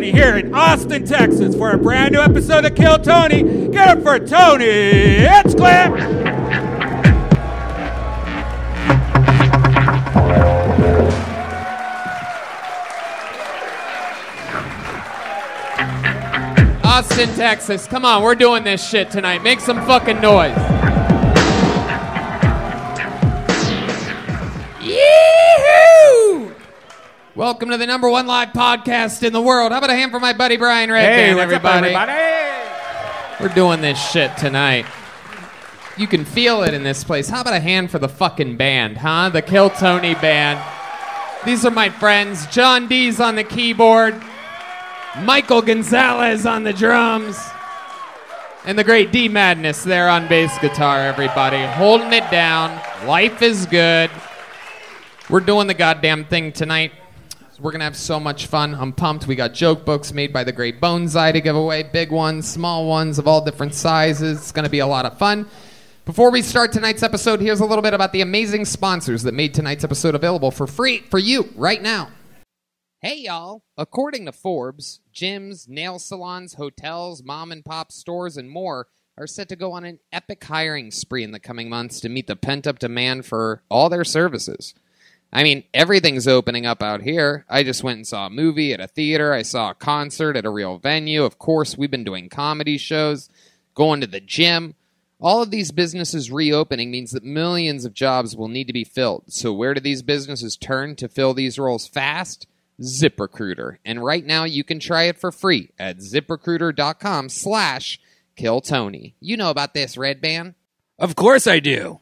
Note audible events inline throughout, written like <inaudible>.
Company here in Austin, Texas for a brand new episode of Kill Tony. Get it for Tony Hinchcliffe! Austin, Texas. Come on, we're doing this shit tonight. Make some fucking noise. Welcome to the number one live podcast in the world. How about a hand for my buddy Brian Redban, Hey, what's up, everybody? everybody? We're doing this shit tonight. You can feel it in this place. How about a hand for the fucking band, huh? The Kill Tony band. These are my friends. John D's on the keyboard, Michael Gonzales on the drums, and the great D Madness there on bass guitar, everybody. Holding it down. Life is good. We're doing the goddamn thing tonight. We're gonna have so much fun. I'm pumped. We got joke books made by the great Bonsai to give away, big ones, small ones of all different sizes. It's gonna be a lot of fun. Before we start tonight's episode, here's a little bit about the amazing sponsors that made tonight's episode available for free for you right now. Hey y'all! According to Forbes, gyms, nail salons, hotels, mom and pop stores, and more are set to go on an epic hiring spree in the coming months to meet the pent up demand for all their services. I mean, everything's opening up out here. I just went and saw a movie at a theater. I saw a concert at a real venue. Of course, we've been doing comedy shows, going to the gym. All of these businesses reopening means that millions of jobs will need to be filled. So, where do these businesses turn to fill these roles fast? ZipRecruiter. And right now, you can try it for free at ziprecruiter.com slash killtony. You know about this, Redban. Of course I do.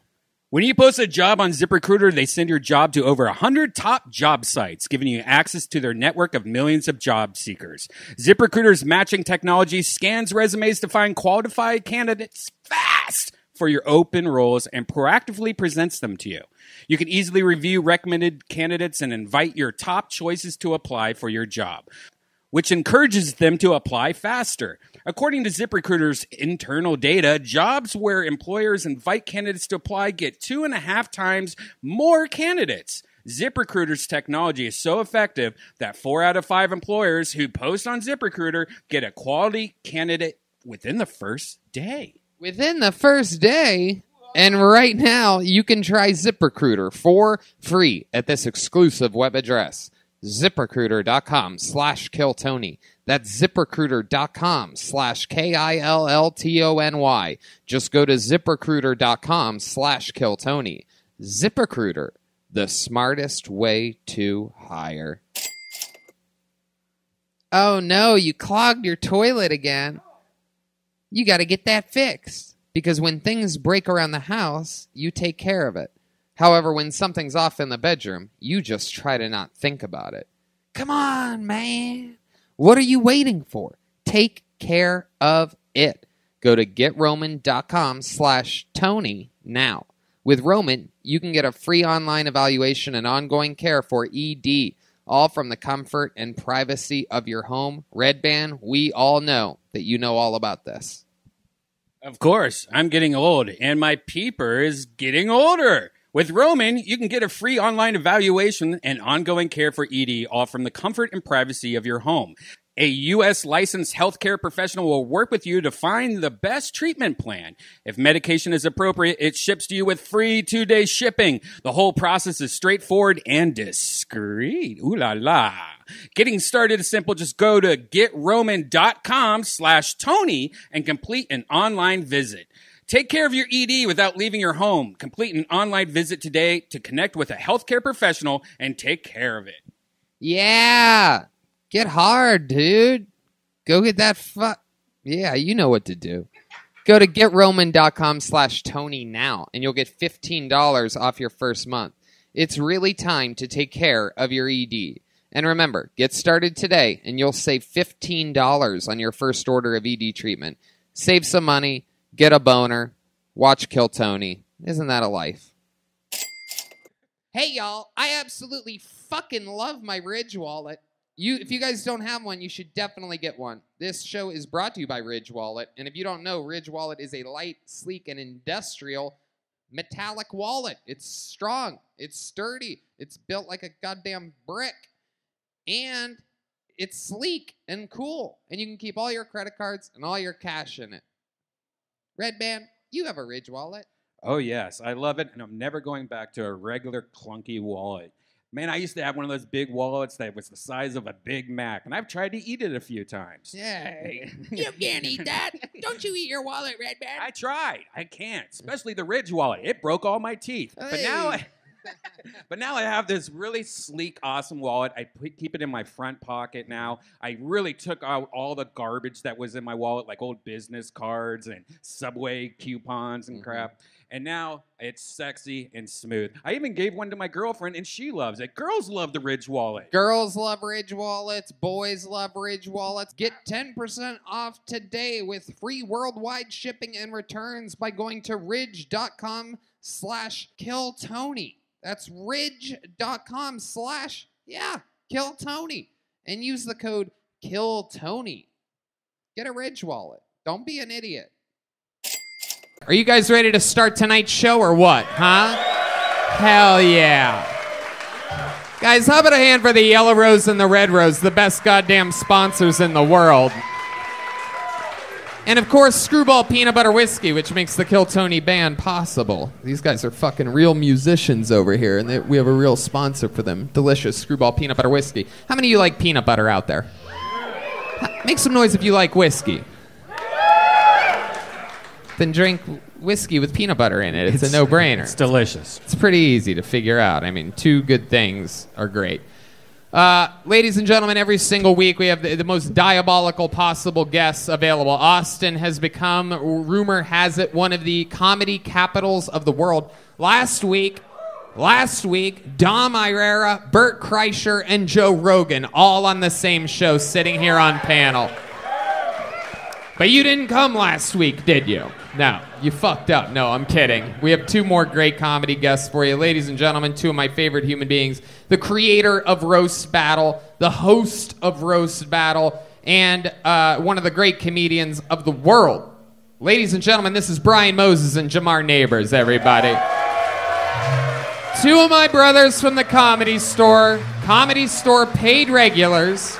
When you post a job on ZipRecruiter, they send your job to over 100 top job sites, giving you access to their network of millions of job seekers. ZipRecruiter's matching technology scans resumes to find qualified candidates fast for your open roles and proactively presents them to you. You can easily review recommended candidates and invite your top choices to apply for your job which encourages them to apply faster. According to ZipRecruiter's internal data, jobs where employers invite candidates to apply get two and a half times more candidates. ZipRecruiter's technology is so effective that four out of five employers who post on ZipRecruiter get a quality candidate within the first day. within the first day. And right now, you can try ZipRecruiter for free at this exclusive web address, ziprecruiter.com slash killtony. That's ziprecruiter.com slash K-I-L-L-T-O-N-Y. Just go to ziprecruiter.com slash killtony. ZipRecruiter, the smartest way to hire. Oh no, you clogged your toilet again you got to get that fixed because when things break around the house, you take care of it. However, when something's off in the bedroom, you just try to not think about it. Come on, man. What are you waiting for? Take care of it. Go to getroman.com slash Tony now. With Roman, you can get a free online evaluation and ongoing care for ED, all from the comfort and privacy of your home. Redban, we all know that you know all about this. Of course, I'm getting old, and my peeper is getting older. With Roman, you can get a free online evaluation and ongoing care for ED, all from the comfort and privacy of your home. A U.S. licensed healthcare professional will work with you to find the best treatment plan. If medication is appropriate, it ships to you with free two day shipping. The whole process is straightforward and discreet. Ooh la la. Getting started is simple. Just go to getroman.com slash Tony and complete an online visit. Take care of your ED without leaving your home. Complete an online visit today to connect with a healthcare professional and take care of it. Yeah. Get hard, dude. Go get that fu- Yeah, you know what to do. Go to getroman.com slash Tony now, and you'll get $15 off your first month. It's really time to take care of your ED. And remember, get started today, and you'll save $15 on your first order of ED treatment. Save some money, get a boner, watch Kill Tony. Isn't that a life? Hey y'all, I absolutely fucking love my Ridge wallet. You if you guys don't have one, you should definitely get one. This show is brought to you by Ridge Wallet, and if you don't know, Ridge Wallet is a light, sleek and industrial metallic wallet. It's strong, it's sturdy, it's built like a goddamn brick. and it's sleek and cool, and you can keep all your credit cards and all your cash in it. Redban, you have a Ridge wallet. Oh yes, I love it, and I'm never going back to a regular clunky wallet. Man, I used to have one of those big wallets that was the size of a Big Mac, and I've tried to eat it a few times. Yeah. <laughs> you can't eat that. Don't you eat your wallet, Redban. I tried. I can't, especially the Ridge wallet. It broke all my teeth. But now, I, Hey. But now I have this really sleek, awesome wallet. I keep it in my front pocket now. I really took out all the garbage that was in my wallet, like old business cards and Subway coupons and Mhm. crap. And now it's sexy and smooth. I even gave one to my girlfriend, and she loves it. Girls love the Ridge wallet. Girls love Ridge wallets. Boys love Ridge wallets. Get 10% off today with free worldwide shipping and returns by going to ridge.com slash kill Tony. That's ridge.com slash, yeah, kill Tony. And use the code kill Tony. Get a Ridge wallet. Don't be an idiot. Are you guys ready to start tonight's show or what, huh? Hell yeah. Guys, how about a hand for the Yellow Rose and the Red Rose, the best goddamn sponsors in the world? And of course, Screwball Peanut Butter Whiskey, which makes the Kill Tony band possible. These guys are fucking real musicians over here, and they, we have a real sponsor for them. Delicious Screwball Peanut Butter Whiskey. How many of you like peanut butter out there? Make some noise if you like whiskey. Then drink whiskey with peanut butter in it. It's, a no brainer. It's delicious. It's pretty easy to figure out. I mean, two good things are great. Uh, ladies and gentlemen, every single week we have the, the most diabolical possible guests available. Austin has become, rumor has it, one of the comedy capitals of the world. Last week, last week, Dom Irrera, Bert Kreischer, and Joe Rogan all on the same show, sitting here on panel. But you didn't come last week, did you? No, you fucked up. No, I'm kidding. We have two more great comedy guests for you. Ladies and gentlemen, two of my favorite human beings the creator of Roast Battle, the host of Roast Battle, and uh, one of the great comedians of the world. Ladies and gentlemen, this is Brian Moses and Jamar Neighbors, everybody. Two of my brothers from the comedy store, comedy store paid regulars.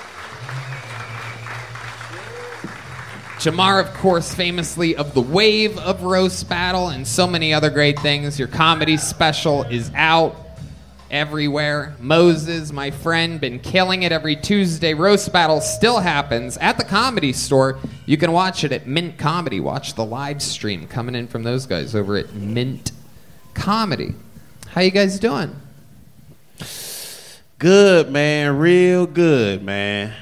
Jamar, of course, famously of the wave of roast battle and so many other great things. Your comedy special is out everywhere. Moses, my friend, been killing it every Tuesday. Roast battle still happens at the comedy store. You can watch it at Mint Comedy. Watch the live stream coming in from those guys over at Mint Comedy. How you guys doing? Good, man. Real good, man.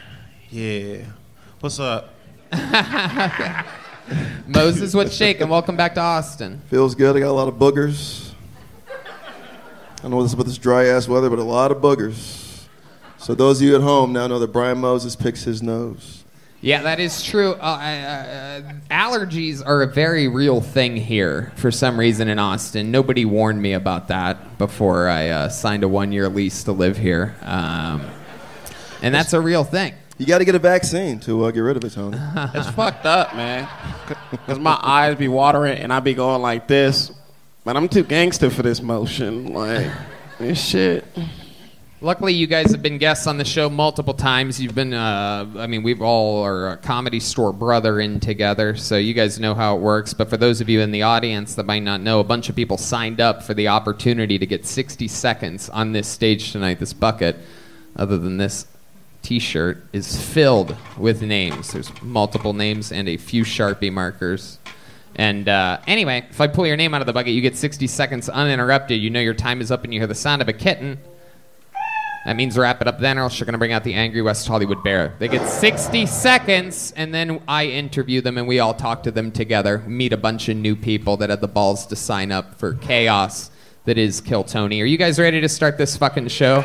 Yeah. What's up? <laughs> Moses, what's shaking? Welcome back to Austin. Feels good. I got a lot of boogers. I don't know what's about this dry ass weather, but a lot of boogers. So those of you at home now know that Brian Moses picks his nose. Yeah, that is true. Uh, I- uh, allergies are a very real thing here for some reason in Austin. Nobody warned me about that before I uh, signed a one year lease to live here. Um, and that's a real thing. You got to get a vaccine to uh, get rid of it, Tony. <laughs> It's fucked up, man. Cause my eyes be watering and I be going like this, but I'm too gangster for this motion. Like this shit. Luckily, you guys have been guests on the show multiple times. You've been, uh, I mean, we've all are a comedy store brother in together, so you guys know how it works. But for those of you in the audience that might not know, a bunch of people signed up for the opportunity to get 60 seconds on this stage tonight. This bucket, other than this t shirt, is filled with names. There's multiple names and a few Sharpie markers. And uh, anyway, if I pull your name out of the bucket, you get 60 seconds uninterrupted. You know your time is up and you hear the sound of a kitten. That means wrap it up then, or else you're going to bring out the angry West Hollywood bear. They get 60 seconds, and then I interview them, and we all talk to them together. Meet a bunch of new people that had the balls to sign up for chaos that is Kill Tony. Are you guys ready to start this fucking show?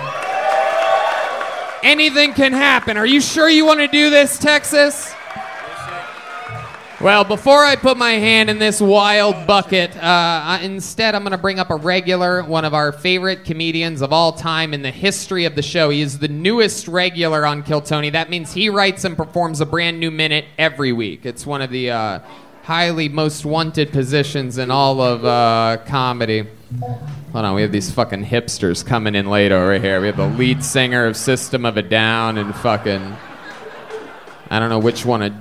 Anything can happen. Are you sure you want to do this, Texas? Well, before I put my hand in this wild bucket, uh, instead I'm going to bring up a regular, one of our favorite comedians of all time in the history of the show. He is the newest regular on Kill Tony. That means he writes and performs a brand new minute every week. It's one of the uh, highly most wanted positions in all of uh, comedy. Hold on, we have these fucking hipsters coming in late over here. We have the lead singer of System of a Down and fucking. I don't know which one of.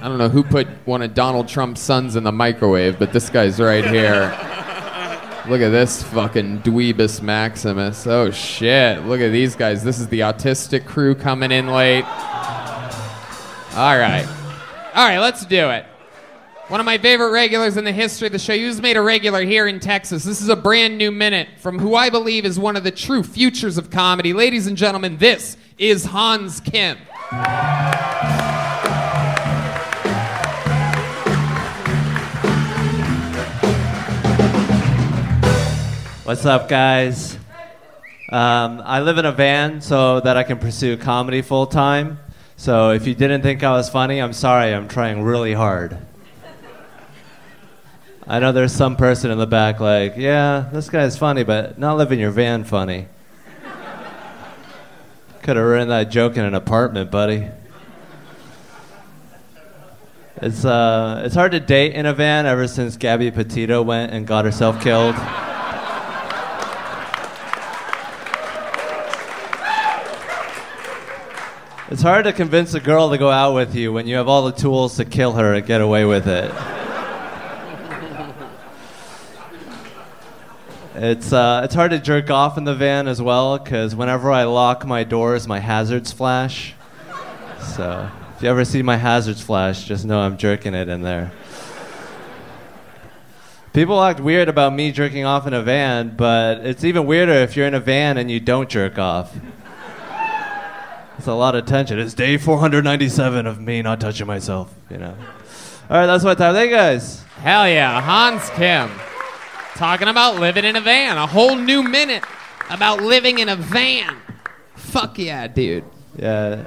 I don't know who put one of Donald Trump's sons in the microwave, but this guy's right here. Look at this fucking dweebus Maximus. Oh shit. Look at these guys. This is the autistic crew coming in late. All right. All right, let's do it. One of my favorite regulars in the history of the show. You just made a regular here in Texas. This is a brand new minute from who I believe is one of the true futures of comedy. Ladies and gentlemen, this is Hans Kim. What's up, guys? Um, I live in a van so that I can pursue comedy full time. So if you didn't think I was funny, I'm sorry. I'm trying really hard. I know there's some person in the back like, yeah, this guy's funny, but not living your van funny. <laughs> Could have written that joke in an apartment, buddy. It's uh, it's hard to date in a van ever since Gabby Petito went and got herself killed. It's hard to convince a girl to go out with you when you have all the tools to kill her and get away with it. It's, uh, it's hard to jerk off in the van as well because whenever I lock my doors, my hazards flash. So if you ever see my hazards flash, just know I'm jerking it in there. People act weird about me jerking off in a van, but it's even weirder if you're in a van and you don't jerk off. It's a lot of tension. It's day 497 of me not touching myself, you know. All right, that's my time. Thank you guys. Hell yeah, Hans Kim. Talking about living in a van. A whole new minute about living in a van. Fuck yeah, dude. Yeah,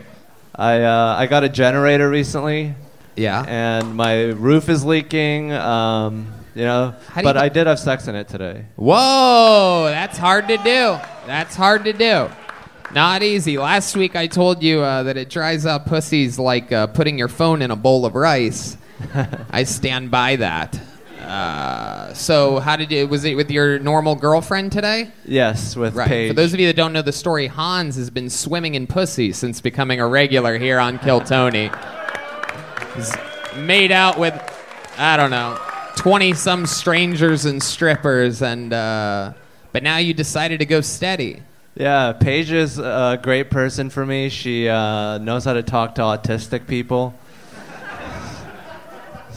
I uh, I got a generator recently, Yeah. and my roof is leaking. Um, you know, you but I did have sex in it today. Whoa, that's hard to do. That's hard to do. Not easy. Last week I told you uh, that it dries up pussies like uh, putting your phone in a bowl of rice. <laughs> I stand by that. Uh, so, how did you? Was it with your normal girlfriend today? Yes, with Right. Paige. For those of you that don't know the story, Hans has been swimming in pussy since becoming a regular here on Kill Tony. He's made out with, I don't know, 20 some strangers and strippers, and, uh, but now you decided to go steady. Yeah, Paige is a great person for me. She uh, knows how to talk to autistic people.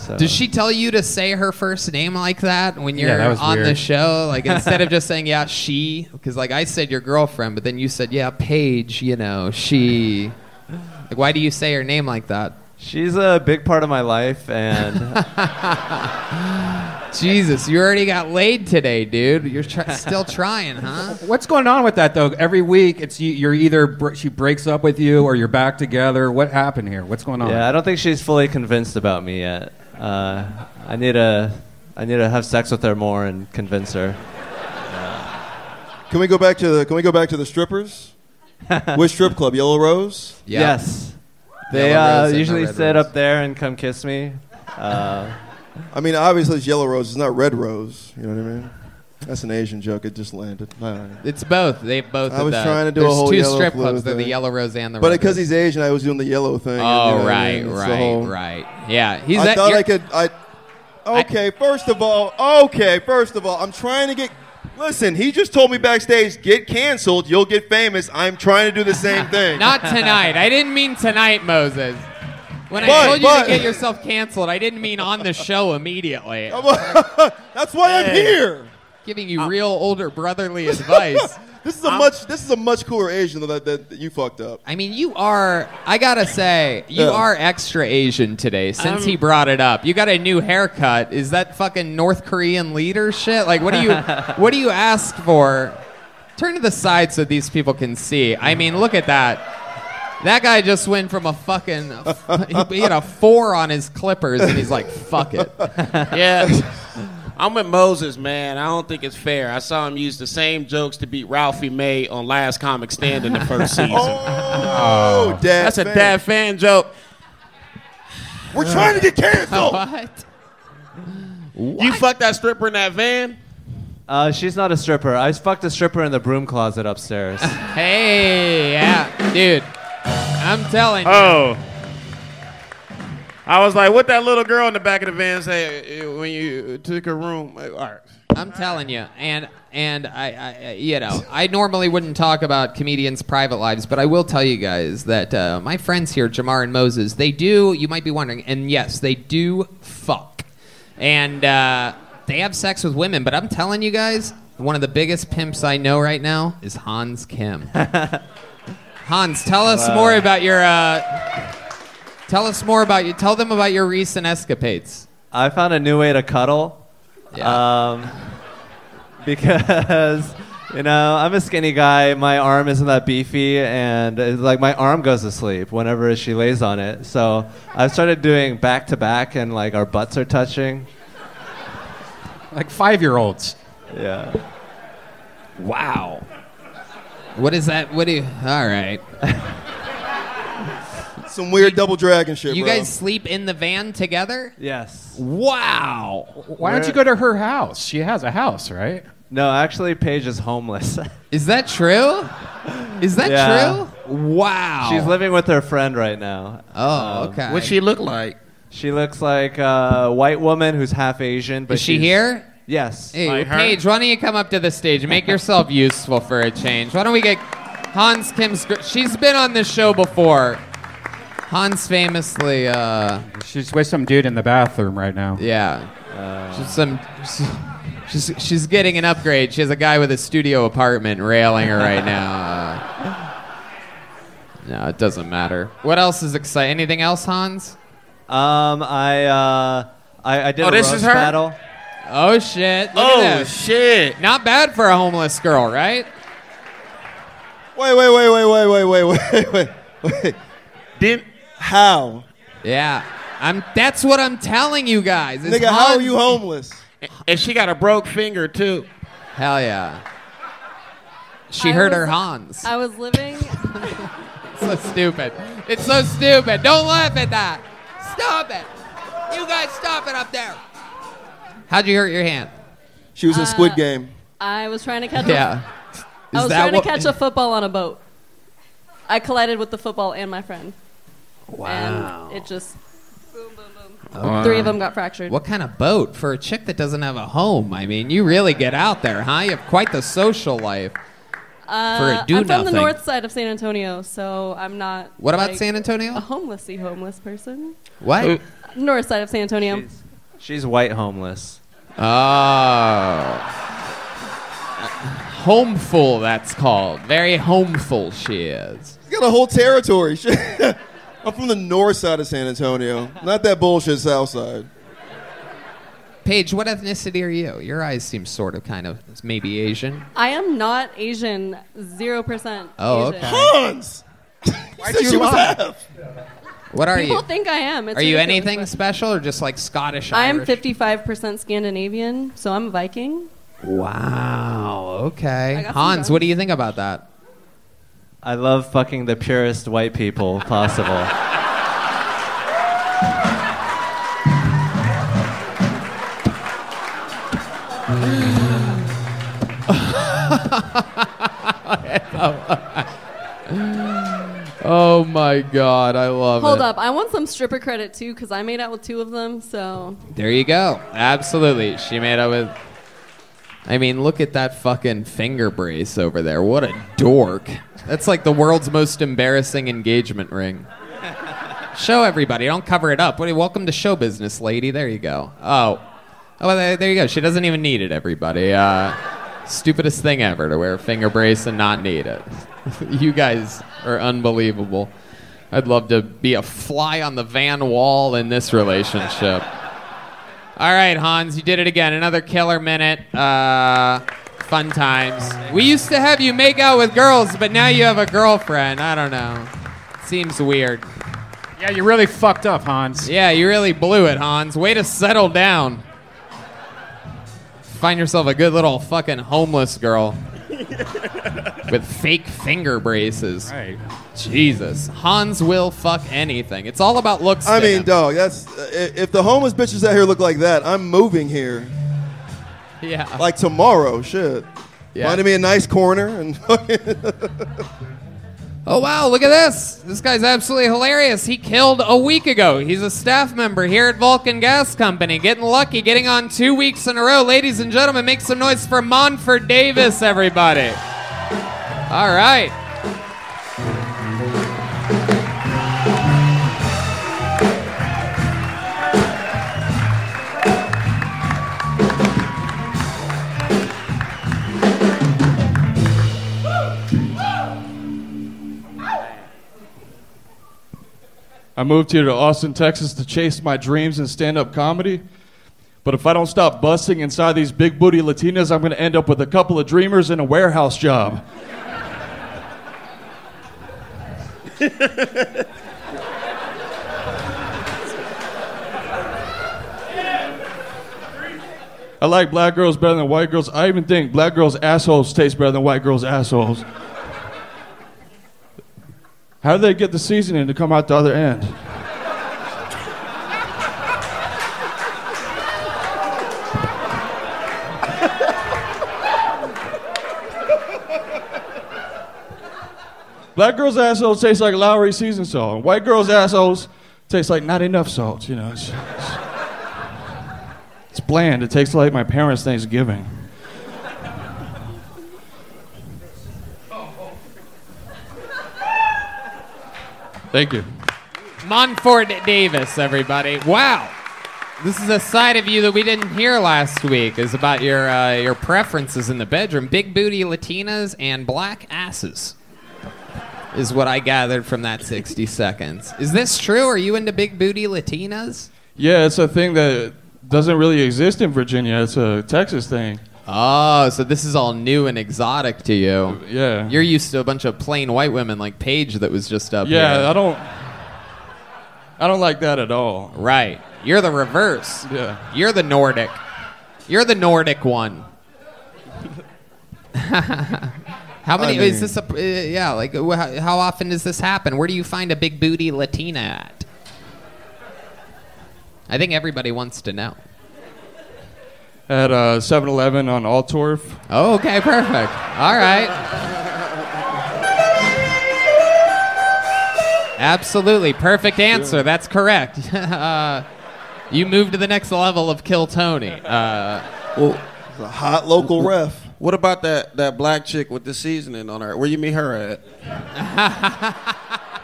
So. Does she tell you to say her first name like that when you're Yeah, that was on the show? Like instead of just <laughs> saying yeah, she, because like I said your girlfriend, but then you said yeah, Paige. You know, she. Like, why do you say her name like that? She's a big part of my life, and <laughs> Jesus, you already got laid today, dude. You're tr- still trying, huh? What's going on with that though? Every week, it's you, you're either br- she breaks up with you or you're back together. What happened here? What's going on? yeah, I don't think she's fully convinced about me yet. Uh, I need to, I need to have sex with her more and convince her. Can we go back to the Can we go back to the strippers? <laughs> Which strip club? Yellow Rose. Yeah. Yes, they uh, usually sit rose. up there and come kiss me. Uh, I mean, obviously it's Yellow Rose. It's not Red Rose. You know what I mean? That's an Asian joke. It just landed. It's both. They both. I of was the- trying to do a there's whole two yellow strip blue clubs. They're the thing. Yellow Rose and the But Red because Rose. he's Asian, I was doing the yellow thing. and, Oh you know, right, it's the right, whole- right. Yeah, he's. I that, thought you're- I could. I. Okay, first of all, okay, first of all, I'm trying to get. Listen, he just told me backstage, get canceled, you'll get famous. I'm trying to do the same <laughs> thing. Not tonight. I didn't mean tonight, Moses. When I told you but- to get yourself canceled, I didn't mean on the show immediately. <laughs> That's why I'm here. Giving you real older brotherly advice. <laughs> This is a much. This is a much cooler Asian than that, that, that you fucked up. I mean, you are. I gotta say, you Yeah. are extra Asian today. Since he brought it up, you got a new haircut. Is that fucking North Korean leader shit? Like, what do you, <laughs> what do you ask for? Turn to the side so these people can see. I mean, look at that. That guy just went from a fucking. <laughs> He had a four on his clippers, and he's like, "Fuck it." Yeah. I'm with Moses, man. I don't think it's fair. I saw him use the same jokes to beat Ralphie May on Last Comic Stand in the first <laughs> season. Oh, dad. That's a dad fan joke. We're trying to get canceled. <laughs> what? You fucked that stripper in that van? Uh, she's not a stripper. I fucked a stripper in the broom closet upstairs. <laughs> Hey, yeah, dude. I'm telling you. Oh. I was like, what that little girl in the back of the van say uh, when you took her room? All right. I'm telling you, and and I, I, I- you know, I normally wouldn't talk about comedians' private lives, but I will tell you guys that uh, my friends here, Jamar and Moses, they do. You might be wondering, and yes, they do fuck, and uh, they have sex with women. But I'm telling you guys, one of the biggest pimps I know right now is Hans Kim. <laughs> Hans, tell us more about your. Uh, tell us more about you. Tell them about your recent escapades. I found a new way to cuddle. Yeah. Um, <laughs> because you know I'm a skinny guy. My arm isn't that beefy, and it's like my arm goes to sleep whenever she lays on it. So I've started doing back to back, and like our butts are touching. Like five year olds. Yeah. Wow. What is that? What do you? All right. <laughs> Some weird double dragon shit, You bro. guys sleep in the van together? Yes. Wow. Why don't you go to her house? She has a house, right? No, actually, Paige is homeless. <laughs> Is that true? Is that Yeah. true? Wow. She's living with her friend right now. Oh, Um, okay. What she look like? She looks like a white woman who's half Asian. But Is she here? Yes. Hey, Like? Paige, why don't you come up to the stage and make yourself <laughs> useful for a change? Why don't we get Hans Kim's? gr- She's been on this show before. Hans famously, uh, She's with some dude in the bathroom right now. yeah, she's some. She's, she's getting an upgrade. She has a guy with a studio apartment railing her right now. Uh, <laughs> no, it doesn't matter. What else is exciting? Anything else, Hans? Um, I uh, I, I did Oh, a this roast is her? battle. Oh shit! Look oh at this. shit! Not bad for a homeless girl, right? Wait, wait, wait, wait, wait, wait, wait, wait, wait, wait. Didn't How? Yeah. I'm. That's what I'm telling you guys. It's Nigga, how are you homeless? and she got a broke finger too. Hell yeah. She I hurt was- her Hans. I was living. <laughs> so stupid. It's so stupid. Don't laugh at that. Stop it. You guys stop it up there. How'd you hurt your hand? She was in uh, Squid Game. I was trying to catch. Yeah. A, Is I was trying what- to catch a football on a boat. I collided with the football and my friend. Wow. And it just. Boom, boom, boom. Three of them got fractured. What kind of boat for a chick that doesn't have a home? I mean, you really get out there, huh? You have quite the social life. Uh, for a do I'm from the north side of San Antonio, so I'm not. What about like, San Antonio? A homelessy homeless person. What? North side of San Antonio. She's, she's white homeless. Oh. Homeful, that's called. Very homeful she is. She's got a whole territory. <laughs> <laughs> Shit. I'm from the north side of San Antonio. Not that bullshit south side. Paige, what ethnicity are you? Your eyes seem sort of kind of maybe Asian. I am not Asian. Zero percent. Oh, Asian. okay. Hans! <laughs> Why'd you she was. What are you? People think I am. It's Are you anything but- special or just like Scottish I am 55% Scandinavian, so I'm a Viking. Wow. Okay. I got some Hans, what do you think about that? I love fucking the purest white people possible. <laughs> Oh my god, I love it. Hold it. up, I want some stripper credit too, because I made out with two of them, so. There you go. Absolutely. She made out with. I mean, look at that fucking finger brace over there. What a dork. That's like the world's most embarrassing engagement ring. Show everybody. Don't cover it up. Welcome to show business, lady. There you go. Oh. Oh, there, you go. She doesn't even need it, everybody. Uh, stupidest thing ever to wear a finger brace and not need it. <laughs> you guys are unbelievable. I'd love to be a fly on the van wall in this relationship. All right, Hans, you did it again. Another killer minute. Uh, fun times. We used to have you make out with girls, but now you have a girlfriend. I don't know. Seems weird. Yeah, you really fucked up, Hans. Yeah, you really blew it, Hans. Way to settle down. Find yourself a good little fucking homeless girl <laughs> with fake finger braces. Right. Jesus. Hans will fuck anything. It's all about looks. I mean, him. dog, that's uh, if the homeless bitches out here look like that, I'm moving here. Yeah. Like tomorrow, shit. Yeah. Finding me a nice corner and <laughs> <laughs> Oh wow, look at this. This guy's absolutely hilarious. He killed a week ago. He's a staff member here at Vulcan Gas Company. Getting lucky, getting on two weeks in a row. Ladies and gentlemen, make some noise for Monford Davis, everybody. All right. I moved here to Austin, Texas to chase my dreams in stand up comedy. But if I don't stop busting inside these big booty Latinas, I'm going to end up with a couple of dreamers and a warehouse job. <laughs> I like black girls better than white girls. I even think black girls' assholes taste better than white girls' assholes. How do they get the seasoning to come out the other end? Black girls' assholes taste like Lawry seasoned salt. White girls' assholes taste like not enough salt. You know, it's, it's, it's bland. It tastes like my parents' Thanksgiving. Thank you. Monfort Davis, everybody. Wow. This is a side of you that we didn't hear last week. Is about your uh, your preferences in the bedroom. Big booty Latinas and black asses. Is what I gathered from that 60 seconds. Is this true? Are you into big booty Latinas? Yeah, it's a thing that doesn't really exist in Virginia. It's a Texas thing. Oh, so this is all new and exotic to you. Yeah. You're used to a bunch of plain white women like Paige that was just up yeah, here. I don't. I don't like that at all. Right. You're the reverse. Yeah. You're the Nordic. You're the Nordic one. <laughs> how many I is this? A, uh, yeah, like wh- how, how often does this happen? Where do you find a big booty Latina at? I think everybody wants to know. At uh, 7-Eleven on Oltorf. Oh, okay, perfect. All right. Absolutely, perfect answer. That's correct. <laughs> uh, you move to the next level of Kill Tony. Uh, well, a hot local ref. What about that, that black chick with the seasoning on her? Where you meet her at?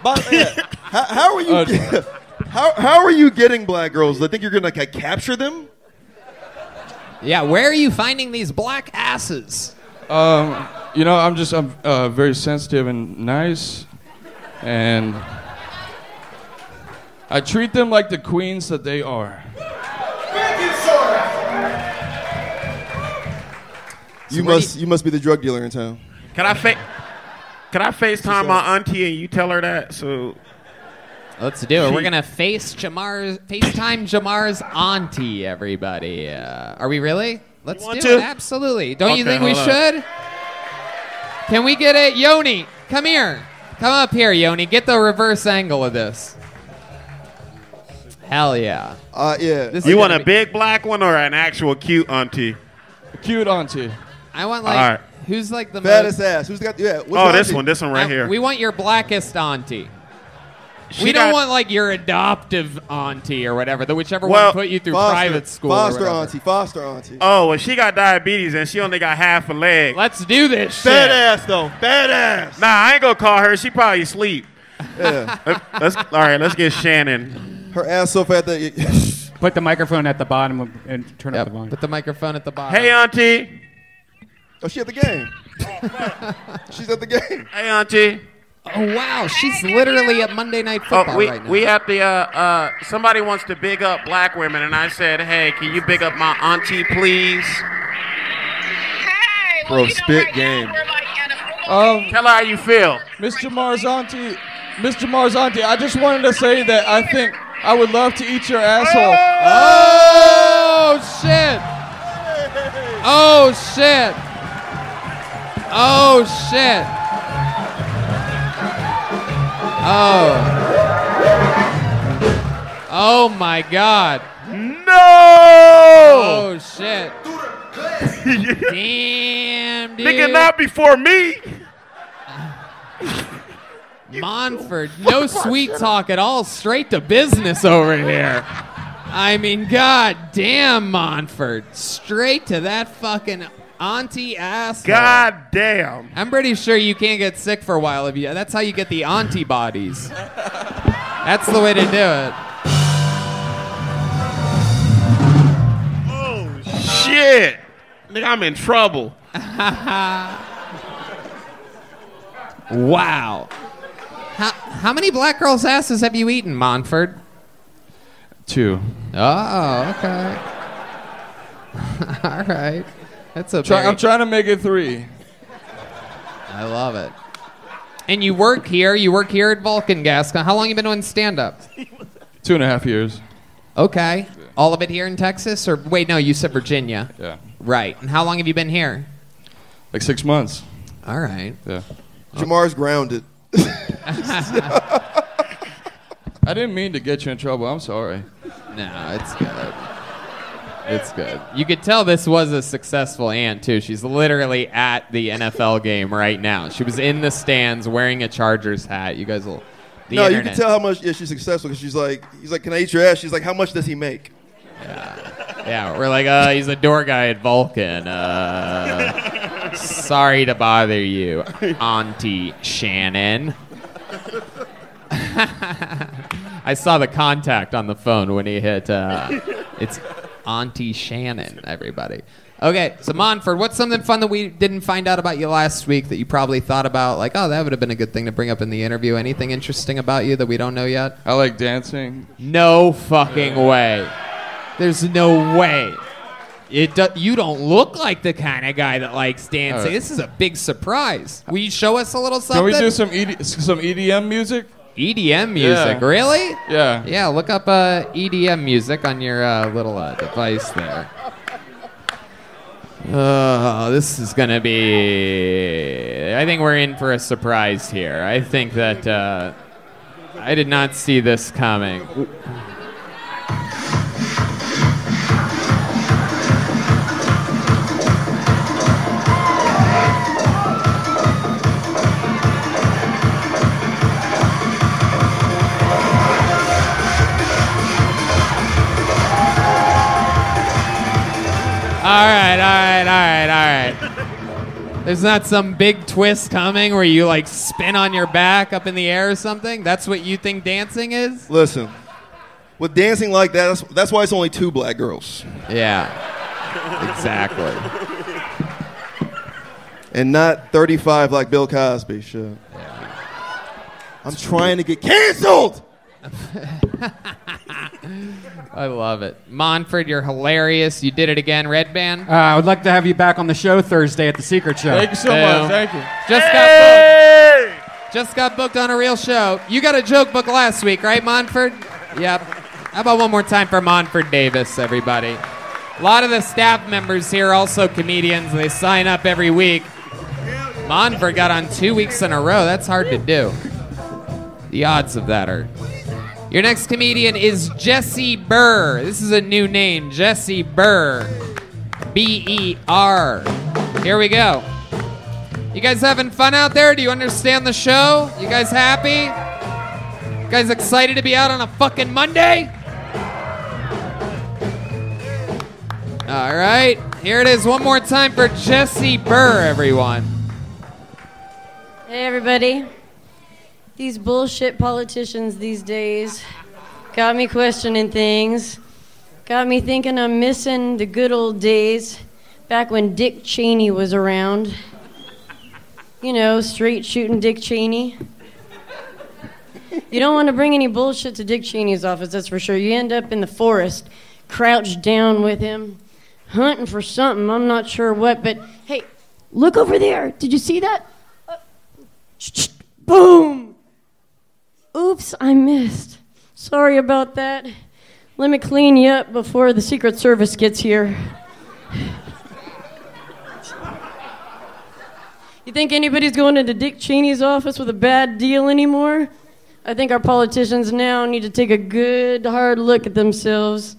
But, yeah, how, how are you? <laughs> Uh, how, how are you getting black girls? I think you're gonna like, capture them? Yeah, where are you finding these black asses? Um, you know, I'm just I'm uh, very sensitive and nice, and I treat them like the queens that they are. You must you must be the drug dealer in town. Can I fa- Can I FaceTime my auntie and you tell her that? So Let's do it. We're gonna face Jamar's FaceTime Jamar's auntie. Everybody, uh, are we really? Let's do to? it. Absolutely. Don't you Okay, think we hold on. should? Can we get it, Yoni? Come here. Come up here, Yoni. Get the reverse angle of this. Hell yeah. Uh, yeah. This you is want gonna a be- big black one or an actual cute auntie? Cute auntie. I want like All right. who's like the fattest most. ass. Who's got? Yeah. what's Oh, this auntie? one, this one right I- here. We want your blackest auntie. She we don't got- want like your adoptive auntie or whatever. The whichever Well, one put you through Foster, private school. Foster whatever. auntie. Foster auntie. Oh, well, she got diabetes and she only got half a leg. Let's do this shit. Fat ass though. Fat ass. Nah, I ain't gonna call her. She probably asleep. Yeah. <laughs> Let- let's all right. Let's get Shannon. Her ass so fat that. You, <laughs> Put the microphone at the bottom of, and turn Yep. up the volume. Put the microphone at the bottom. Hey, auntie. oh, she at the game. <laughs> She's at the game. Hey, auntie. Oh wow, she's literally at Monday Night Football Oh, we right now. we at the uh uh. Somebody wants to big up black women, and I said, hey, can you big up my auntie, please? Hey, Bro, well, you know, spit right game. Now, like Um, Tell her how you feel. Mr. Jamar's auntie, Miss Jamar's auntie. I just wanted to say that I think I would love to eat your asshole. oh shit! Oh shit! Oh shit! Oh. Oh my god. No. Oh shit. <laughs> Damn, dude. Nigga, not before me. Monford, no sweet talk at all. Straight to business over here. I mean, god damn, Monfort. Straight to that fucking auntie ass. God damn. I'm pretty sure you can't get sick for a while if you. That's how you get the antibodies. That's the way to do it. Oh shit. Nigga, I'm in trouble. <laughs> Wow. How, how many black girls' asses have you eaten, Monford? Two. Oh, okay. <laughs> All right. That's a Try, very- I'm trying to make it three. I love it. And you work here. You work here at Vulcan Gas. How long you been doing stand-up? Two and a half years. Okay. All of it here in Texas, or wait, no, you said Virginia. Yeah. Right. And how long have you been here? Like six months. All right. Yeah. Jamar's grounded. <laughs> I didn't mean to get you in trouble. I'm sorry. No, it's good. It's good. You could tell this was a successful aunt too. She's literally at the NFL game right now. She was in the stands wearing a Chargers hat. You guys will. The no, you can tell how much yeah, she's successful because she's like, he's like, can I eat your ass? She's like, how much does he make? Yeah, Yeah, we're like, uh, he's a door guy at Vulcan. Uh, <laughs> sorry to bother you, Auntie Shannon. <laughs> I saw the contact on the phone when he hit. Uh, it's Auntie Shannon, everybody. Okay, so Monford, what's something fun that we didn't find out about you last week that you probably thought about? Like, oh, that would have been a good thing to bring up in the interview. Anything interesting about you that we don't know yet? I like dancing. No fucking way. There's no way. It do, you don't look like the kind of guy that likes dancing. Right. This is a big surprise. Will you show us a little something? Can we do some ED, some EDM music? EDM music, Yeah. really? Yeah. Yeah, look up uh, EDM music on your uh, little uh, device there. <laughs> Oh, this is gonna be. I think we're in for a surprise here. I think that uh, I did not see this coming. Right, all right, all right, all right. There's not some big twist coming where you like spin on your back up in the air or something. That's what you think dancing is? Listen, with dancing like that, that's, that's why it's only two black girls Yeah, exactly. and not 35 like Bill Cosby. Shit. I'm trying to get canceled. I love it. Monford, you're hilarious. You did it again, Redban. Uh, I would like to have you back on the show Thursday at the Secret Show. Thank you so Boom. much. Thank you. Just got booked. Just got booked on a real show. You got a joke book last week, right, Monford? Yep. How about one more time for Monford Davis, everybody? A lot of the staff members here are also comedians. They sign up every week. Monford got on two weeks in a row. That's hard to do. The odds of that are. Your next comedian is Jesse Burr. This is a new name, Jesse Burr. B E R. Here we go. You guys having fun out there? Do you understand the show? You guys happy? You guys excited to be out on a fucking Monday? All right, here it is one more time for Jesse Burr, everyone. Hey, everybody. These bullshit politicians these days got me questioning things. Got me thinking I'm missing the good old days back when Dick Cheney was around. You know, straight shooting Dick Cheney. You don't want to bring any bullshit to Dick Cheney's office, that's for sure. You end up in the forest, crouched down with him, hunting for something. I'm not sure what, but hey, look over there. Did you see that? Uh, boom! Oops, I missed. Sorry about that. Let me clean you up before the Secret Service gets here. You think anybody's going into Dick Cheney's office with a bad deal anymore? I think our politicians now need to take a good hard look at themselves.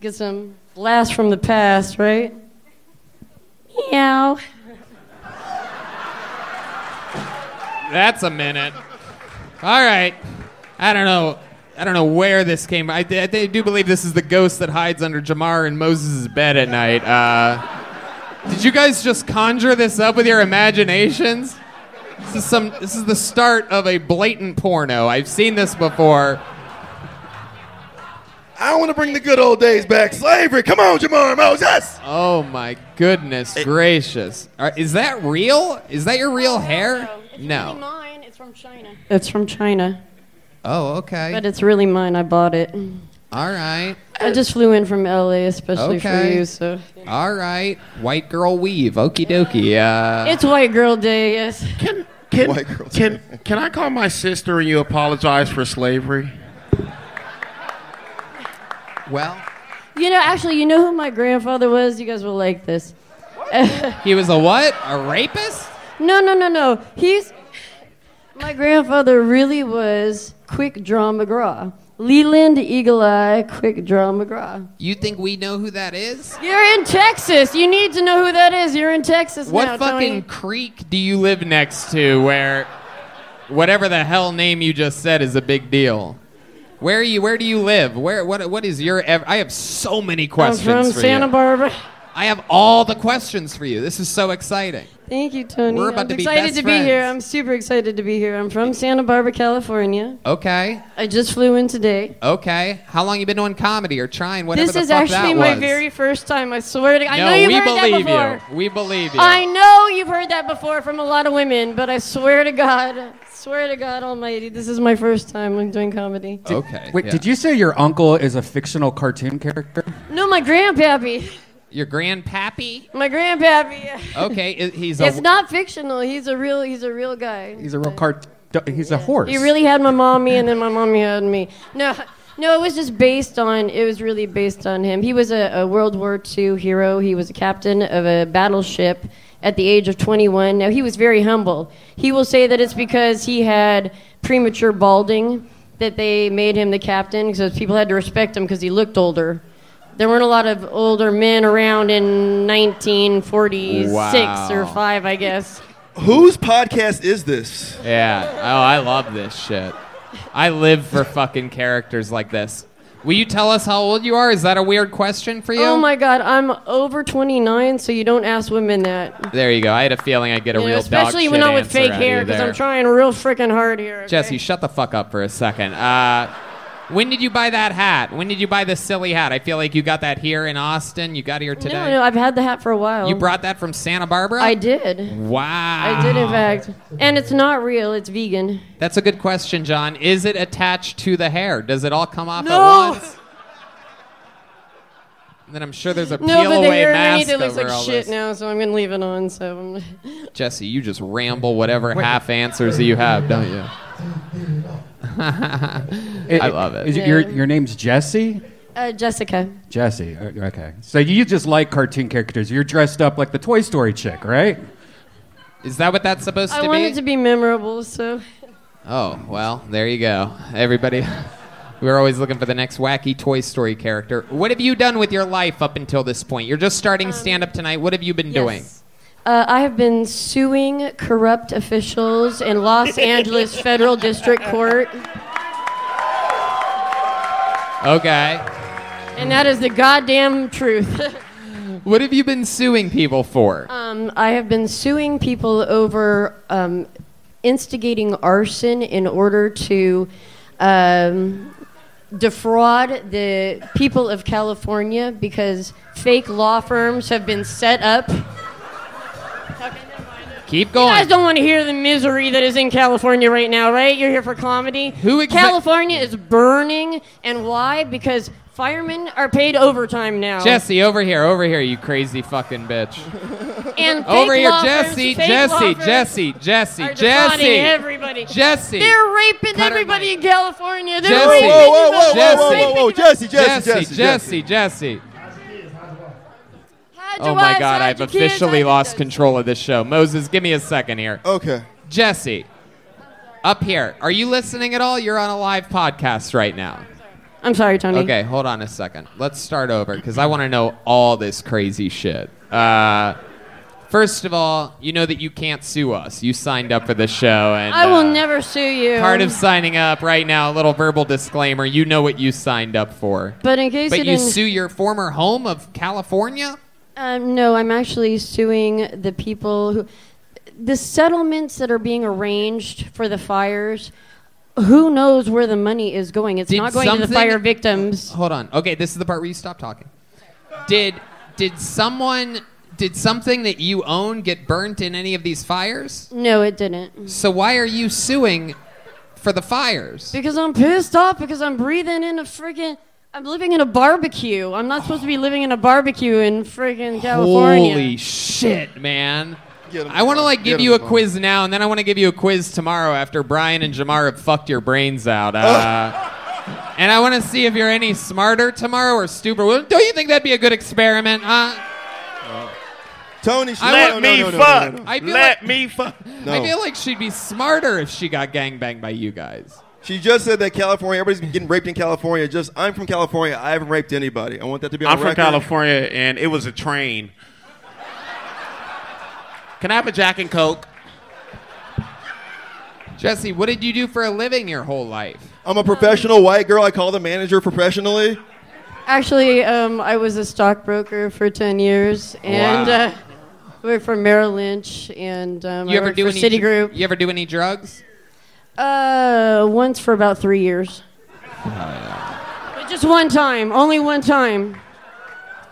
Get some blast from the past, right? Meow. That's a minute. All right. I don't know. I don't know where this came. I, I, I do believe this is the ghost that hides under Jamar and Moses' bed at night. Uh, did you guys just conjure this up with your imaginations? This is some. This is the start of a blatant porno. I've seen this before. I want to bring the good old days back. Slavery. Come on, Jamar Moses. Oh my goodness gracious! Are- is that real? Is that your real hair? No. Mine. It's from China. It's from China, Oh, okay. but it's really mine. I bought it. All right. I just flew in from LA especially for you, so All right. White girl weave. Okie dokie. Uh, it's White Girl Day. Yes. Can can White girls. can can I call my sister and you apologize for slavery? well, You know, actually, you know who my grandfather was? You guys will like this. he was a what? A rapist? No, no, no, no. He's my grandfather really was Quick Draw McGraw. Leland Eagle Eye Quick Draw McGraw. You think we know who that is? You're in Texas. You need to know who that is. You're in Texas now. What now, fucking Tony. creek do you live next to where whatever the hell name you just said is a big deal? Where are you? Where do you live? Where? What? What is your? ev- I have so many questions. I'm from Santa you. Barbara. I have all the questions for you. This is so exciting. Thank you, Tony. We're about I'm to be excited best to be here. I'm super excited to be here. I'm from Santa Barbara, California. Okay. I just flew in today. Okay. How long you been doing comedy or trying whatever this the is fuck actually that my was? very first time. I swear to God. I no, know you've we heard believe that before. you. We believe you. I know you've heard that before from a lot of women, but I swear to God, swear to God Almighty, this is my first time doing comedy. okay. Wait, yeah. did you say your uncle is a fictional cartoon character? No, my grandpappy. <laughs> Your grandpappy? My grandpappy. Okay, i- he's a. It's not fictional. He's a real. He's a real guy. He's a real cart. He's a horse. He really had my mommy, and then my mommy had me. No, no, it was just based on. It was really based on him. He was a, a World War II hero. He was a captain of a battleship at the age of 21. Now he was very humble. He will say that it's because he had premature balding that they made him the captain because people had to respect him because he looked older. There weren't a lot of older men around in 1946 Wow. or 5, I guess. Whose podcast is this? Yeah. Oh, I love this shit. I live for fucking characters like this. Will you tell us how old you are? Is that a weird question for you? Oh my god, I'm over 29, so you don't ask women that. There you go. I had a feeling I'd get a You know, real dog especially shit when not with fake hair, because. I'm trying real freaking hard here. okay? Jesse, shut the fuck up for a second. Uh, when did you buy that hat? When did you buy this silly hat? I feel like you got that here in Austin. You got it here today. No, no, I've had the hat for a while. You brought that from Santa Barbara? I did. Wow. I did, in fact. And it's not real, it's vegan. That's a good question, John. Is it attached to the hair? Does it all come off No! at once? Then I'm sure there's a peel No, but the away hair mask it looks over like all shit this. now, so I'm going to leave it on. So I'm- Jesse, you just ramble whatever half answers that you have, don't you? <laughs> I love it. Is Yeah. your your name's Jesse? uh, Jessica. Jesse. uh, Okay. So you just like cartoon characters. You're dressed up like the Toy Story chick, right? Is that what that's supposed I to want be? it to be memorable, so. Oh, well, there you go. Everybody, <laughs> we're always looking for the next wacky Toy Story character. What have you done with your life up until this point? You're just starting stand up tonight. What have you been doing? Yes. Uh, I have been suing corrupt officials in Los <laughs> Angeles Federal District Court, Okay. and that is the goddamn truth. <laughs> What have you been suing people for? um, I have been suing people over um, instigating arson in order to um, defraud the people of California because fake law firms have been set up. Keep going. You guys don't want to hear the misery that is in California right now, right? You're here for comedy. Who exa- California is burning, and why? Because firemen are paid overtime now. Jesse, over here, over here, you crazy fucking bitch. <laughs> and Over here, Jesse, Jesse, Jesse, Jesse, Jesse. everybody. Jesse. They're raping Cut everybody mic. in California. They're Jesse. raping Whoa, whoa, whoa, everybody. Jesse. whoa, whoa, whoa, whoa, Jesse, Jesse, Jesse, Jesse, Jesse, Jesse. Hide Oh your my God, I've officially lost control of this show. Moses, give me a second here. Okay. Jesse, up here. Are you listening at all? You're on a live podcast right now. I'm sorry, Tony. Okay, hold on a second. Let's start over because I want to know all this crazy shit. Uh, First of all, you know that you can't sue us. You signed up for the show, and I will uh, never sue you. Part of signing up right now, a little verbal disclaimer. You know what you signed up for. But in case But you you didn't- sue your former home of California? Um, no, I'm actually suing the people who. The settlements that are being arranged for the fires, who knows where the money is going? It's Did not going to the something- fire victims. Hold on. Okay, this is the part where you stop talking. Did did someone did something that you own get burnt in any of these fires? No, it didn't. So why are you suing for the fires? Because I'm pissed off because I'm breathing in a friggin' I'm living in a barbecue. I'm not supposed to be living in a barbecue in friggin' California. Holy shit, man. I want to like give you a quiz now, and then I want to give you a quiz tomorrow after Brian and Jamar have fucked your brains out. Uh, <laughs> and I want to see if you're any smarter tomorrow or stupider. Well, Don't you think that'd be a good experiment, huh? Tony, she, I no, me no, no, fuck. no, no, I feel Let like- me fuck. I feel like she'd be smarter if she got gangbanged by you guys. She just said that California, everybody's getting raped in California. Just, I'm from California. I haven't raped anybody. I want that to be on I'm from. California, and it was a train. Can I have a Jack and Coke? Jesse, what did you do for a living your whole life? I'm a professional white girl. I call the manager professionally. Actually, um, I was a stockbroker for 10 years and Wow. uh, worked for Merrill Lynch and um, You I ever worked do for any Citigroup. You ever do any drugs? Uh, once for about three years. But just one time, only one time.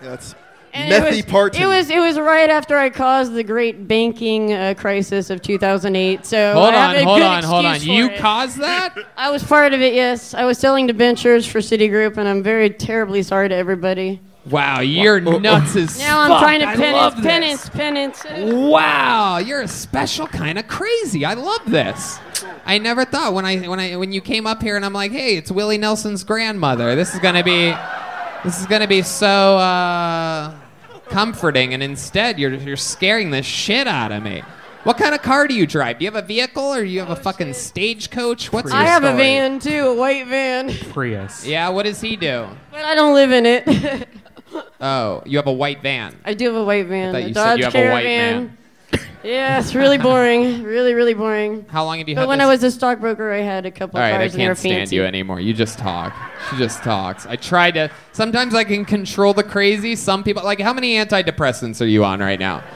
That's And it methy was, part. It was it was right after I caused the great banking uh, crisis of 2008. So Hold I have on, a hold good on, hold on. excuse You for it. caused that? <laughs> I was part of it. Yes, I was selling debentures for Citigroup, and I'm very terribly sorry to everybody. Wow, you're nuts as Now I'm fuck. trying to I penance, love this. penance, penance. Wow, you're a special kind of crazy. I love this. I never thought when I when I when you came up here and I'm like, hey, it's Willie Nelson's grandmother. This is gonna be this is gonna be so uh, comforting, and instead you're you're scaring the shit out of me. What kind of car do you drive? Do you have a vehicle or do you have a fucking stagecoach? What's I your have a van too, a white van, Prius. Yeah, what does he do? but I don't live in it. <laughs> Oh, you have a white van. I do have a white van. thought a you Dodge said you have a white Caravan. <coughs> yeah, it's really boring. Really, really boring. How long have you But had when this? I was a stockbroker, I had a couple All of right, I cars and they were can't stand fancy. you anymore. You just talk. She just talks. I try to. Sometimes I can control the crazy. Some people, like, how many antidepressants are you on right now? <sighs>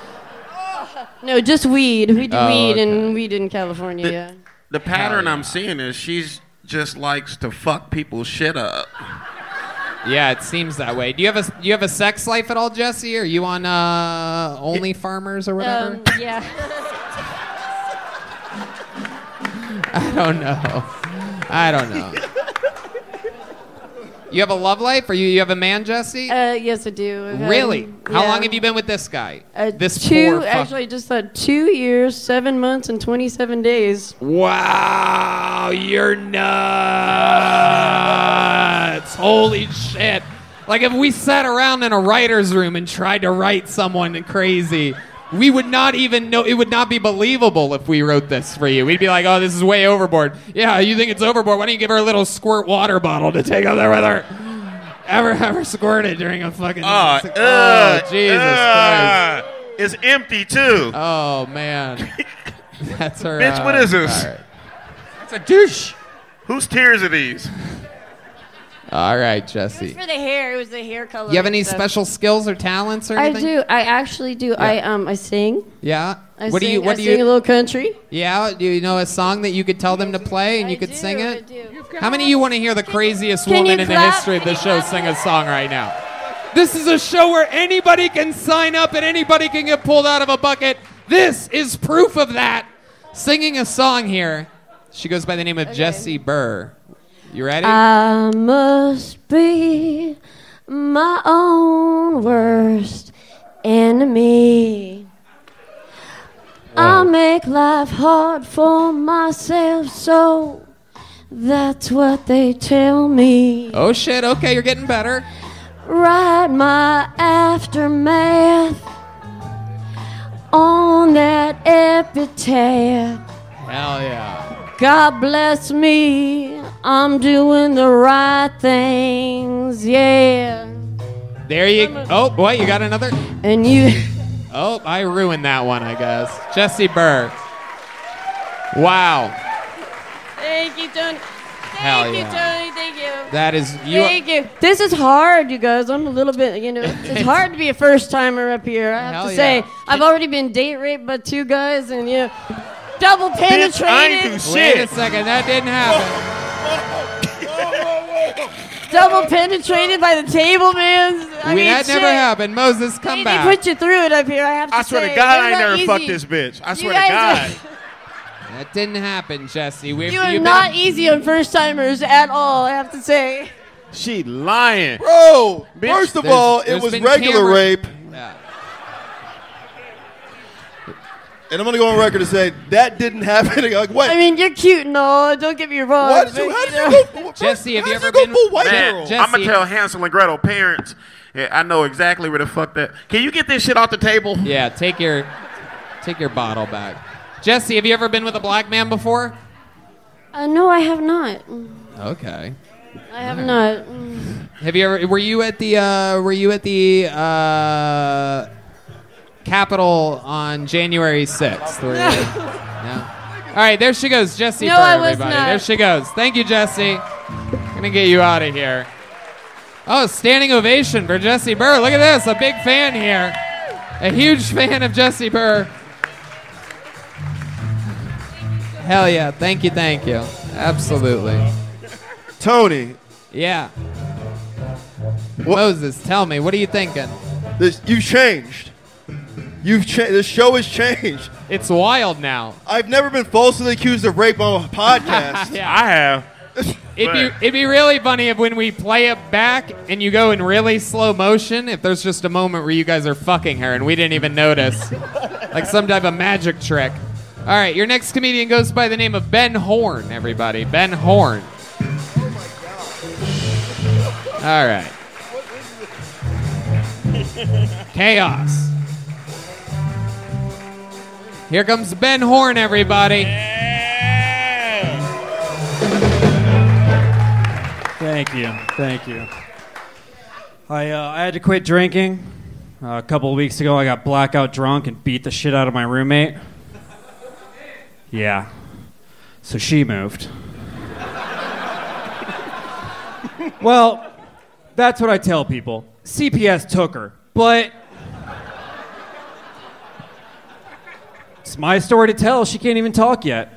No, just weed. We do Oh, weed okay. and weed in California. The- yeah. The pattern I'm seeing is she's just likes to fuck people's shit up. Yeah, it seems that way. Do you have a Do you have a sex life at all, Jesse? Are you on uh, Only Farmers or whatever? Um, yeah. <laughs> I don't know. I don't know. <laughs> You have a love life? Or you you have a man, Jesse? Uh, yes, I do. I've had- really? How yeah. long have you been with this guy? Uh, this two, poor fuck- actually, just thought two years, seven months, and 27 days. Wow, you're nuts. Holy shit. Like if we sat around in a writer's room and tried to write someone crazy, we would not even know it would not be believable if we wrote this for you. We'd be like, "Oh, this is way overboard." Yeah, you think it's overboard? Why don't you give her a little squirt water bottle to take up there with her? Ever ever squirted during a fucking Uh, oh, uh, Jesus uh, It's empty too. Oh man. <laughs> That's her Bitch, uh, what is this? right. It's a douche. Whose tears are these? All right, Jesse. For the hair, it was the hair color. You have any stuff. special skills or talents or I anything? do. I actually do. I um I sing. Yeah. I what sing, do you? What I do sing you? a little country. yeah. Do you know a song that you could tell them to play and you I could do, sing I it? do. How many of you want to hear the craziest can woman you in the clap? history of the show sing a song right now? This is a show where anybody can sign up and anybody can get pulled out of a bucket. This is proof of that. Singing a song here. She goes by the name of Jessie Burr. You ready? I must be my own worst enemy. I make life hard for myself, so that's what they tell me. oh shit. Okay, you're getting better. Write my aftermath on that epitaph. Hell yeah. God bless me, I'm doing the right things, yeah. There you. Go. Oh boy, you got another. And you, <laughs> Oh, I ruined that one, I guess. Jesse Burr. Wow. Thank you, Tony. Hell Thank you, yeah. Tony. Thank you. That is you. Thank you. This is hard, you guys. I'm a little bit, you know, <laughs> it's hard to be a first timer up here. I have Hell to say, yeah. I've already been date raped by two guys, and you know, double penetrated. I ain't do shit. Wait a second, that didn't happen. Double penetrated by the table, man. I We- mean, that never shit. happened. Moses, come They, back. they put you through it up here. I have to I swear say. to God, I never easy. fucked this bitch. I swear to guys God. That didn't happen, Jesse. We, You are not been, easy on first timers at all. I have to say. She lying. Bro, Bitch, first of all, it was regular camera- rape. Yeah. And I'm going to go on record and say that didn't happen. <laughs> Like, wait. I mean, you're cute and all. Don't get me wrong. Why did but, you, how did know. <laughs> you go? Jesse, have you ever go been- full white Man, girl? Jesse- I'm gonna tell Hansel and Gretel parents. Yeah, I know exactly where the fuck that. Can you get this shit off the table? Yeah, take your take your bottle back. Jesse, have you ever been with a black man before? Uh, no, I have not. Okay. I have not. Mm. Have you ever? Were you at the? Uh, were you at the uh, Capitol on January sixth? no. <laughs> All right, there she goes, Jesse. No, Burr, I was everybody. not. There she goes. Thank you, Jesse. Gonna get you out of here. Oh, standing ovation for Jesse Burr. Look at this, a big fan here, a huge <laughs> fan of Jesse Burr. Hell yeah! Thank you, thank you. Absolutely. Tony, Yeah. What? Moses, tell me, what are you thinking? this, you've changed. You've changed. The show has changed. It's wild now. I've never been falsely accused of rape on a podcast. <laughs> Yeah. I have. It'd be, it'd be really funny if when we play it back and you go in really slow motion, if there's just a moment where you guys are fucking her and we didn't even notice. <laughs> like some type of magic trick. All right, your next comedian goes by the name of Ben Horn, everybody. Ben Horn. Oh my God. All right. <laughs> Chaos. Here comes Ben Horn, everybody. Thank you. Thank you. I, uh, I had to quit drinking. Uh, a couple weeks ago, I got blackout drunk and beat the shit out of my roommate. Yeah. So she moved. <laughs> well, that's what I tell people. CPS took her, but. It's my story to tell. She can't even talk yet.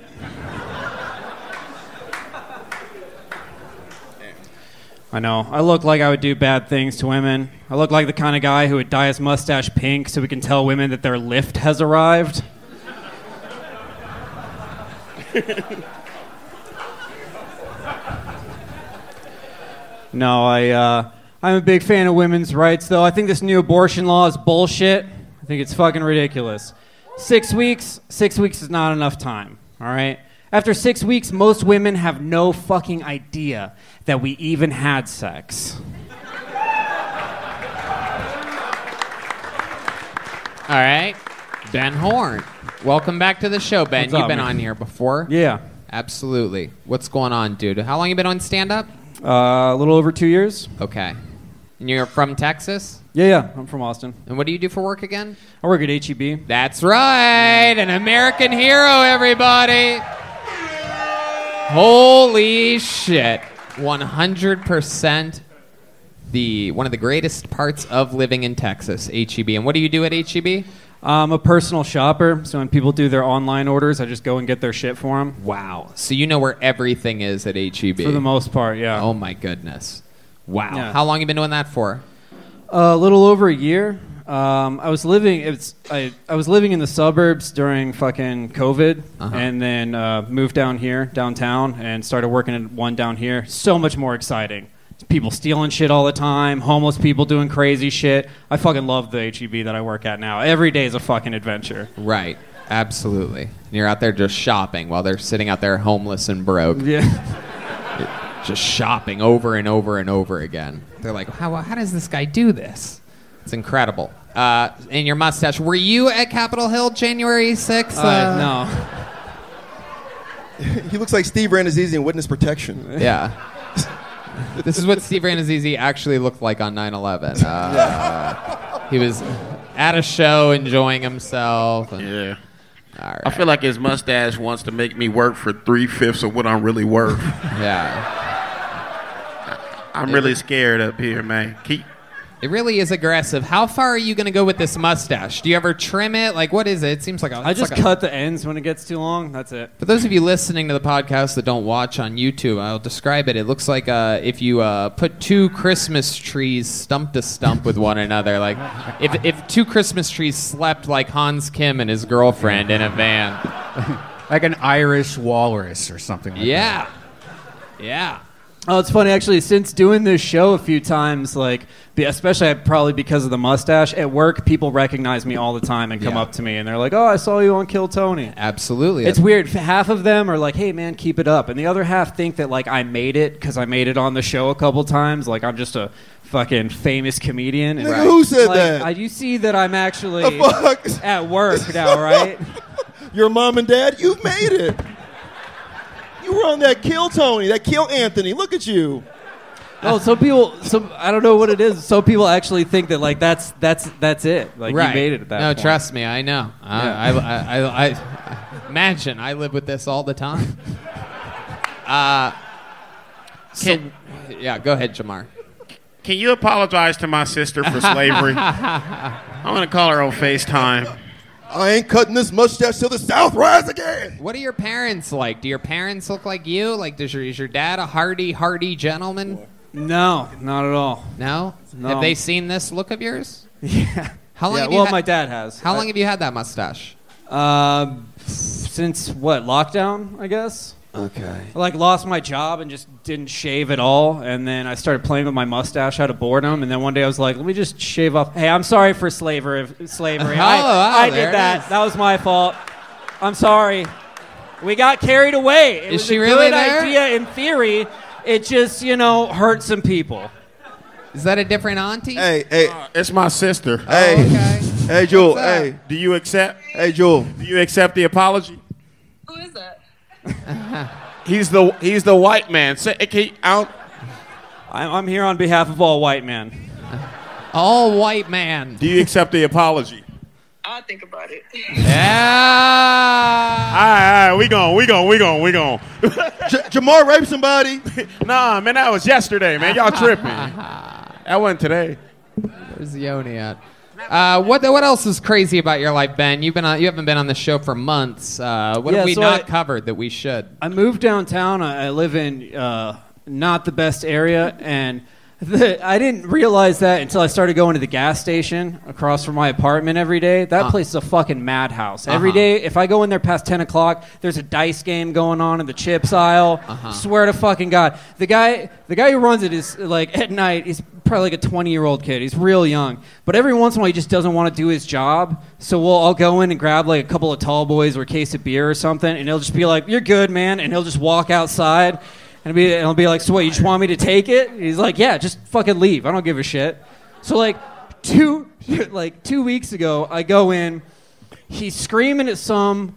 I know. I look like I would do bad things to women. I look like the kind of guy who would dye his mustache pink so we can tell women that their lift has arrived. <laughs> no, I, uh, I'm a big fan of women's rights, though. I think this new abortion law is bullshit. I think it's fucking ridiculous. Six weeks, six weeks is not enough time, all right? After six weeks, most women have no fucking idea that we even had sex. All right. Ben Horn. Welcome back to the show, Ben. What's You've up, been man? on here before. Yeah. Absolutely. What's going on, dude? How long you been on stand up? Uh, a little over two years. Okay. And you're from Texas? Yeah, yeah. I'm from Austin. And what do you do for work again? I work at HEB. That's right. An American hero, everybody. Holy shit. 100% the one of the greatest parts of living in Texas, HEB. And what do you do at HEB? I'm a personal shopper, so when people do their online orders, I just go and get their shit for them. Wow. So you know where everything is at HEB. For the most part, yeah. Oh my goodness. Wow. Yeah. How long you been doing that for? A little over a year. Um, I was living. It's I, I was living in the suburbs during fucking COVID, Uh-huh. and then uh, moved down here, downtown, and started working at one down here. So much more exciting. People stealing shit all the time. Homeless people doing crazy shit. I fucking love the HEB that I work at now. Every day is a fucking adventure. Right. Absolutely. And you're out there just shopping while they're sitting out there homeless and broke. Yeah. Just shopping over and over and over again. They're like, how, how does this guy do this? It's incredible. Uh, and your mustache. Were you at Capitol Hill January 6th? Uh, no. <laughs> he looks like Steve Rannazzisi in Witness Protection. Yeah. this is what Steve Rannazzisi actually looked like on 9 11. Uh, he was at a show enjoying himself. and- Yeah. All right. I feel like his mustache wants to make me work for three fifths of what I'm really worth. yeah. I'm really scared up here, man. Keep. It really is aggressive. How far are you going to go with this mustache? Do you ever trim it? Like, what is it? It seems like a. I just like a- cut the ends when it gets too long. That's it. For those of you listening to the podcast that don't watch on YouTube, I'll describe it. It looks like uh, if you uh, put two Christmas trees stump to stump with one another. Like if, if two Christmas trees slept like Hans Kim and his girlfriend in a van. <laughs> like an Irish walrus or something like Yeah. Yeah. Oh, it's funny actually. Since doing this show a few times, like especially probably because of the mustache at work, people recognize me all the time and come Yeah. up to me and they're like, "Oh, I saw you on Kill Tony." Absolutely. It's weird. Half of them are like, "Hey, man, keep it up," and the other half think that like I made it because I made it on the show a couple times. Like I'm just a fucking famous comedian. And Nigga, who said like, that? I, you see that I'm actually at work now, right? <laughs> Your mom and dad, you've made it. <laughs> You were on that Kill Tony, that Kill Anthony. Look at you. Oh, some people, some I don't know what it is. Some people actually think that like that's that's that's it. Like right. you made it at that. no, point. trust me, I know. I, Yeah. I, I, I, I- imagine I live with this all the time. <laughs> Uh, so, yeah, go ahead, Jamar. Can you apologize to my sister for slavery? <laughs> I'm gonna call her on FaceTime. I ain't cutting this mustache till the South rise again. What are your parents like? Do your parents look like you? Like, does your is your dad a hardy, hardy gentleman? No, not at all. No. No. Have they seen this look of yours? <laughs> Yeah. How long? Yeah, have you well, had- my dad has. How I- long have you had that mustache? Um, since what lockdown? I guess. Okay. I like lost my job and just didn't shave at all, and then I started playing with my mustache out of boredom. And then one day I was like, "Let me just shave off." Hey, I'm sorry for slavery. Slavery. Oh, I, wow, I did it that. is. That was my fault. I'm sorry. We got carried away. It Is was she a really good there? idea in theory. It just you know hurt some people. Is that a different auntie? Hey, hey, Uh, it's my sister. hey, okay. hey, Jewel. What's that? Hey, Do you accept? hey, Jewel. Do you accept the apology? Who is that? <laughs> He's the he's the white man. Say, eh, can you- I don't- I'm, I'm here on behalf of all white men. All white man. do you accept the apology? I'll think about it. Yeah. All right, all right, we gon' we gon' we gon' we gon' <laughs> J- Jamar raped somebody. <laughs> nah, man, that was yesterday, man. Y'all tripping. That wasn't today. Where's Yoni at? Uh, what what else is crazy about your life, Ben? You've been on, you haven't been on the show for months. Uh, what Yeah, have we so not I- covered that we should? I moved downtown. I, I live in uh, not the best area, and the, I didn't realize that until I started going to the gas station across from my apartment every day. That Uh. place is a fucking madhouse. Every Uh-huh. day, if I go in there past ten o'clock, there's a dice game going on in the chips aisle. Uh-huh. Swear to fucking god, the guy, the guy who runs it is like at night. He's probably like a twenty year old kid. He's real young, but every once in a while he just doesn't want to do his job. So we'll I'll go in and grab like a couple of tall boys or a case of beer or something, and he'll just be like, "You're good, man," and he'll just walk outside. And I'll be, and I'll be like, so what, you just want me to take it? He's like, yeah, just fucking leave. I don't give a shit. So like two <laughs> like two weeks ago, I go in, he's screaming at some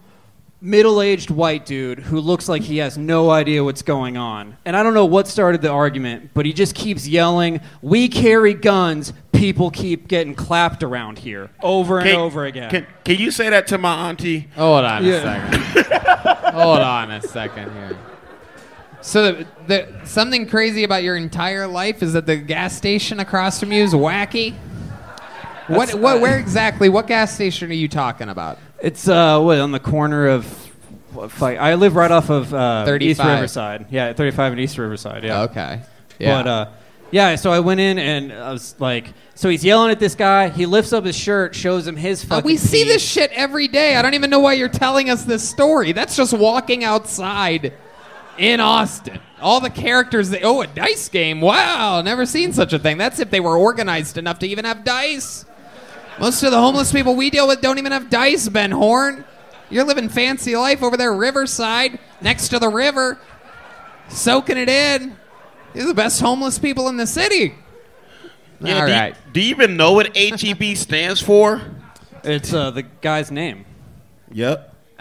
middle-aged white dude who looks like he has no idea what's going on. And I don't know what started the argument, but he just keeps yelling, "We carry guns. People keep getting clapped around here over and Can- over again." Can, can you say that to my auntie? Hold on Yeah. a second. Hold on a second here. So the, the, something crazy about your entire life is that the gas station across from you is wacky. What, That's- what, where exactly? What gas station are you talking about? It's uh, what on the corner of. what, I live right off of uh, East Riverside. Yeah, 35 and East Riverside. Yeah. Okay. Yeah. But uh, yeah, so I went in and I was like, so he's yelling at this guy. He lifts up his shirt, shows him his Uh, fucking. we see this shit every day. I don't even know why you're telling us this story. That's just walking outside in Austin. All the characters that oh a dice game. Wow, never seen such a thing. That's if they were organized enough to even have dice. Most of the homeless people we deal with don't even have dice, Ben Horn. You're living fancy life over there, Riverside, next to the river, soaking it in. You're the best homeless people in the city. Yeah, All do, you- do you even know what HEB stands for? It's uh, the guy's name. Yep. <laughs>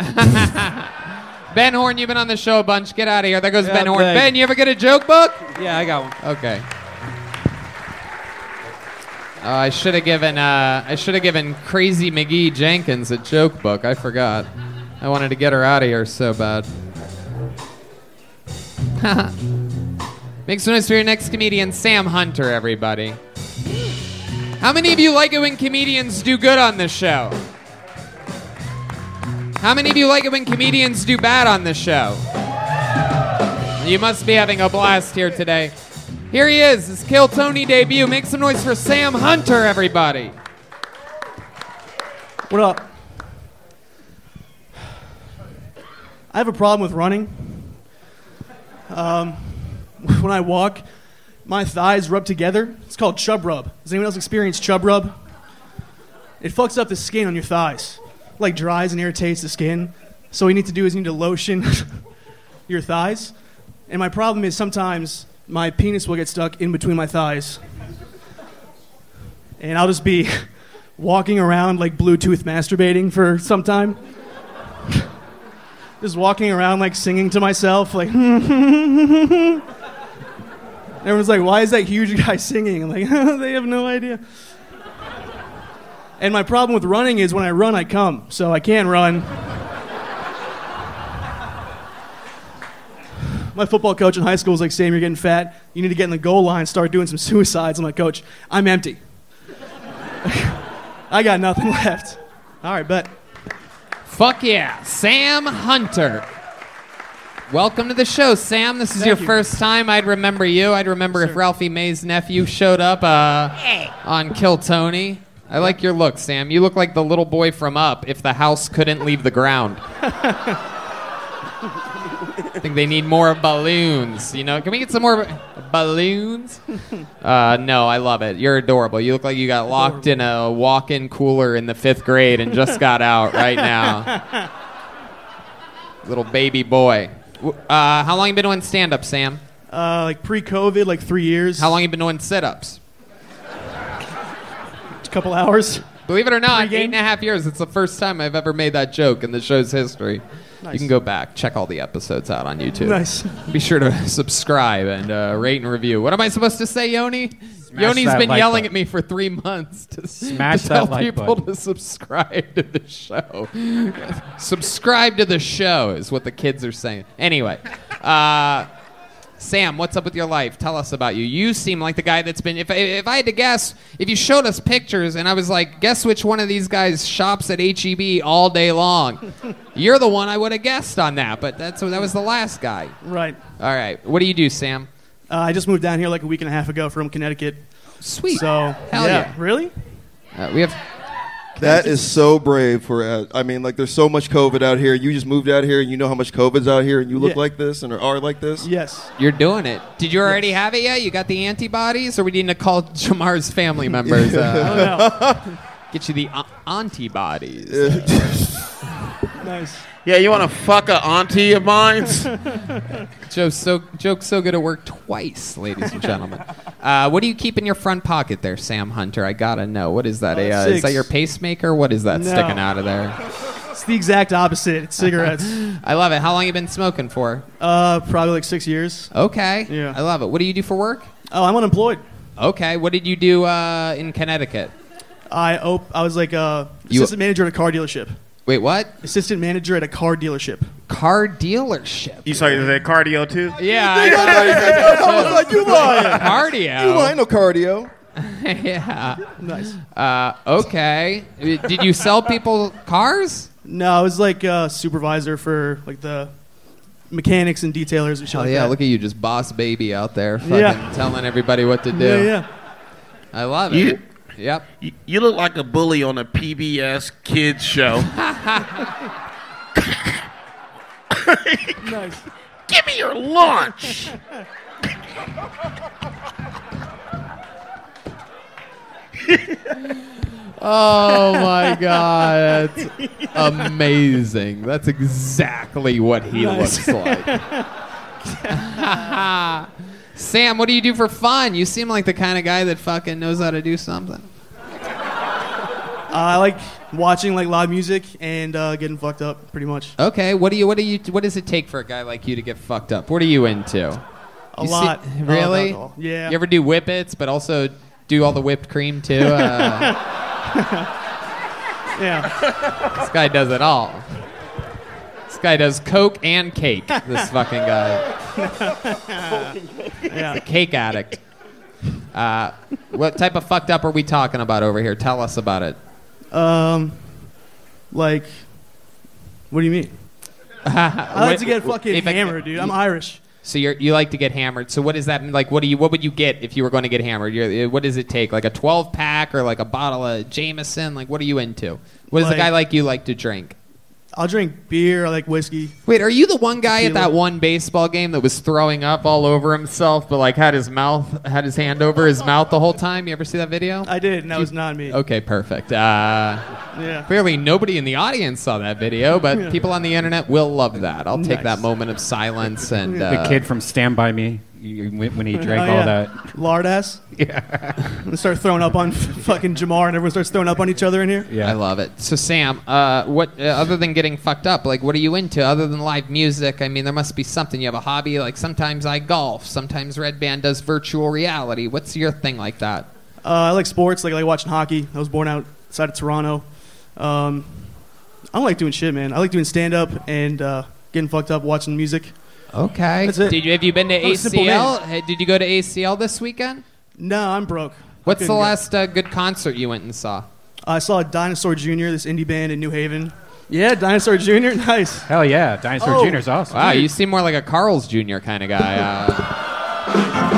Ben Horn, you've been on the show a bunch. Get out of here. There goes Yeah, Ben Horn. thanks. Ben, you ever get a joke book? Yeah, I got one. Okay. Oh, I should have given uh, I should have given Crazy McGee Jenkins a joke book. I forgot. I wanted to get her out of here so bad. <laughs> Make some noise for your next comedian, Sam Hunter, everybody. How many of you like it when comedians do good on this show? How many of you like it when comedians do bad on this show? You must be having a blast here today. Here he is, his Kill Tony debut. Make some noise for Sam Hunter, everybody. What up? I have a problem with running. Um, <laughs> when I walk, my thighs rub together. It's called chub rub. Has anyone else experienced chub rub? It fucks up the skin on your thighs, like dries and irritates the skin. So what you need to do is you need to lotion <laughs> your thighs. And my problem is sometimes my penis will get stuck in between my thighs. And I'll just be <laughs> walking around like Bluetooth masturbating for some time. <laughs> just walking around like singing to myself, like. Everyone's like, why is that huge guy singing? I'm like, they have no idea. And my problem with running is when I run, I come. So I can't run. my football coach in high school was like, Sam, you're getting fat. You need to get in the goal line, start doing some <laughs> suicides. I'm like, Coach, I'm empty. <laughs> I got nothing <laughs> left. All right, bet. Fuck yeah, Sam Hunter. Welcome to the show, Sam. This is Thank your you. first time. I'd remember you. I'd remember if Ralphie May's nephew showed up uh, on Kill Tony. I like your look, Sam. You look like the little boy from Up if the house couldn't leave the ground. I think they need more balloons. You know, can we get some more balloons? <laughs> Uh, no, I love it. You're adorable. You look like you got locked in a walk-in cooler in the fifth grade and just got out right now. <laughs> Little baby boy. Uh, how long you been doing stand-up, Sam? Uh, like pre-COVID, like three years. How long you been doing sit-ups? A couple hours. Believe it or not, eight and a half years. It's the first time I've ever made that joke in the show's history. You can go back, check all the episodes out on YouTube. Nice. Be sure to <laughs> subscribe and uh, rate and review. What am I supposed to say, Yoni? Yoni's been like yelling button. at me for three months to, Smash to that tell like people button. to subscribe to the show. <laughs> subscribe to the show is what the kids are saying. Anyway, uh, Sam, what's up with your life? Tell us about you. You seem like the guy that's been. If I, if I had to guess, if you showed us pictures and I was like, guess which one of these guys shops at HEB all day long, <laughs> you're the one I would have guessed on that. But that's that was the last guy. Right. All right. What do you do, Sam? Uh, I just moved down here like a week and a half ago from Connecticut. Sweet. So, Hell yeah. Really? Uh, we have. <laughs> That is so brave for. Uh, I mean, like, there's so much COVID out here. You just moved out here, and you know how much COVID's out here, and you look Yeah. like this and are like this. Yes. You're doing it. Did you already have it yet? You got the antibodies, or we need to call Jamar's family <laughs> members? Uh, <laughs> Get you the uh, antibodies. Nice. Yeah, you want to fuck a auntie of mine? <laughs> Joe's so joke's so good at work twice, ladies and gentlemen. <laughs> Uh, what do you keep in your front pocket there, Sam Hunter? I gotta know. What is that? Uh, A, uh, is that your pacemaker? What is that No. sticking out of there? It's the exact opposite. It's cigarettes. <laughs> I love it. How long you been smoking for? uh, probably like six years. Okay. Yeah. I love it. What do you do for work? Oh, I'm unemployed. Okay. What did you do uh, in Connecticut? I op- I was like uh, You- assistant manager at a car dealership. Wait, what? Assistant manager at a car dealership. Car dealership. You saw that cardio too? Yeah. I was like, you lying. <laughs> Cardio. You lying? No cardio. <laughs> yeah. Nice. Uh, okay. Did you sell people cars? No, I was like uh, supervisor for like the mechanics and detailers and shit Oh like yeah, that. look at you, just boss baby out there, fucking Yeah. telling everybody what to do. Yeah, yeah. I love it. You- Yep. You, you look like a bully on a PBS kids show. <laughs> Nice. Give me your lunch. Oh my god, that's amazing. That's exactly what he Nice. looks like. <laughs> Sam, what do you do for fun? You seem like the kind of guy that fucking knows how to do something. Uh, I like watching like live music and uh, getting fucked up, pretty much. Okay, what do you what do you what does it take for a guy like you to get fucked up? What are you into? A You see- lot. <laughs> really? alcohol. Yeah. You ever do whippets, but also Do all the whipped cream too. Uh, <laughs> yeah. this guy does it all. This guy does coke and cake. This fucking guy. Yeah. Cake addict. Uh, what type of fucked up are we talking about over here? Tell us about it. Um, like, what do you mean? I like to get <laughs> fucking If I- hammered, dude. I'm Irish. So you you like to get hammered. So what does that mean? Like, what do you what would you get if you were going to get hammered? You're, what does it take? Like a 12 pack or like a bottle of Jameson? Like, what are you into? What does Like- a guy like you like to drink? I'll drink beer. I like whiskey. Wait, are you the one guy at that one baseball game that was throwing up all over himself, but like had his mouth, had his hand over his mouth the whole time? You ever see that video? I did, and that was not me. Okay, perfect. Uh, Yeah. Clearly, nobody in the audience saw that video, but Yeah. people on the internet will love that. I'll take Nice. that moment of silence and the uh, kid from Stand By Me you- when when he <laughs> drank Oh, all yeah. that. Lard ass. <laughs> Yeah. I'm start throwing up on fucking Jamar, and everyone starts throwing up on each other in here. Yeah, I love it. So Sam, uh, what uh, other than getting fucked up, like what are you into other than live music? I mean, there must be something. You have a hobby. Like sometimes I golf. Sometimes Redban does virtual reality. What's your thing like that? Uh, I like sports. Like I like watching hockey. I was born outside of Toronto. Um, I don't like doing shit, man. I like doing stand up and uh, getting fucked up, watching music. Okay. That's it. Did you have you been to I'm a simple ACL? man. Hey, Did you go to ACL this weekend? No, I'm broke. What's the couldn't go. last uh, good concert you went and saw? I saw Dinosaur Jr., this indie band in New Haven. Yeah, Dinosaur Jr. <laughs> Nice. Hell yeah, Dinosaur Oh. Jr.'s awesome. Wow, you seem more like a Carl's Jr. kind of guy. Uh,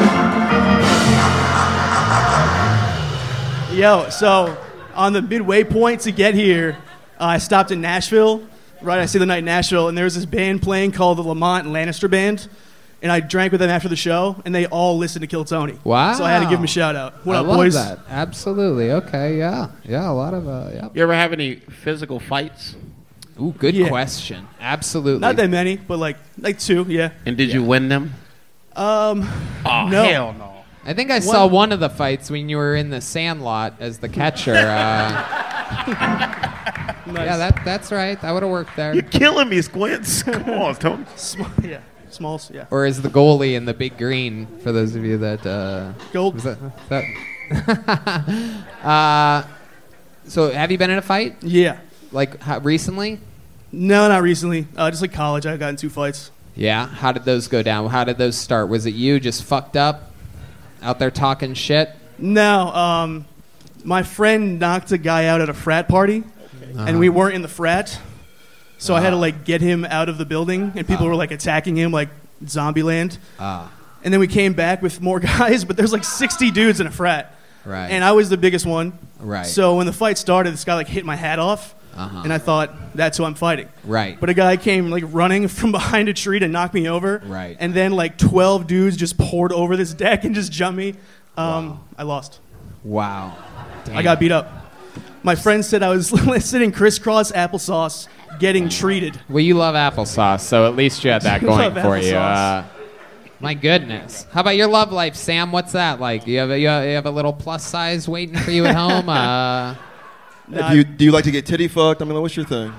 Yo, so on the midway point to get here, uh, I stopped in Nashville. Right, I see the night in Nashville, and there was this band playing called the Lamont and Lannister Band, and I drank with them after the show, and they all listened to Kill Tony. wow. So I had to give them a shout out. What I up, love boys? that. Absolutely. Okay. Yeah. Yeah. A lot of. Uh, yeah. You ever have any physical fights? Ooh, good Yeah. question. Absolutely. Not that many, but like like two, yeah. And did you win them? Um, Oh no. hell no! I think I saw one of the fights when you were in the Sandlot as the catcher. Uh, <laughs> Yeah, that that's right. That would have worked there. You're killing me, Squints. <laughs> Come on, Tony. Small, yeah, smalls, yeah. Or is the goalie in the big green, for those of you that uh, Gold. was that, that <laughs> uh, so have you been in a fight? Yeah. Like how, recently? No, not recently. Uh, just like college, I got in two fights. Yeah. How did those go down? How did those start? Was it you just fucked up, out there talking shit? No, um, my friend knocked a guy out at a frat party, and we weren't in the frat, so I had to like get him out of the building, and people were like attacking him like Zombieland. Ah. And then we came back with more <laughs> guys, but there's like 60 dudes in a frat, Right. and I was the biggest one. Right. So when the fight started, this guy like hit my hat off, Uh-huh. and I thought that's who I'm fighting. Right. But a guy came like running <laughs> from behind a tree to knock me over. Right. And then like 12 dudes just poured over this deck and just jumped me. Um, I lost. Wow. I got beat up. My friend said I was <laughs> sitting crisscross applesauce getting treated. Well, you love applesauce, so at least you had that <laughs> going Love for you. Uh, my goodness. How about your love life, Sam? What's that like? You have a, you have you have a little plus size waiting for you at home? Uh, <laughs> Nah, do, you, do you like to get titty fucked? I mean, what's your thing?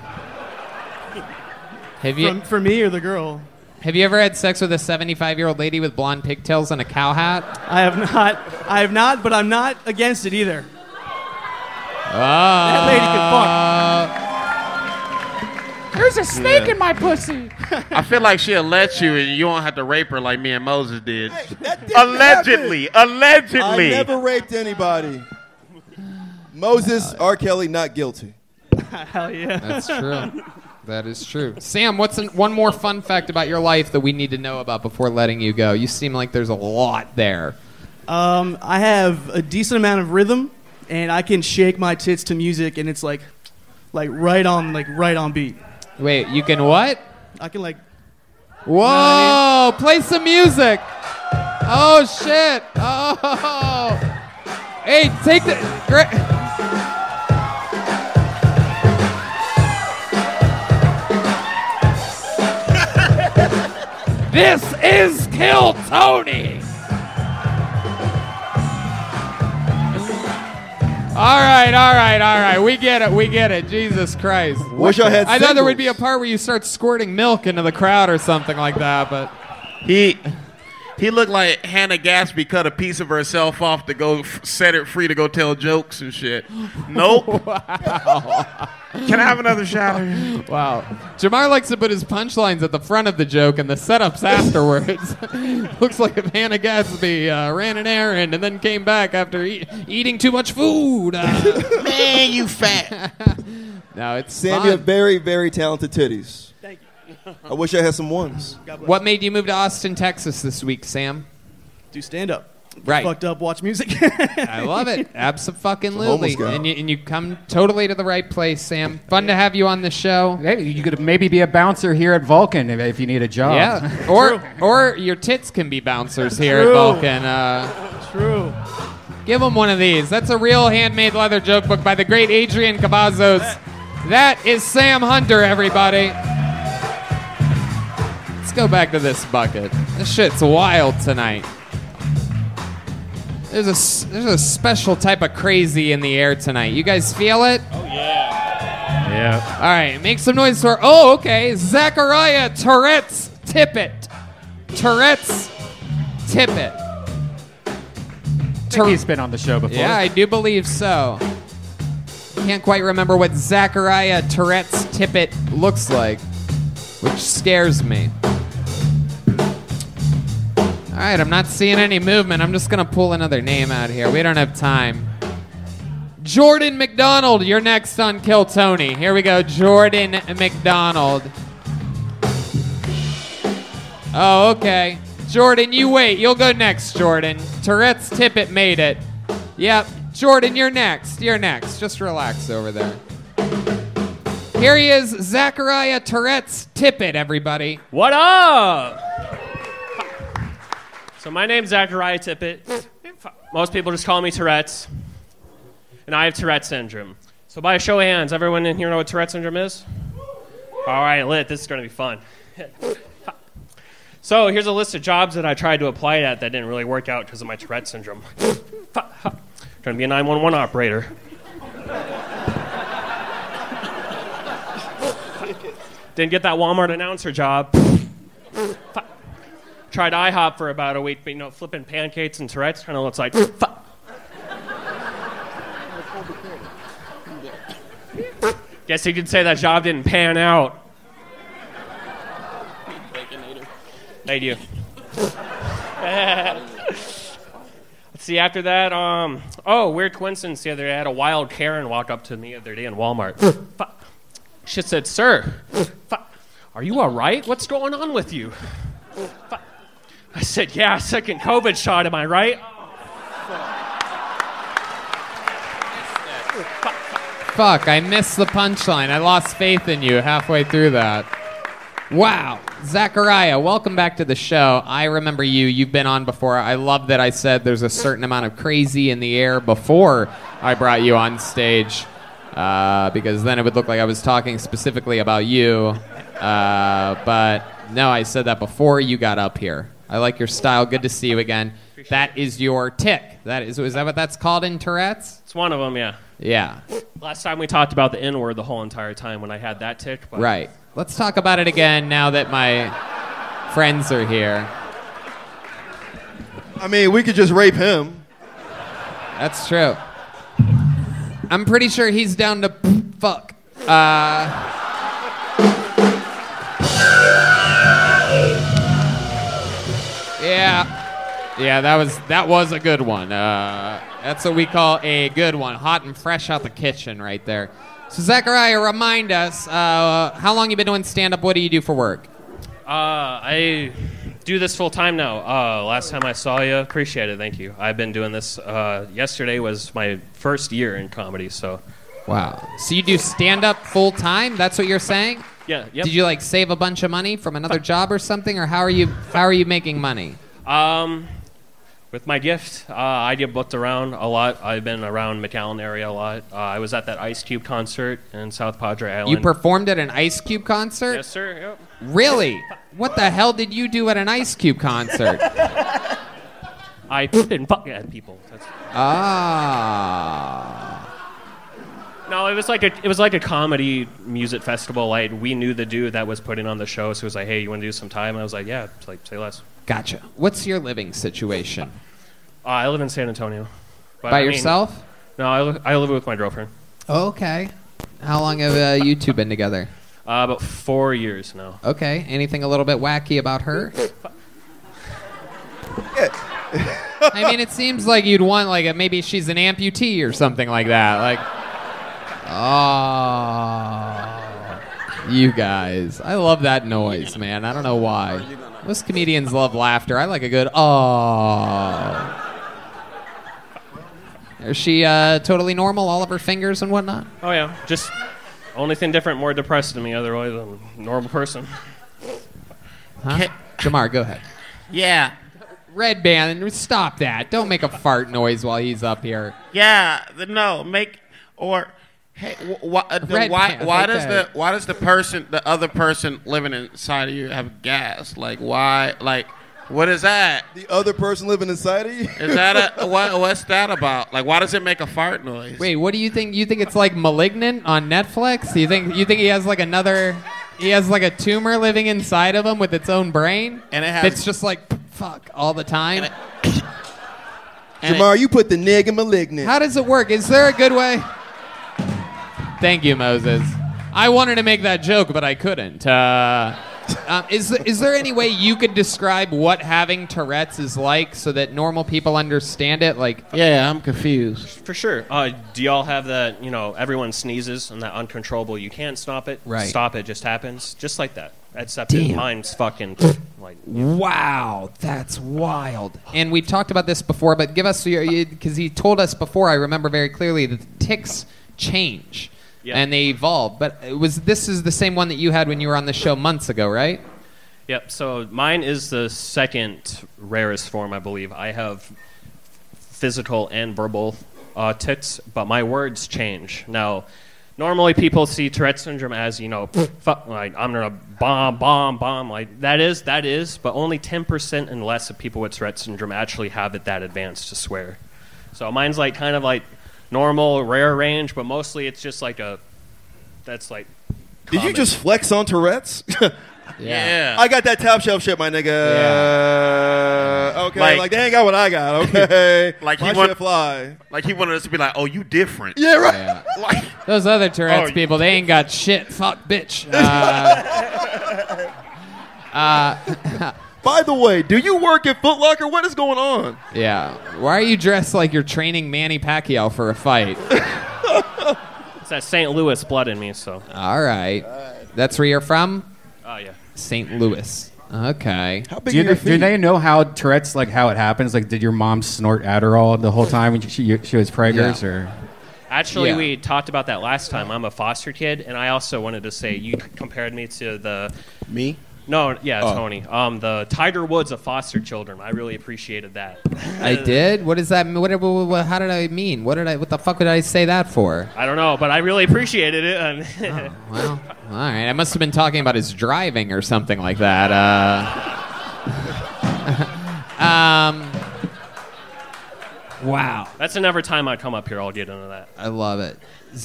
have you From, for me or the girl? have you ever had sex with a 75 year old lady with blonde pigtails and a cow hat? I have not. I have not, but I'm not against it either. That lady can fuck. There's a snake Yeah. in my pussy. I feel like she'll let you and you don't have to rape her like me and Moses did. didn't allegedly, allegedly. I never raped anybody. Moses, R. Kelly, not guilty. Hell yeah. That's true. <laughs> That is true. Sam, what's an, one more fun fact about your life that we need to know about before letting you go? You seem like there's a lot there. Um, I have a decent amount of rhythm, and I can shake my tits to music, and it's like, like right on, like right on beat. Wait, you can what? I can like. Whoa! Play some music. Oh shit! Oh, hey, take the. <laughs> This is Kill Tony. All right, all right, all right. We get it. We get it. Jesus Christ. Wish I had I thought there would be a part where you start squirting milk into the crowd or something like that, but He He looked like Hannah Gadsby cut a piece of herself off to go f- set it free to go tell jokes and shit. <laughs> Nope. Can I have another shot? Wow. Jamar likes to put his punchlines at the front of the joke and the setups afterwards. <laughs> Looks like if Hannah Gadsby uh, ran an errand and then came back after e- eating too much food. Uh, Man, you fat. <laughs> no, it's Sam, fun. very, very talented titties. Thank you. I wish I had some ones. What made you move to Austin, Texas this week, Sam? Do stand up. Right. Fucked up, watch music. <laughs> I love it. Absolutely. homeless guy. And you, and you come totally to the right place, Sam. Fun to have you on the show. Hey, you could maybe be a bouncer here at Vulcan if, if you need a job. Yeah. <laughs> Or or your tits can be bouncers here True. at Vulcan. Uh, True. Give them one of these. That's a real handmade leather joke book by the great Adrian Cavazos. That is Sam Hunter, everybody. Let's go back to this bucket. This shit's wild tonight. There's a s- there's a special type of crazy in the air tonight. You guys feel it? Oh yeah. Yeah. All right, make some noise for. Oh, okay. Zachariah Tourette's Tippett. Tourette's Tippett. I think he's been on the show before. Yeah, I do believe so. Can't quite remember what Zachariah Tourette's Tippett looks like, which scares me. All right, I'm not seeing any movement. I'm just going to pull another name out here. We don't have time. Jordan McDonald, you're next on Kill Tony. Here we go. Jordan McDonald. Oh, okay. Jordan, you wait. You'll go next, Jordan. Tourette's Tippett made it. Yep. Jordan, you're next. You're next. Just relax over there. Here he is, Zachariah Tourette's Tippett, everybody. What up? So my name's Zachariah Tippett. Most people just call me Tourette's. And I have Tourette syndrome. So by a show of hands, everyone in here know what Tourette syndrome is? All right, lit. This is going to be fun. so here's a list of jobs that I tried to apply at that didn't really work out because of my Tourette syndrome. Trying to be a 911 operator. Didn't get that Walmart announcer job. Tried IHOP for about a week, but you know, flipping pancakes and Tourette's kind of looks like. Guess you could say that job didn't pan out. Thank you. <laughs> Let's see. After that, um, oh, weird coincidence. The other day, I had a wild Karen walk up to me the other day in Walmart. She said, "Sir, are you all right? What's going on with you?" I said, "Yeah, second COVID shot. Am I right?" Fuck, I missed the punchline. I lost faith in you halfway through that. Wow. Zachariah, welcome back to the show. I remember you. You've been on before. I love that I said there's a certain amount of crazy in the air before I brought you on stage. Uh, because then it would look like I was talking specifically about you. Uh, but no, I said that before you got up here. I like your style. Good to see you again. That is your tic. That is, is that what that's called in Tourette's? It's one of them, yeah. Yeah. Last time we talked about the N word the whole entire time when I had that tic. But Right. Let's talk about it again now that my friends are here. I mean, we could just rape him. That's true. I'm pretty sure he's down to fuck. Uh, Yeah, that was that was a good one. Uh, that's what we call a good one, hot and fresh out the kitchen, right there. So Zachariah, remind us, uh, how long you been doing stand up? What do you do for work? Uh, I do this full time now. Uh, last time I saw you, appreciate it. Thank you. I've been doing this. Uh, yesterday was my first year in comedy, so Wow. So you do stand up full time? That's what you're saying? Yeah, yep. Did you like save a bunch of money from another job or something, or how are you how are you making money? Um, with my gift, uh, I get booked around a lot. I've been around McAllen area a lot. Uh, I was at that Ice Cube concert in South Padre Island. You performed at an Ice Cube concert? Yes, sir. Yep. Really? What the hell did you do at an Ice Cube concert? <laughs> I didn't fuck at people. That's... ah. No, it was like a it was like a comedy music festival. Like we knew the dude that was putting on the show, so he was like, "Hey, you want to do some time?" And I was like, "Yeah." It's like, say less. Gotcha. What's your living situation? Uh, I live in San Antonio. By I mean- yourself? no, I, li- I live with my girlfriend. Okay. How long have uh, you two been together? Uh, about four years now. Okay. Anything a little bit wacky about her? I mean, it seems like you'd want like a, maybe she's an amputee or something like that. Like, oh, you guys, I love that noise, man. I don't know why. Most comedians love laughter. I like a good oh. Is she uh, totally normal? All of her fingers and whatnot. Oh yeah, just only thing different, more depressed than me. Otherwise, I'm a normal person. Huh? Jamar, go ahead. Yeah. Redban, stop that. Don't make a fart noise while he's up here. Yeah, no, make or hey, wh- wh- uh, the- Red why pants, why does okay. the why does the person the other person living inside of you have gas? Like why? Like what is that? The other person living inside of you? Is that a <laughs> what? What's that about? Like why does it make a fart noise? Wait, what do you think? You think it's like Malignant on Netflix? You think you think he has like another? He has like a tumor living inside of him with its own brain, and it has- it's just like fuck all the time. <laughs> Jamar, you put the nigga malignant. How does it work? Is there a good way? Thank you, Moses. I wanted to make that joke, but I couldn't. Uh, um, is is there any way you could describe what having Tourette's is like, so that normal people understand it? Like, yeah, I'm confused. For sure. Uh, do y'all have that? You know, everyone sneezes and that uncontrollable. You can't stop it. Right. Stop it. Just happens. Just like that. Except that Damn. mine's fucking like. Wow, that's wild. And we've talked about this before, but give us your because he told us before. I remember very clearly that the tics change Yeah. and they evolve. But it was this is the same one that you had when you were on the show months ago, right? Yep. So mine is the second rarest form, I believe. I have physical and verbal uh, tics, but my words change. Now, normally people see Tourette syndrome as, you know, fuck, like I'm gonna bomb, bomb, bomb. Like that is, that is, but only 10% and less of people with Tourette syndrome actually have it that advanced to swear. So mine's like kind of like normal, rare range, but mostly it's just like a, that's like. Did you just flex on Tourette's? <laughs> Yeah. I got that top shelf shit, my nigga. Yeah. Okay, like, Like- they ain't got what I got. <laughs> Okay, Like my he want- shit fly. Like he wanted us to be like, oh, you different. Yeah, right. <laughs> Like Those other Tourette's Oh, people, they ain't got shit. Fuck, bitch. Uh, uh, By the way, do you work at Foot Locker? What is going on? yeah. Why are you dressed like you're training Manny Pacquiao for a fight? <laughs> It's that St. Louis blood in me, so. All right. That's where you're from? Oh, yeah. St. Louis. Okay. How Do, you, do they know how Tourette's like how it happens? Like, did your mom snort Adderall the whole time when she she was preggers, Yeah. or Actually, Yeah. we talked about that last time. I'm a foster kid, and I also wanted to say you compared me to the me. No, yeah, Oh. Tony. Um, the Tiger Woods of foster children. I really appreciated that. I did. What does that? mean? What, what, what? How did I mean? What did I? What the fuck did I say that for? I don't know, but I really appreciated it. and- <laughs> Well, all right. I must have been talking about his driving or something like that. Uh, <laughs> um. Wow. That's another time I come up here. I'll get into that. I love it.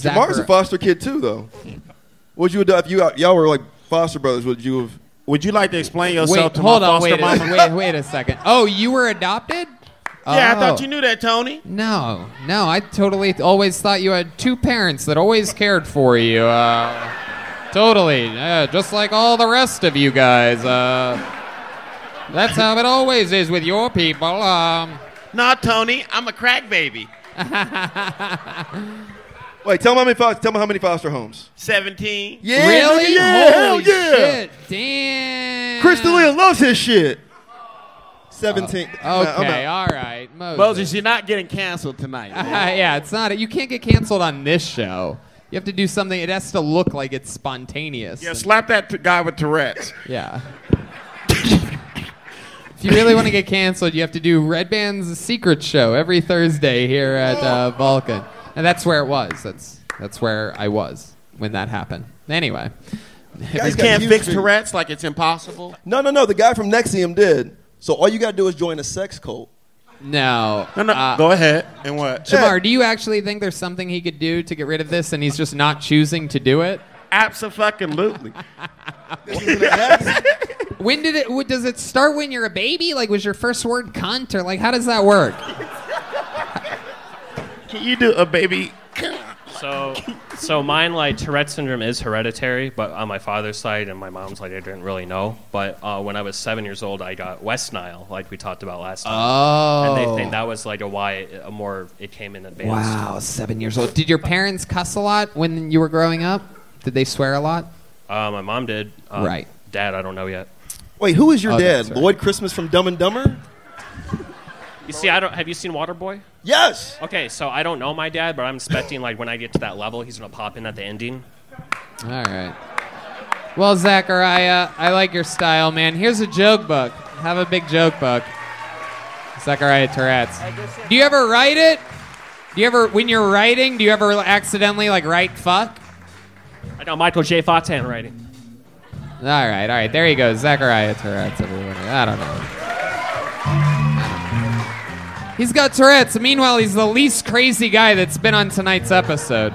Jamar's a foster kid too, though. Would you have done if you y'all were like foster brothers? Would you have? Would you like to explain Wait, hold on. Wait, a- wait, wait a second. Oh, you were adopted? Yeah, I thought Oh. you knew that, Tony. No, no, I totally always thought you had two parents that always cared for you. Uh, totally, yeah, just like all the rest of you guys. Uh, that's how it always is with your people. Um, Nah, Tony, I'm a crack baby. <laughs> Wait, tell me how many foster, tell me how many foster homes. Seventeen. Yeah, really? nigga, yeah, hell Holy yeah. shit! Damn. Chris D'Elia loves his shit. Seventeen. Okay, Nah, I'm out. all right, Moses. Moses, you're not getting canceled tonight. <laughs> yeah, it's not. You can't get canceled on this show. You have to do something. It has to look like it's spontaneous. Yeah, slap that t- guy with Tourette's. Yeah. if you really want to get canceled, you have to do Redban's Secret Show every Thursday here at uh, Vulcan, and that's where it was. That's that's where I was when that happened. Anyway, Guys You got can't fix feet. Tourette's like it's impossible. No, no, no. The guy from NXIVM did. So all you gotta do is join a sex cult. no. No, no. Uh, go ahead. And what? Jamar, do you actually think there's something he could do to get rid of this, and he's just not choosing to do it? Absolutely. <laughs> when did it? Does it start when you're a baby? Like, was your first word cunt, or like, how does that work? <laughs> Can you do a baby? So, so mine like Tourette syndrome is hereditary, but on my father's side and my mom's side, I didn't really know. But uh, when I was seven years old, I got West Nile, like we talked about last time. Oh, And they Oh. think that was like a why it, a more it came in advance. Wow, seven years old. Did your parents cuss a lot when you were growing up? Did they swear a lot? Uh, my mom did. Uh, Right. Dad, I don't know yet. Wait, who is your Oh, dad? that's right. Lloyd Christmas from Dumb and Dumber? You see, I don't. Have you seen Waterboy? Yes. Okay, so I don't know my dad, but I'm expecting like when I get to that level, he's gonna pop in at the ending. All right. Well, Zachariah, I like your style, man. Here's a joke book. Have a big joke book. Zachariah Tourette's. Do you ever write it? Do you ever, when you're writing, do you ever accidentally like write fuck? I know Michael J. Fox handwriting. All right, all right. There you go. Zachariah Tourette's, everybody. I don't know. He's got Tourette's. Meanwhile, he's the least crazy guy that's been on tonight's episode.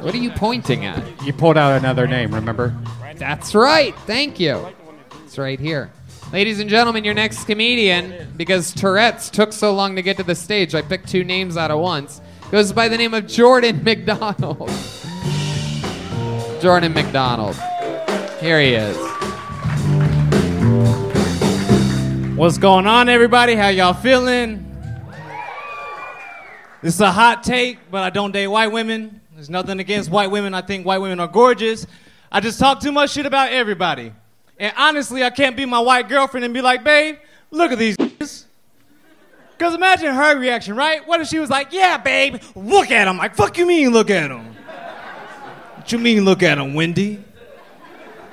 What are you pointing at? You pulled out another name, remember? That's right. Thank you. It's right here. Ladies and gentlemen, your next comedian, because Tourette's took so long to get to the stage, I picked two names out of once, goes by the name of Jordan <laughs> McDonald. Jordan McDonald. Here he is. What's going on, everybody? How y'all feeling? This is a hot take, but I don't date white women. There's nothing against white women. I think white women are gorgeous. I just talk too much shit about everybody. And honestly, I can't be my white girlfriend and be like, babe, look at these. Because imagine her reaction, right? What if she was like, yeah, babe, look at him. Like, fuck you mean, look at him? What you mean, look at him, Wendy? <laughs>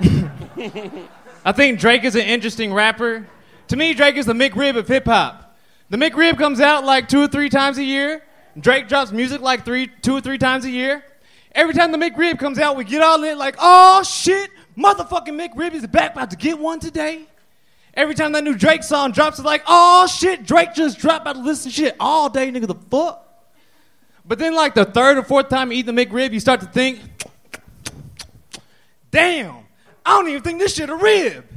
I think Drake is an interesting rapper. To me, Drake is the McRib of hip hop. The McRib comes out like two or three times a year. Drake drops music like three, two or three times a year. Every time the McRib comes out, we get all in like, oh shit, motherfucking McRib is back about to get one today. Every time that new Drake song drops, it's like, oh shit, Drake just dropped about to listen shit all day, nigga, the fuck. But then, like the third or fourth time you eat the McRib, you start to think, <tsk> <tsk> <tsk> damn, I don't even think this shit a rib.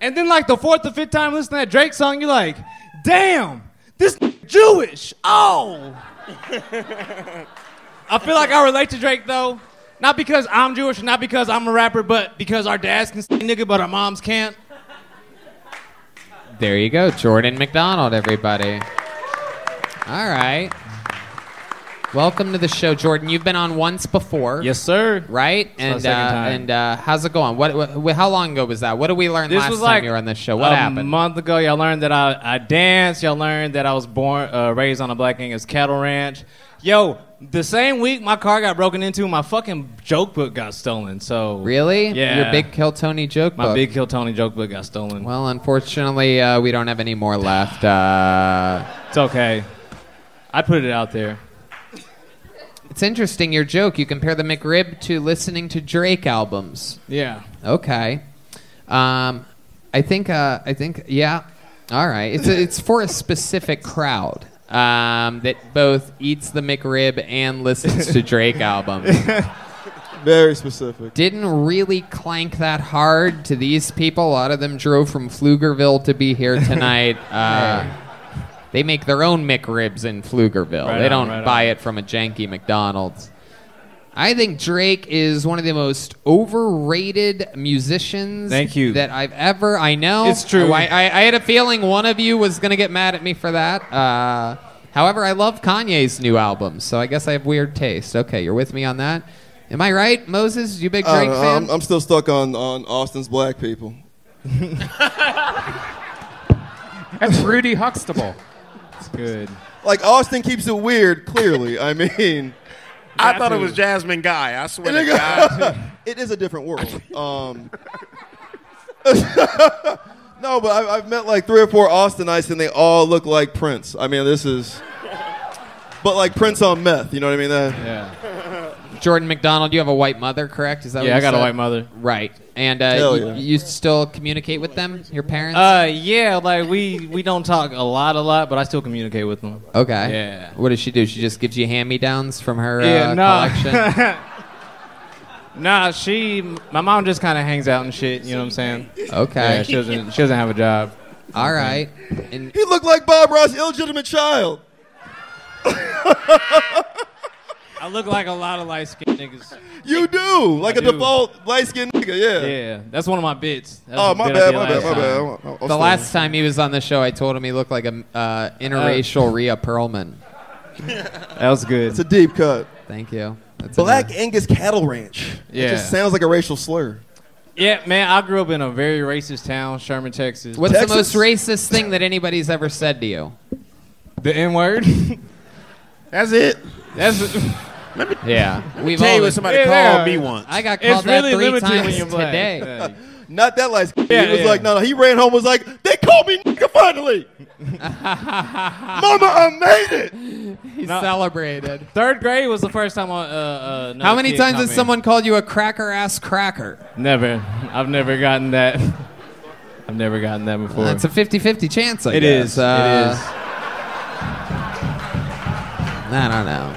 And then, like the fourth or fifth time listening to that Drake song, you're like, damn, this <laughs> Jewish. Oh. <laughs> I feel like I relate to Drake though, not because I'm Jewish, not because I'm a rapper, but because our dads can say nigga, but our moms can't. There you go. Jordan McDonald, everybody. All right. Welcome to the show, Jordan. You've been on once before. Yes, sir. Right? my And uh, time. and uh, how's it going? What, what? How long ago was that? What did we learn This last was time you were on this show? What a happened? A month ago. Y'all learned that I, I danced. Y'all learned that I was born, uh, raised on a Black Angus cattle ranch. Yo, the same week my car got broken into, my fucking joke book got stolen. So Really? Yeah. Your Big Kill Tony joke My book? Big Kill Tony joke book got stolen. Well, unfortunately, uh, we don't have any more left. <sighs> Uh, it's okay. I put it out there. It's interesting your joke. You compare the McRib to listening to Drake albums. Yeah. Okay. Um, I think. Uh, I think. Yeah. All right. It's a, it's for a specific crowd um, that both eats the McRib and listens to Drake albums. <laughs> Very specific. Didn't really clank that hard to these people. A lot of them drove from Pflugerville to be here tonight. <laughs> Uh, they make their own McRibs in Pflugerville. Right they on, don't right buy it from a janky McDonald's. I think Drake is one of the most overrated musicians Thank you. that I've ever. I know It's true. I, I, I had a feeling one of you was going to get mad at me for that. Uh, however, I love Kanye's new album, so I guess I have weird taste. Okay, you're with me on that. Am I right, Moses? You big Drake don't fan? I'm, I'm still stuck on, on Austin's black people. <laughs> That's Rudy Huxtable. It's good. Like Austin keeps it weird. Clearly, I mean, <laughs> I thought it was Jasmine Guy. I swear to God. <laughs> it is a different world. <laughs> Um, no, but I've, I've met like three or four Austinites, and they all look like Prince. I mean, this is, but like Prince on meth. You know what I mean? That, yeah. Jordan McDonald, you have a white mother, correct? Is that what Yeah, you I got a white mother. Right. And uh, Hell you, yeah. you still communicate with them, your parents? Uh, yeah, like we we don't talk a lot, a lot, but I still communicate with them. okay. Yeah. What does she do? She just gives you hand-me-downs from her Yeah, uh, no. collection? <laughs> Nah, she. My mom just kind of hangs out and shit. You know what I'm saying? Okay. Yeah, she doesn't. She doesn't have a job. All right. And He looked like Bob Ross' illegitimate child. <laughs> I look like a lot of light skinned niggas. You do, like I a do. default light skinned nigga. Yeah. Yeah, that's one of my bits. That's Oh, a my bit I bad, did my bad, last my bad. time. The last time he was on the show, I told him he looked like a uh, interracial Rhea Perlman. <laughs> That was good. It's a deep cut. Thank you. That's Black nice- Angus Cattle Ranch. It Yeah. just sounds like a racial slur. Yeah, man, I grew up in a very racist town, Sherman, Texas. What's the most racist thing that anybody's ever said to you? The N word. <laughs> That's it. That's. <laughs> Yeah, We've tell you what somebody called me once. I got It's called really that three limited when times you're today. Yeah. Not that light skin. Yeah, he was yeah. like, no, no. He ran home. Was like, they called me nigga finally. <laughs> Mama, I made it. <laughs> He No. celebrated. Third grade was the first time. I, uh, uh, How many kid times has me. someone called you a cracker ass cracker? Never. I've never gotten that. I've never gotten that before. That's a 50-50 chance. I It guess. is. Uh, it is. I don't know.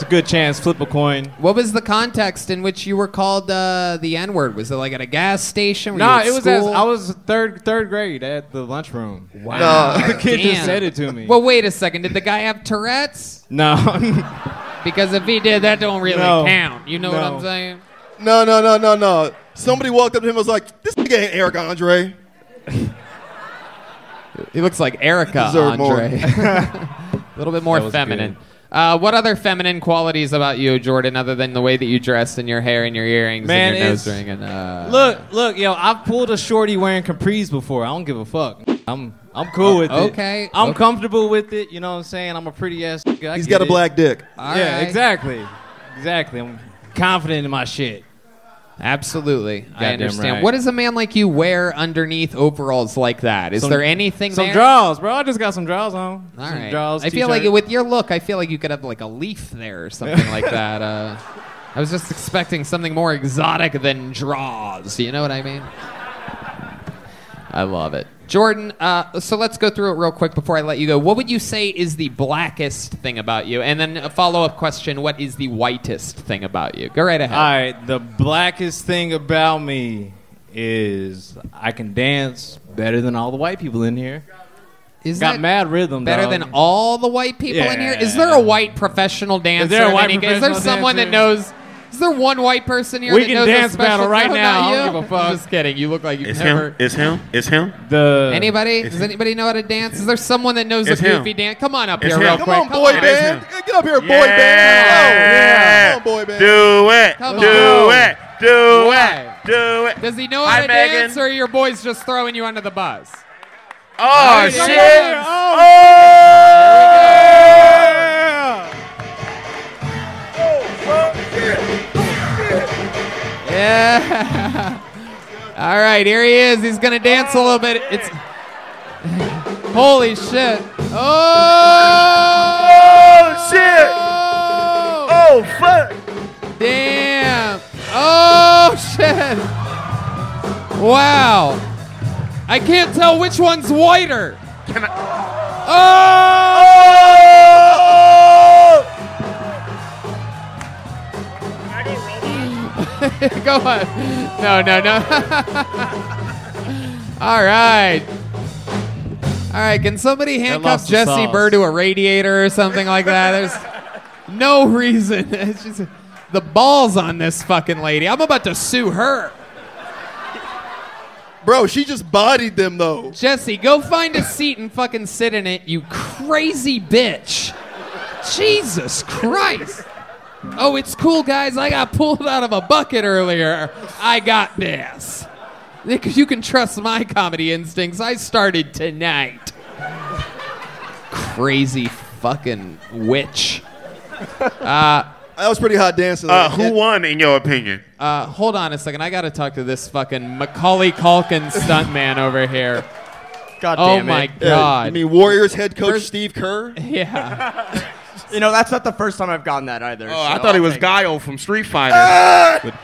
It's a good chance. Flip a coin. What was the context in which you were called uh, the N word? Was it like at a gas station? Were Nah, it was as? I was third third grade at the lunchroom. Wow. <laughs> the kid just said it to me. Well, wait a second. Did the guy have Tourette's? no. <laughs> Because if he did, that don't really No. count. You know what I'm saying? No, no, no, no, no. Somebody walked up to him and was like, this nigga ain't Eric Andre. <laughs> He looks like Erica Andre. a little bit more That was feminine. Uh, what other feminine qualities about you, Jordan, other than the way that you dress and your hair and your earrings Man, and your nose ring and uh, Look, look, yo, I've pulled a shorty wearing capris before. I don't give a fuck. I'm I'm cool with it. okay, I'm okay. comfortable with it. You know what I'm saying? I'm a pretty ass. nigga. I He's get got a it. black dick. All yeah, right. exactly, exactly. I'm confident in my shit. Absolutely, I understand. right. What does a man like you wear underneath overalls like that? Is Some- there anything Some there? drawers, bro. I just got some drawers on. All some right. drawers, I feel like t-shirt. with your look, I feel like you could have like a leaf there or something like <laughs> that. Uh, I was just expecting something more exotic than draws. You know what I mean? I love it. Jordan, uh, so let's go through it real quick before I let you go. What would you say is the blackest thing about you? And then a follow up question What is the whitest thing about you? Go right ahead. All right, the blackest thing about me is I can dance better than all the white people in here. Is got that mad rhythm. Better dog. than all the white people in here? Is there a white professional dancer? Is there a white any- Is there someone dancer? that knows? Is there one white person here We that can knows dance a special battle right No, now. I you. don't give a fuck. I'm just kidding. You look like you've It's never. him. It's him. It's him. The Anybody? Does anybody know how to dance? Is there someone that knows It's a him. goofy dance? Come on up It's here, him. real Come quick. Come on, boy on. band. Get up here, boy band. Yeah. Come on, boy band. Do it. Come do on. it. Do Why? it. Do it. Does he know Hi, how to Megan. dance, or are your boys just throwing you under the bus? Oh Alright, shit! here we oh! Yeah. <laughs> All right, here he is. He's gonna dance a little bit. It's <laughs> holy shit. Oh, Oh shit! Oh! oh fuck! Damn. Oh shit. Wow. I can't tell which one's whiter. Can I? Oh! oh! <laughs> Go on. No, no, no. <laughs> All right. All right. Can somebody handcuff Jesse sauce. Burr to a radiator or something like that? There's no reason. <laughs> It's just the balls on this fucking lady. I'm about to sue her. Bro, she just bodied them though. Jesse, go find a seat and fucking sit in it, you crazy bitch. Jesus Christ. Oh, it's cool, guys. I got pulled out of a bucket earlier. I got this. Because you can trust my comedy instincts. I started tonight. Crazy fucking witch. Uh, That was pretty hot dancing. Uh, who won in your opinion? uh, hold on a second. I got to talk to this fucking Macaulay Culkin stuntman over here. God oh damn my it. Yeah, god. You mean Warriors head coach First- Steve Kerr? <laughs> yeah. You know, that's not the first time I've gotten that either. Oh, I thought he I'll was take. Guile from Street Fighter. <laughs>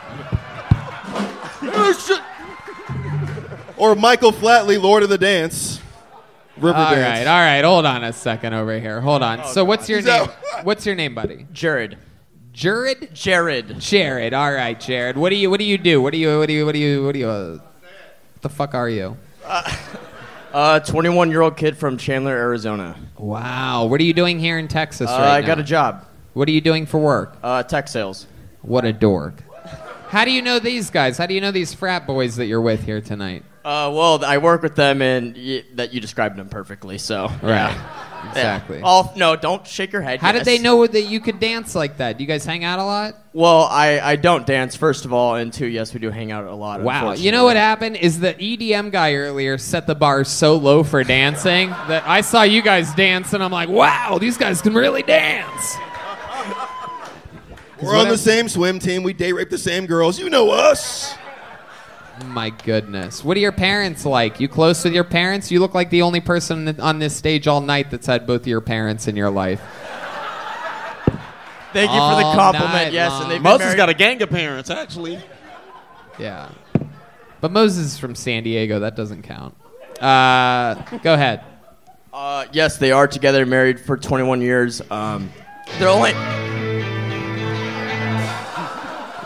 Or Michael Flatley, Lord of the Dance. River All Dance. right, all right. Hold on a second over here. Hold on. so, what's your He's name? out. What's your name, buddy? Jared. Jared? Jared. Jared. All right, Jared. What do you what do you do? What do you what do you what do you what do you uh, what the fuck are you? Uh, <laughs> 21 year old kid from Chandler, Arizona. Wow. What are you doing here in Texas Uh, right I now? got a job. What are you doing for work? Uh, tech sales. What a dork. How do you know these guys? How do you know these frat boys that you're with here tonight? Uh, well, I work with them, and y- that you described them perfectly. So Right. yeah. Exactly. Yeah. Oh no! Don't shake your head. How did they know that you could dance like that? Do you guys hang out a lot? Well, I, I don't dance first of all, and two, yes, we do hang out a lot. Wow. You know what happened is the EDM guy earlier set the bar so low for dancing that I saw you guys dance and I'm like, wow, these guys can really dance. We're on the same swim team. We date rape the same girls. You know us. My goodness. What are your parents like? You close with your parents? You look like the only person on this stage all night that's had both of your parents in your life. Thank you for the All compliment. Yes, long. and they've been Moses married- got a gang of parents, actually. Yeah. But Moses is from San Diego. That doesn't count. Uh, go ahead. Uh, yes, they are together, married for 21 years. Um, they're only.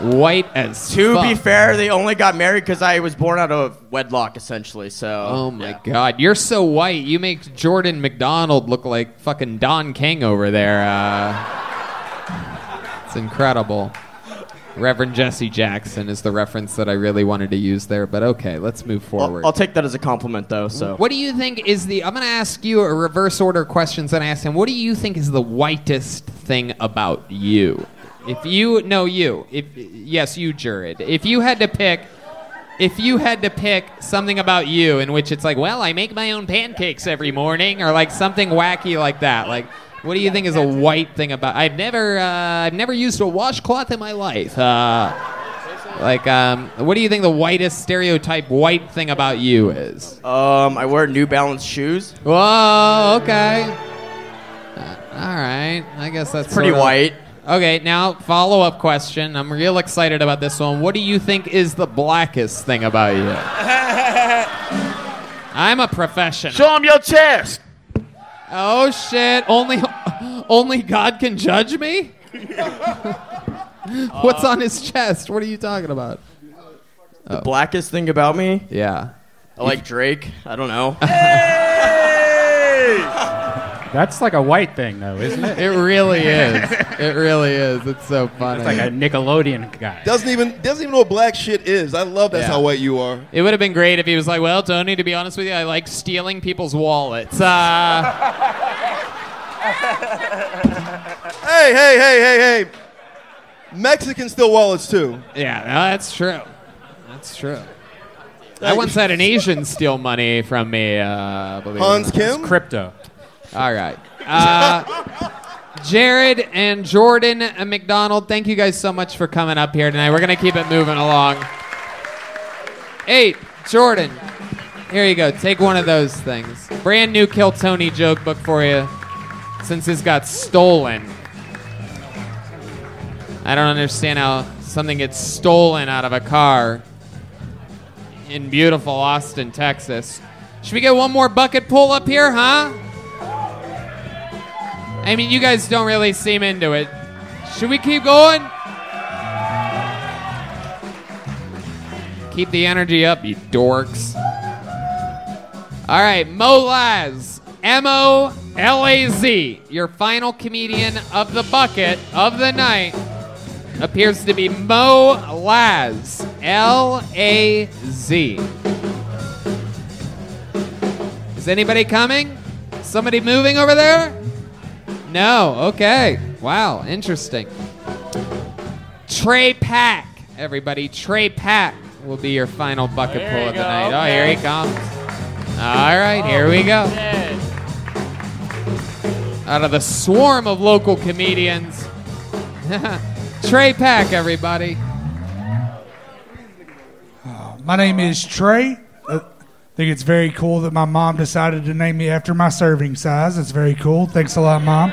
White as To be fair, they only got married because I was born out of wedlock, essentially. So. Oh my god, you're so white. You make Jordan McDonald look like fucking Don King over there. Uh, it's incredible. Reverend Jesse Jackson is the reference that I really wanted to use there, but okay, let's move forward. I'll, I'll take that as a compliment, though. So. What do you think is the? I'm going to ask you a reverse order questions and I asked him. What do you think is the whitest thing about you? If you know you, if yes, you, Jared. If you had to pick, if you had to pick something about you in which it's like, well, I make my own pancakes every morning, or like something wacky like that, like. What do you think is a white thing about? I've never, uh, I've never used a washcloth in my life. Uh, like, um, what do you think the whitest stereotype white thing about you is? Um, I wear New Balance shoes. Whoa, okay. Uh, all right, I guess that's pretty sorta- white. Okay, now follow up question. I'm real excited about this one. What do you think is the blackest thing about you? <laughs> I'm a professional. Show him your chest. Oh shit! Only, only God can judge me. <laughs> What's on his chest? What are you talking about? The oh. blackest thing about me? Yeah. I like Drake. I don't know. <laughs> That's like a white thing, though, isn't it? It really <laughs> is. It really is. It's so funny. It's like a Nickelodeon guy. Doesn't even doesn't even know what black shit is. I love that's Yeah. how white you are. It would have been great if he was like, "Well, Tony, to be honest with you, I like stealing people's wallets." Uh, Hey, hey, hey, hey, hey. Mexicans steal wallets too. yeah, no, that's true. That's true. I once had an Asian steal money from me. Uh, believe it or Hans not. Kim? Crypto. All right. Uh, Jared and Jordan and McDonald, thank you guys so much for coming up here tonight. We're going to keep it moving along. Eight, Jordan, here you go. Take one of those things. Brand new Kill Tony joke book for you since this got stolen. I don't understand how something gets stolen out of a car in beautiful Austin, Texas. Should we get one more bucket pull up here, huh? I mean, you guys don't really seem into it. Should we keep going? Keep the energy up, you dorks. All right, Mo Laz. M O L A Z. Your final comedian of the bucket of the night appears to be Mo Laz. L A Z. Is anybody coming? Somebody moving over there? No. Okay. Wow. Interesting. Trey Pack, everybody. Trey Pack will be your final bucket There pull of the go. night. Oh, here he comes. All right, here we go. Oh, Out of the swarm of local comedians, <laughs> Trey Pack, everybody. My name is Trey. I think it's very cool that my mom decided to name me after my serving size. It's very cool. Thanks a lot, Mom.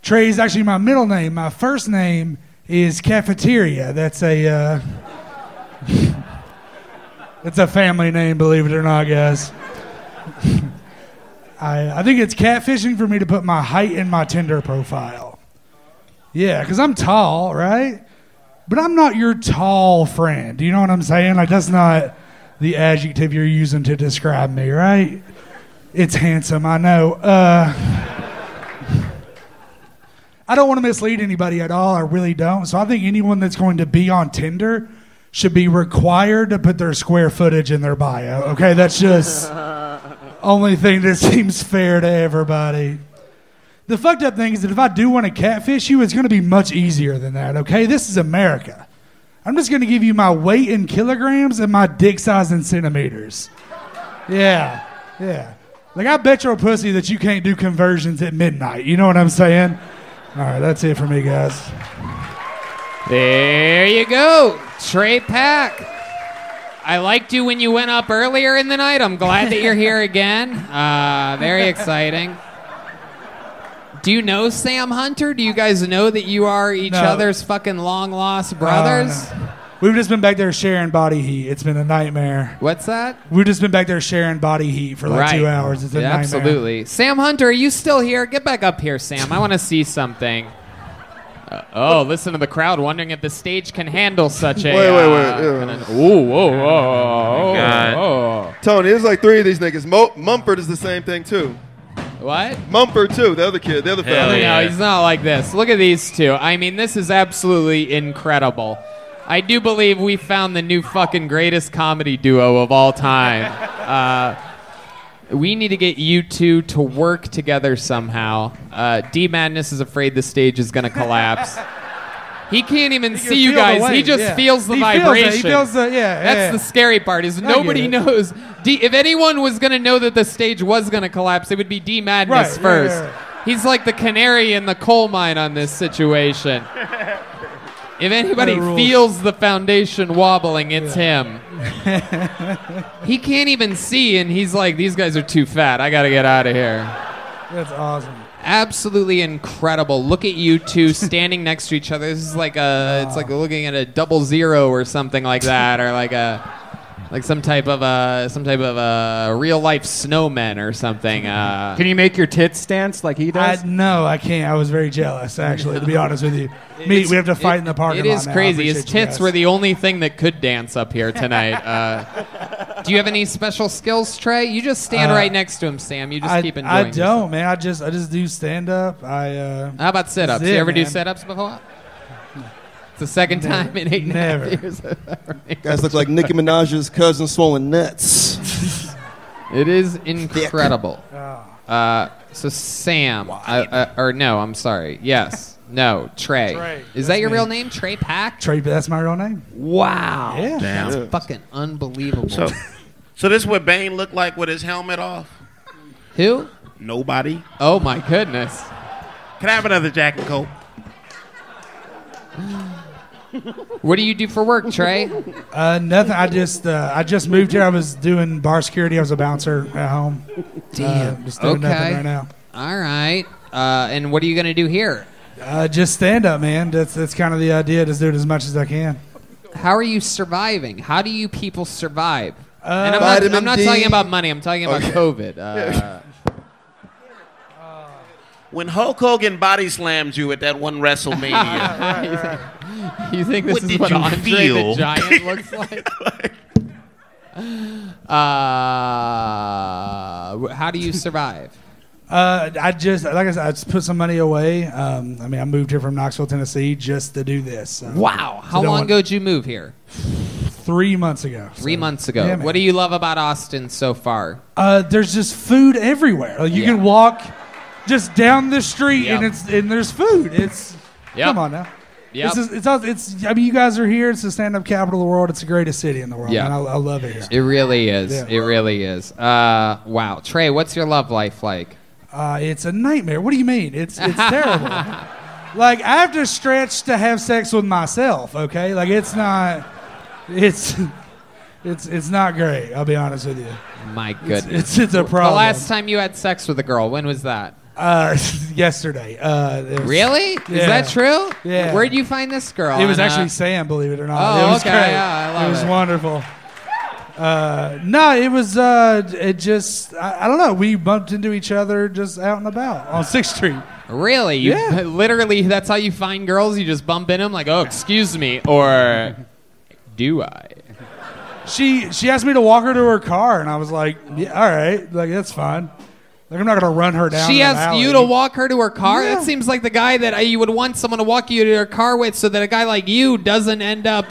Trey is actually my middle name. My first name is Cafeteria. That's a uh, <laughs> that's a family name, believe it or not, guys. <laughs> I, I think it's catfishing for me to put my height in my Tinder profile. Yeah, because I'm tall, right? But I'm not your tall friend. Do you know what I'm saying? Like, that's not the adjective you're using to describe me, right? It's handsome, I know. Uh, I don't want to mislead anybody at all. I really don't. So I think anyone that's going to be on Tinder should be required to put their square footage in their bio. Okay, that's just <laughs> only thing that seems fair to everybody. The fucked up thing is that if I do want to catfish you, it's going to be much easier than that. Okay, this is America. I'm just going to give you my weight in kilograms and my dick size in centimeters. Yeah, yeah. Like I bet your pussy that you can't do conversions at midnight. You know what I'm saying? All right, that's it for me, guys. There you go, Trey Pack. I liked you when you went up earlier in the night. I'm glad that you're here <laughs> again. Uh, very exciting. Do you know Sam Hunter? Do you guys know that you are each No. other's fucking long lost brothers? No. We've just been back there sharing body heat. It's been a nightmare. What's that? We've just been back there sharing body heat for like two hours. It's a Yeah, nightmare. Absolutely. Sam Hunter, are you still here? Get back up here, Sam. I want to see something. Uh, oh, listen to the crowd wondering if the stage can handle such a. Wait, wait, wait, uh, yeah. kind of- Ooh, whoa, whoa, God. whoa. Tony, there's like three of these niggas. Mo- Mumford is the same thing too. What? Mumford too. The other kid, the other fella. No, he's not like this. Look at these two. I mean, this is absolutely incredible. I do believe we found the new fucking greatest comedy duo of all time. <laughs> Uh, we need to get you two to work together somehow. Uh, D Madness is afraid the stage is going to collapse. <laughs> He can't even see you guys. He just yeah. feels the He feels it. He vibration. feels the- yeah, That's yeah. the scary part. Is nobody knows. D, if anyone was going to know that the stage was going to collapse, it would be D Madness Right, first. He's like the canary in the coal mine on this situation. <laughs> If anybody feels the foundation wobbling, it's him. <laughs> he can't even see, and he's like, "These guys are too fat. I got to get out of here." That's awesome. Absolutely incredible. Look at you two <laughs> standing next to each other. This is like a, it's like looking at a double zero or something like that, or like a, like some type of a, some type of a real life snowman or something. Uh, Can you make your tits dance like he I, does? no, I can't. I was very jealous, actually, to be honest with you. <laughs> Me, we have to fight in the parking It lot is now. I crazy. His appreciate you tits guys. were the only thing that could dance up here tonight. Uh, <laughs> do you have any special skills, Trey? You just stand Uh, right next to him, Sam. You just I, keep enjoying. I don't, man. I just, I just do stand up. I. Uh, How about sit ups? that's You it, ever do man. sit ups before? It's the second Never. time in eight and a half Never. years. <laughs> Guys look like Nicki Minaj's cousin, swollen nuts. <laughs> It is incredible. Oh. Uh, so Sam, uh, uh, or no, I'm sorry. Yes, no, Trey. Trey, Is that's that your me. real name, Trey Pack? Trey, that's my real name. Wow. Yeah. Damn. That's fucking unbelievable. So, so this what Bane looked like with his helmet off? Who? Nobody. Oh my goodness. Can I have another Jack and Coke? <laughs> What do you do for work, Trey? Uh, nothing. I just, uh, I just moved here. I was doing bar security. I was a bouncer at home. Damn. Uh, just doing nothing Okay. right now. All right. Uh, and what are you gonna do here? Uh, just stand up, man. That's that's kind of the idea. Just do it as much as I can. How are you surviving? How do you people survive? Uh, and I'm not, I'm not talking about money. I'm talking about Okay. COVID. Uh, When Hulk Hogan body slams you at that one <laughs> WrestleMania, <laughs> you think this What is what you Andre feel? the Giant looks <laughs> like? uh, how do you survive? <laughs> Uh, I just, like I said, I just put some money away. Um, I mean, I moved here from Knoxville, Tennessee, just to do this. So. Wow. How So long ago did you move here? Three months ago. Three months ago. Yeah, what do you love about Austin so far? Uh, there's just food everywhere. Like you Yeah. can walk just down the street Yep. and it's and there's food. It's Yep. come on now. Yep. It's, just- it's it's I mean you guys are here. It's the stand up capital of the world. It's the greatest city in the world. Yeah. I, I love it here. It really is. Yeah. It really is. Uh, wow. Trey, what's your love life like? Uh, it's a nightmare. What do you mean? It's it's <laughs> terrible. Like I have to stretch to have sex with myself. Okay, like it's not. It's it's it's not great. I'll be honest with you. My It's- goodness. it's- it's a problem. The last time you had sex with a girl, when was that? Uh, <laughs> yesterday. Uh, was- Really? Is that true? Yeah. Where'd you find this girl? It was actually Sam, believe it or not. Oh, it was okay, great. yeah, I love it was it. wonderful. Uh, no, it was. Uh, it just. I, I don't know. We bumped into each other just out and about on Sixth Street. Really? You, Yeah. <laughs> Literally, that's how you find girls. You just bump in them, like, "Oh, excuse me," or do I? She she asked me to walk her to her car, and I was like, yeah, all right, like that's fine. Like I'm not gonna run her down. She asked you to walk her to her car. Yeah. That seems like the guy that you would want someone to walk you to her car with, so that a guy like you doesn't end up.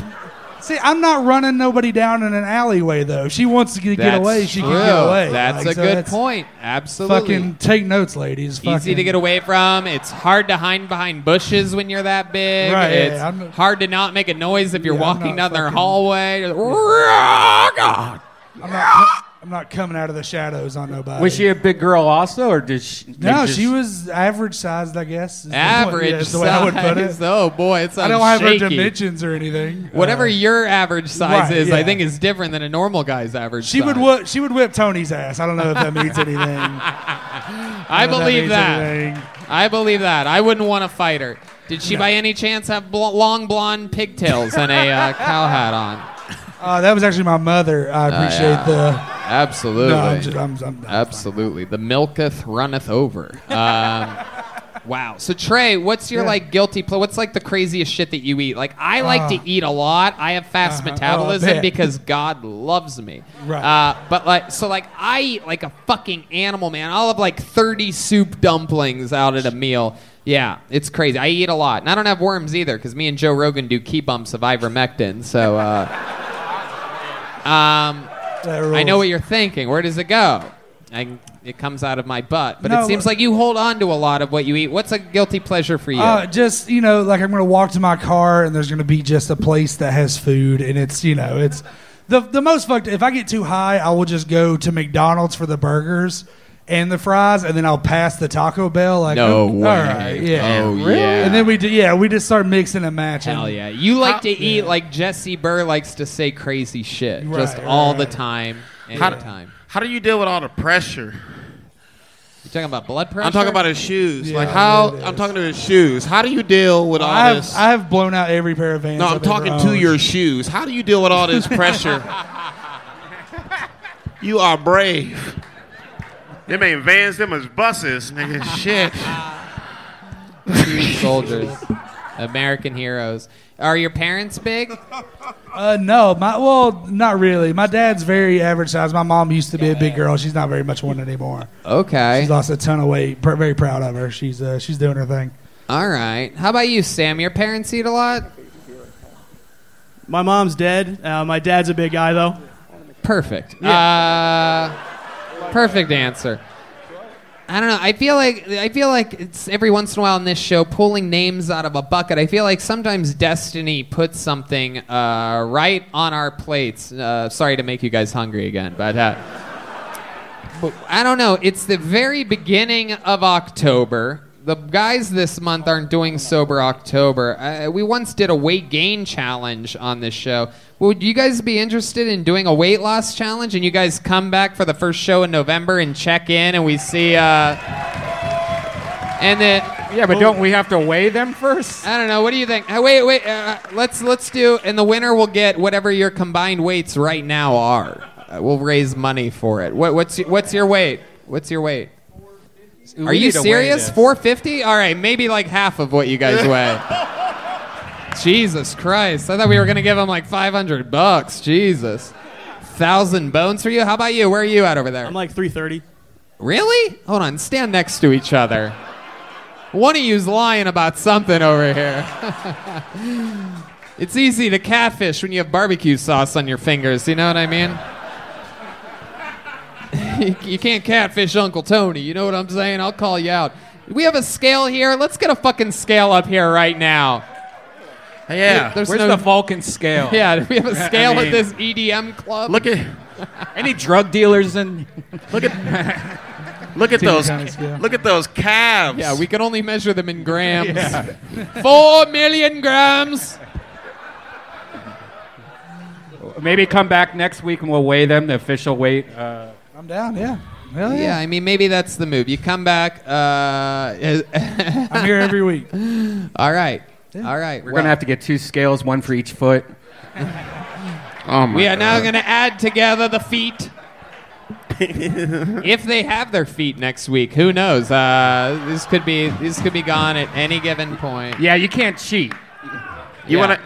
See, I'm not running nobody down in an alleyway though. If she wants to get, get away, she can true. get away. That's Like, a so good that's point. Absolutely. Fucking take notes, ladies. Easy to get away from. It's hard to hide behind bushes when you're that big. Right, It's yeah, hard to not make a noise if you're Yeah, walking down their fucking- hallway. God. I'm not. I'm not coming out of the shadows on nobody. Was she a big girl also, or did she? they No, just- she was average sized, I guess. is the Average yeah, is the way I would put it. size. Oh boy, it I don't have her dimensions or anything. Whatever Uh, your average size right, is, I yeah. think is different than a normal guy's average. she size. would whip. She would whip Tony's ass. I don't know if that means anything. <laughs> I don't know if believe means that. anything. I believe that. I wouldn't want to fight her. Did she by any chance have bl- long blonde pigtails and a uh, cow hat on? Uh, that was actually my mother. I Uh, appreciate the. Absolutely. No, I'm just- I'm- I'm- Absolutely. The milketh runneth over. Um, <laughs> wow. So Trey, what's your Yeah. like guilty ple- What's like the craziest shit that you eat? Like I like Uh. to eat a lot. I have fast Uh-huh. Oh, metabolism bet. because God loves me. Right. Uh, but like, so like I eat like a fucking animal, man. I'll have like 30 soup dumplings out at a meal. Yeah, it's crazy. I eat a lot, and I don't have worms either because me and Joe Rogan do key bumps of ivermectin. So. Uh, um, I know what you're thinking. Where does it go? I, it comes out of my butt. But No, it seems like you hold on to a lot of what you eat. What's a guilty pleasure for you? Uh, just you know, like I'm gonna walk to my car and there's gonna be just a place that has food, and it's you know, it's the the most fucked. If I get too high, I will just go to McDonald's for the burgers and the fries, and then I'll pass the Taco Bell. Like, No oh, way. all right, yeah, Oh, yeah. And then we do, yeah, we just start mixing and matching. Hell yeah. You like to eat like Jesse Burr likes to say crazy shit. just Right, all right, the right. time. How, Anytime. how do you deal with all the pressure? You talking about blood pressure? I'm talking about his shoes. Yeah, like how it I'm talking to his shoes. How do you deal with all I have, this? I have blown out every pair of Vans. no, I'm I've ever talking to owned. your shoes. How do you deal with all this pressure? <laughs> you are brave. Them ain't vans, them is buses, <laughs> nigga. Shit. True soldiers. American heroes. Are your parents big? Uh, no, my well, not really. My dad's very average size. My mom used to be a big girl. She's not very much one anymore. Okay. She's lost a ton of weight. Pr- very proud of her. She's uh, she's doing her thing. All right. How about you, Sam? Your parents eat a lot? My mom's dead. Uh, my dad's a big guy though. Perfect. Uh, perfect answer. I don't know. I feel like I feel like it's every once in a while in this show pulling names out of a bucket. I feel like sometimes destiny puts something uh, right on our plates. Uh, sorry to make you guys hungry again, but, uh, but I don't know. It's the very beginning of October. The guys this month aren't doing sober October. Uh, we once did a weight gain challenge on this show. Would you guys be interested in doing a weight loss challenge? And you guys come back for the first show in November and check in, and we see. Uh, and then yeah, but don't we have to weigh them first? I don't know. What do you think? Uh, wait, wait. Uh, let's let's do. And the winner will get whatever your combined weights right now are. Uh, we'll raise money for it. What, what's what's your weight? What's your weight? We Are you need to weigh serious? 450? All right, maybe like half of what you guys <laughs> weigh. Jesus Christ. I thought we were going to give him like 500 bucks. Jesus. Thousand bones for you? How about you? Where are you at over there? I'm like 330. Really? Hold on. Stand next to each other. One of you's lying about something over here. <laughs> it's easy to catfish when you have barbecue sauce on your fingers. You know what I mean? You, <laughs> you can't catfish Uncle Tony. You know what I'm saying? I'll call you out. We have a scale here. Let's get a fucking scale up here right now. Yeah. There's Where's no- the Vulcan scale? <laughs> Yeah, do we have a <laughs> scale mean, at this EDM club? Look at any drug dealers and look at look at Teeny those tiny scale. look at those calves. Yeah, we can only measure them in grams. Yeah. Four million grams. maybe come back next week and we'll weigh them, the official weight. Uh, I'm down. Yeah. Hell yeah. yeah. I mean, maybe that's the move. You come back. Uh, <laughs> I'm here every week. All right. All right. we're gonna have to get two scales, one for each foot. <laughs> oh my We are now going to add together the feet. <laughs> if they have their feet next week, who knows? Uh, this could be this could be gone at any given point. Yeah, you can't cheat. You Yeah. wanna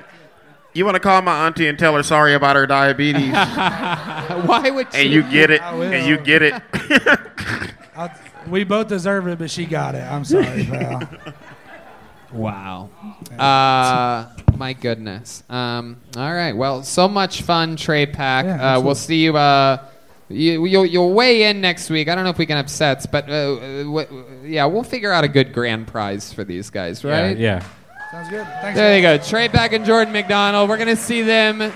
you wanna call my auntie and tell her sorry about her diabetes. <laughs> Why would she? and you get it. <laughs> And you get it. We both deserve it, but she got it. I'm sorry, <laughs> pal. Wow. Uh, my goodness. Um, all right. Well, so much fun, Trey Pack. Yeah, uh, we'll see you. Uh, you you'll, you'll weigh in next week. I don't know if we can have sets, but uh, uh, w- yeah, we'll figure out a good grand prize for these guys, Yeah, right? yeah. Sounds good. Thanks. There you go. Trey Pack and Jordan McDonald. We're gonna see them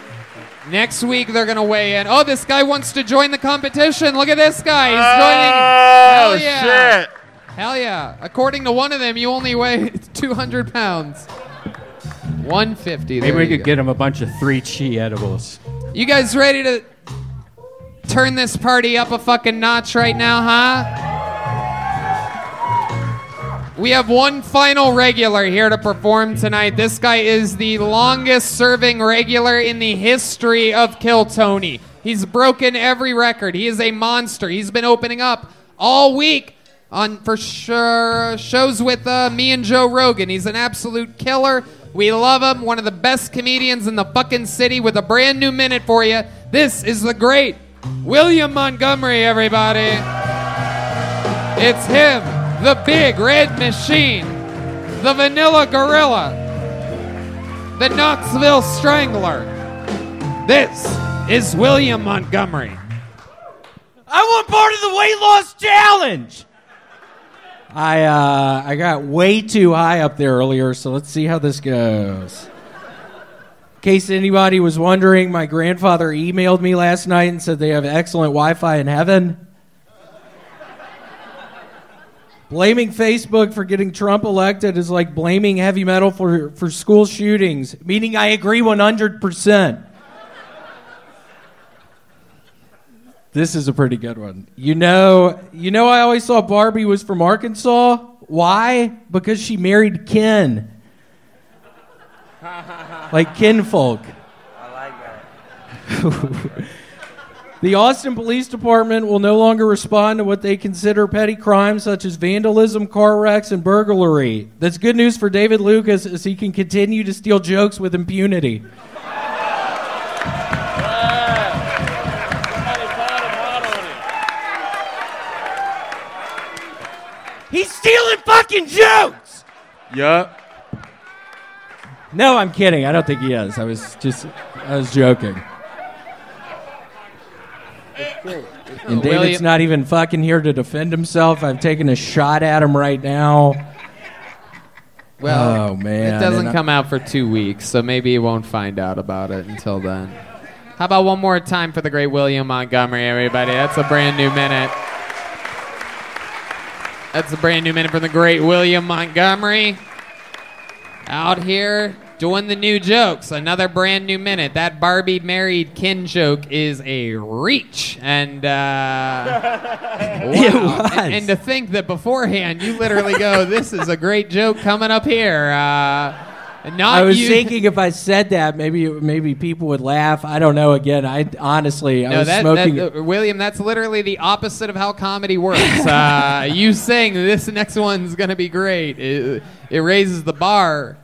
next week. They're gonna weigh in. Oh, this guy wants to join the competition. Look at this guy. He's joining. Oh, Hell yeah. shit. Hell yeah. According to one of them, you only weigh <laughs> 200 pounds. 150. Maybe we could go. get him a bunch of three chi edibles. You guys ready to turn this party up a fucking notch right now, huh? We have one final regular here to perform tonight. This guy is the longest serving regular in the history of Kill Tony. He's broken every record. He is a monster. He's been opening up all week on for sure shows with uh, me and Joe Rogan. He's an absolute killer. We love him. One of the best comedians in the fucking city with a brand new minute for you. This is the great William Montgomery, everybody. It's him, the big red machine, the vanilla gorilla, the Knoxville strangler. This is William Montgomery. I want part of the weight loss challenge. I uh, I got way too high up there earlier, so let's see how this goes. In case anybody was wondering, my grandfather emailed me last night and said they have excellent Wi-Fi in heaven. Blaming Facebook for getting Trump elected is like blaming heavy metal for, for school shootings, meaning I agree 100%. This is a pretty good one. You know, you know I always thought Barbie was from Arkansas. Why? Because she married Ken. like kinfolk. I like that. <laughs> the Austin Police Department will no longer respond to what they consider petty crimes such as vandalism, car wrecks, and burglary. That's good news for David Lucas as he can continue to steal jokes with impunity. He's stealing fucking jokes. Yup. No, I'm kidding. I don't think he is. I was just, I was joking. And David's William- not even fucking here to defend himself. I've taken a shot at him right now. Well, oh man, it doesn't And I- come out for two weeks, so maybe you won't find out about it until then. How about one more time for the great William Montgomery, everybody? That's a brand new minute. That's a brand new minute from the great William Montgomery. Out here doing the new jokes. Another brand new minute. That Barbie married Ken joke is a reach. And, uh. <laughs> wow. It was. And, and to think that beforehand you literally go, this is a great joke coming up here. Uh. Not I was you- thinking if I said that, maybe maybe people would laugh. I don't know. Again, I honestly, I No, was that, smoking. that- uh, William, that's literally the opposite of how comedy works. uh, <laughs> you saying this next one's going to be great, it, it raises the bar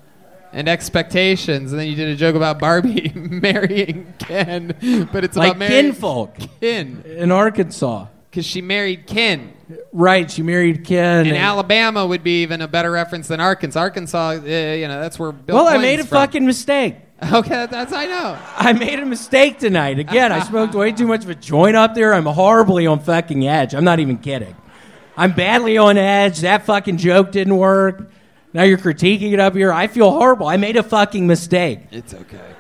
and expectations. And then you did a joke about Barbie <laughs> marrying Ken, but it's like about marrying kinfolk Ken. in Arkansas. Because she married Ken. Right, she married Ken. And Alabama would be even a better reference than Arkansas. Arkansas, uh, you know, that's where Bill well, I made a from. fucking mistake. Okay, that's I know. I made a mistake tonight. Again, I smoked way too much of a joint up there. I'm horribly on fucking edge. I'm not even kidding. I'm badly on edge. That fucking joke didn't work. Now you're critiquing it up here. I feel horrible. I made a fucking mistake. It's okay.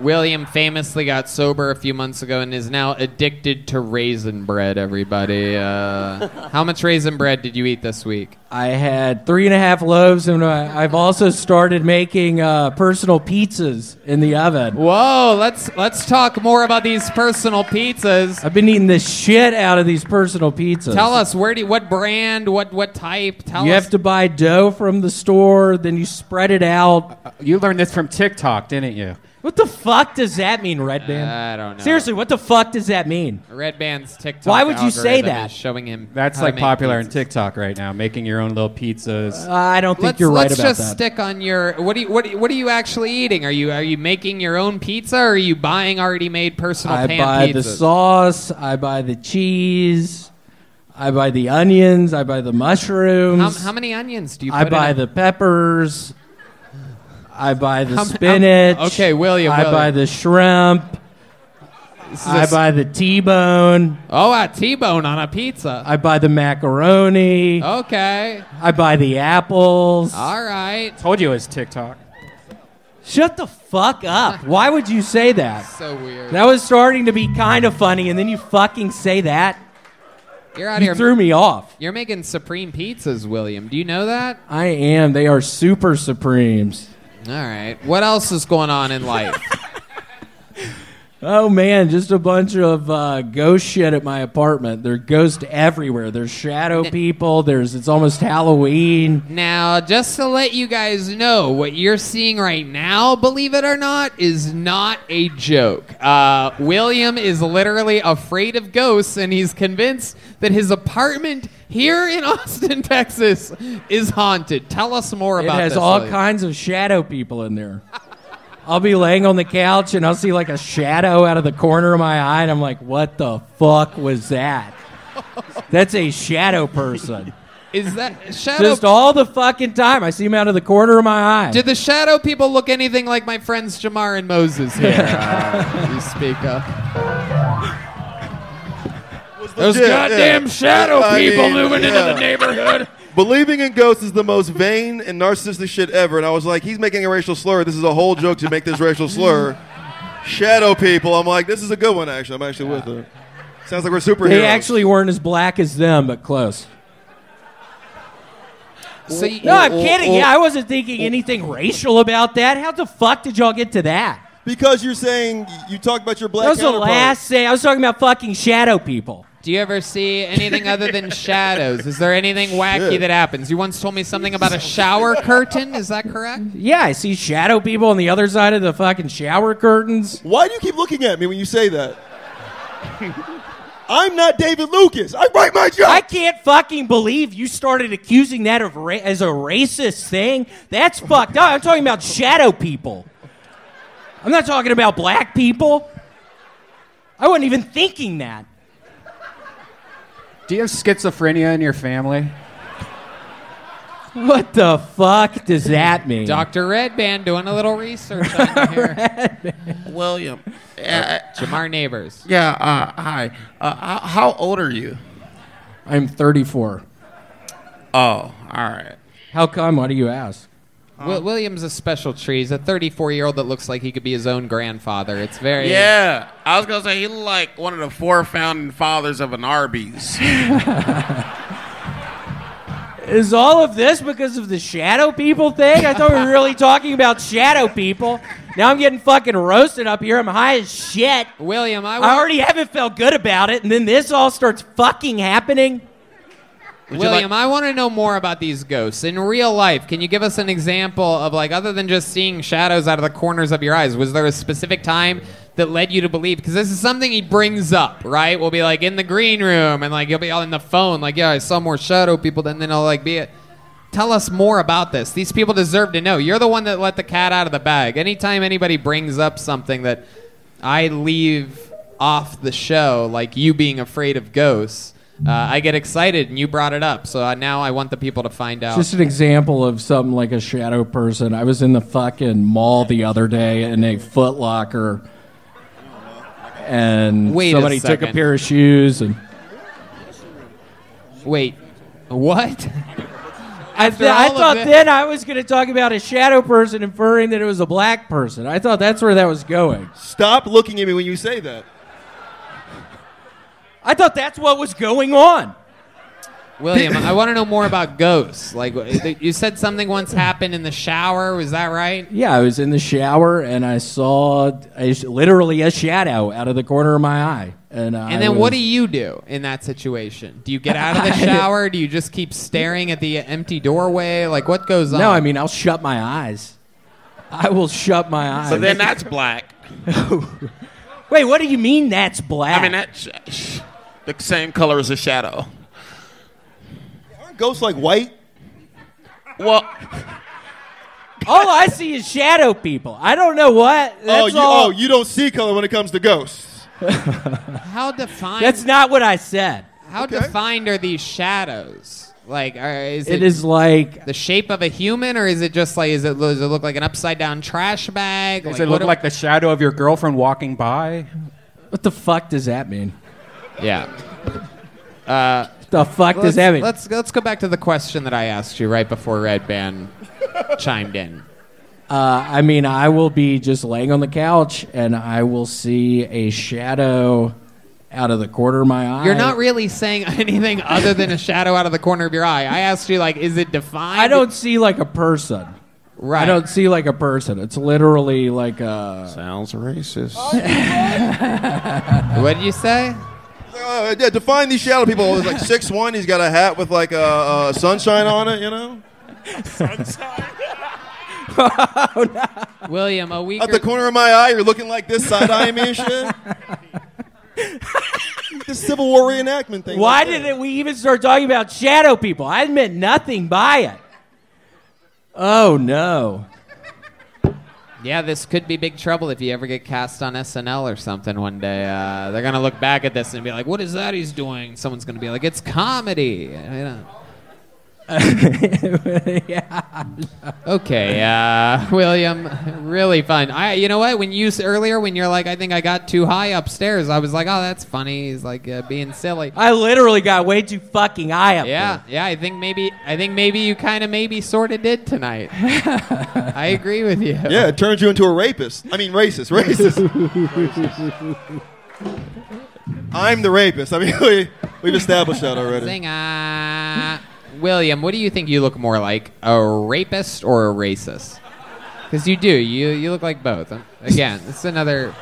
William famously got sober a few months ago and is now addicted to raisin bread, everybody. Uh, how much raisin bread did you eat this week? I had three and a half loaves, and I, I've also started making uh, personal pizzas in the oven. Whoa, let's let's talk more about these personal pizzas. I've been eating the shit out of these personal pizzas. Tell us where do you, what brand, what what type? Tell you us. have to buy dough from the store, then you spread it out. You learned this from TikTok, didn't you? What the fuck does that mean, Redban? I don't know. Seriously, what the fuck does that mean? Redban's TikTok. Why would you say algorithm that? is Showing him That's how to like make popular pizzas. in TikTok right now, making your own little pizzas. Uh, I don't think let's, you're right let's about just that. stick on your what do you what do you- what are you actually eating? Are you are you making your own pizza or are you buying already made personal I pan buy pizzas? the sauce. I buy the cheese. I buy the onions. I buy the mushrooms. How, how many onions do you? I put buy in a- the peppers. I buy the How m- how- spinach. okay, William, I William. buy the shrimp. is I a s- buy the T-bone. Oh, a T-bone on a pizza. I buy the macaroni. Okay. I buy the apples. All right. Told you it was TikTok. Shut the fuck up. <laughs> Why would you say that? So weird. That was starting to be kind of funny, and then you fucking say that. You're out You here. threw me off. You're making supreme pizzas, William. Do you know that? I am. They are super supremes. All right. What else is going on in life? <laughs> Oh man, just a bunch of uh, ghost shit at my apartment. There are ghosts everywhere. There's shadow people. There's it's almost Halloween. Now, just to let you guys know, what you're seeing right now, believe it or not, is not a joke. Uh, William is literally afraid of ghosts, and he's convinced that his apartment here in Austin, <laughs> Texas, is haunted. Tell us more about. It has this. all William. kinds of shadow people in there. <laughs> I'll be laying on the couch and I'll see like a shadow out of the corner of my eye, and I'm like, "What the fuck was that?" <laughs> That's a shadow person. Is that shadow? Just all the fucking time. I see him out of the corner of my eye. Did the shadow people look anything like my friends Jamar and Moses here? uh, you speak of. Those goddamn shadow people moving into the neighborhood. <laughs> Believing in ghosts is the most vain and narcissistic shit ever. And I was like, he's making a racial slur. This is a whole joke to make this racial slur. Shadow people. I'm like, this is a good one, actually. I'm actually with it. Sounds like we're superheroes. They actually weren't as black as them, but close. So you- no, I'm kidding. Yeah, I wasn't thinking anything racial about that. How the fuck did y'all get to that? Because you're saying you talked about your black That was the last thing. I was talking about fucking shadow people. Do you ever see anything <laughs> other than shadows? Is there anything wacky Shit. that happens? You once told me something about a shower <laughs> curtain. Is that correct? Yeah, I see shadow people on the other side of the fucking shower curtains. Why do you keep looking at me when you say that? I'm not David Lucas. I write my joke. I can't fucking believe you started accusing that of ra- as a racist thing. That's fucked up. I'm talking about shadow people. I'm not talking about black people. I wasn't even thinking that. Do you have schizophrenia in your family? What the fuck does that mean? Dr. Redban doing a little research on you here. William. Uh, Jamar Neighbors. Yeah, uh, hi. Uh, how, how old are you? I'm 34. Oh, all right. How come? Why do you ask? Wi- William's a special tree. He's a 34 year old that looks like he could be his own grandfather. It's very. Yeah, I was gonna say he looked like one of the four founding fathers of an Arby's. <laughs> Is all of this because of the shadow people thing? I thought we were really talking about shadow people. Now I'm getting fucking roasted up here. I'm high as shit. William, I, I already haven't felt good about it, and then this all starts fucking happening. William, I want to know more about these ghosts in real life. Can you give us an example of like, other than just seeing shadows out of the corners of your eyes? Was there a specific time that led you to believe? Because this is something he brings up, right? We'll be like in the green room, and like you'll be all in the phone, like, yeah, I saw more shadow people. Then then I'll like be. It. Tell us more about this. These people deserve to know. You're the one that let the cat out of the bag. Anytime anybody brings up something that I leave off the show, like you being afraid of ghosts, uh, I get excited, and you brought it up. So uh, now I want the people to find out. Just an example of something like a shadow person. I was in the fucking mall the other day in a Foot Locker, and Wait a somebody took a second. pair of shoes and. Wait, what? <laughs> I, th- I all of thought thi- then I was going to talk about a shadow person inferring that it was a black person. I thought that's where that was going. Stop looking at me when you say that. I thought that's what was going on. William, <laughs> I want to know more about ghosts. Like you said, something once happened in the shower. Was that right? Yeah, I was in the shower and I saw a, literally a shadow out of the corner of my eye. And, And then what do you do in that situation? Do you get out of <laughs> the shower? Do you just keep staring at the empty doorway? Like what goes on? No, I mean I'll shut my eyes. I will shut my eyes. So then that's black. <laughs> Wait, what do you mean that's black? I mean that's sh- the same color as a shadow. Aren't ghosts like white? Well, all I see is shadow people. I don't know what. oh, you, all- oh, you don't see color when it comes to ghosts. How defined? That's not what I said. How defined are these shadows? Like, are, is It it, is like the shape of a human, or is it just like, is it does it look like an upside down trash bag? Does Like, it look do- like the shadow of your girlfriend walking by? What the fuck does that mean? Yeah. Uh, <laughs> the fuck does let's- that mean? Let's let's go back to the question that I asked you right before Redban <laughs> chimed in. Uh, I mean, I will be just laying on the couch and I will see a shadow out of the corner of my eye. You're not really saying <laughs> anything other than a shadow out of the corner of your eye. I asked you, like, is it defined? I don't see like a person. Right. I don't see like a person. It's literally like a. Sounds racist. what did you say? Uh, yeah, define these shadow people. He's like <laughs> six one. He's got a hat with like a, a sunshine on it. You know. sunshine. <laughs> William, a week At the corner of my eye, you're looking like this, side eyeing me and shit. <laughs> this Civil War reenactment thing. Why right did there. it, we even start talking about shadow people? I meant nothing by it. Oh no. Yeah, this could be big trouble if you ever get cast on SNL or something one day. Uh, they're gonna look back at this and be like, "What is that he's doing?" Someone's gonna be like, "It's comedy." You know. <laughs> Okay, uh, William, really fun. I, you know what? When you earlier, when you're like, I think I got too high upstairs, I was like, oh, that's funny. He's like uh, being silly. I literally got way too fucking high up Yeah, yeah. I think maybe, I think maybe you kind of maybe sort of did tonight. <laughs> I agree with you. Yeah, it turns you into a rapist. I mean, racist. Racist. <laughs> I'm the rapist. I mean, we, we've established that already. Sing, uh, William, what do you think you look more like, a rapist or a racist? Because you do. You you look like both. Um, Again, it's another.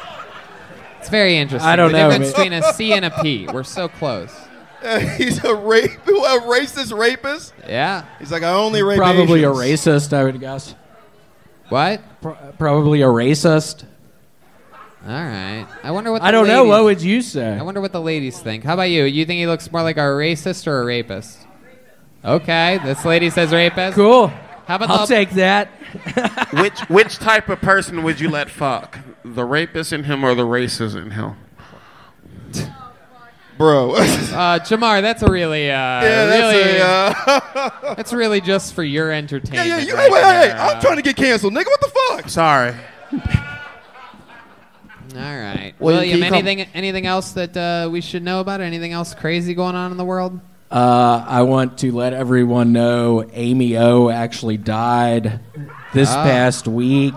It's very interesting. I don't the know, difference man. between a C and a P. We're so close. Uh, <laughs> he's a rape, <laughs> a racist rapist. Yeah. He's like, I only rape Probably a racist, I would guess. What? probably a racist. All right. I wonder what. The I don't know. What would you say? I wonder what the ladies think. How about you? You think he looks more like a racist or a rapist? Okay, this lady says rapist. Cool. How about I'll the, take that. <laughs> which which type of person would you let fuck? The rapist in him or the racist in him? Bro. <laughs> Uh, Jamar, that's a really, uh, Yeah, that's really, a, uh, <laughs> that's really just for your entertainment. yeah, yeah. You, right wait, hey, hey, there, I'm trying to get canceled, nigga. What the fuck? Sorry. All right, William, William. can you come- anything, anything else that uh, we should know about? Anything else crazy going on in the world? Uh, I want to let everyone know Amy O actually died this Ah. past week.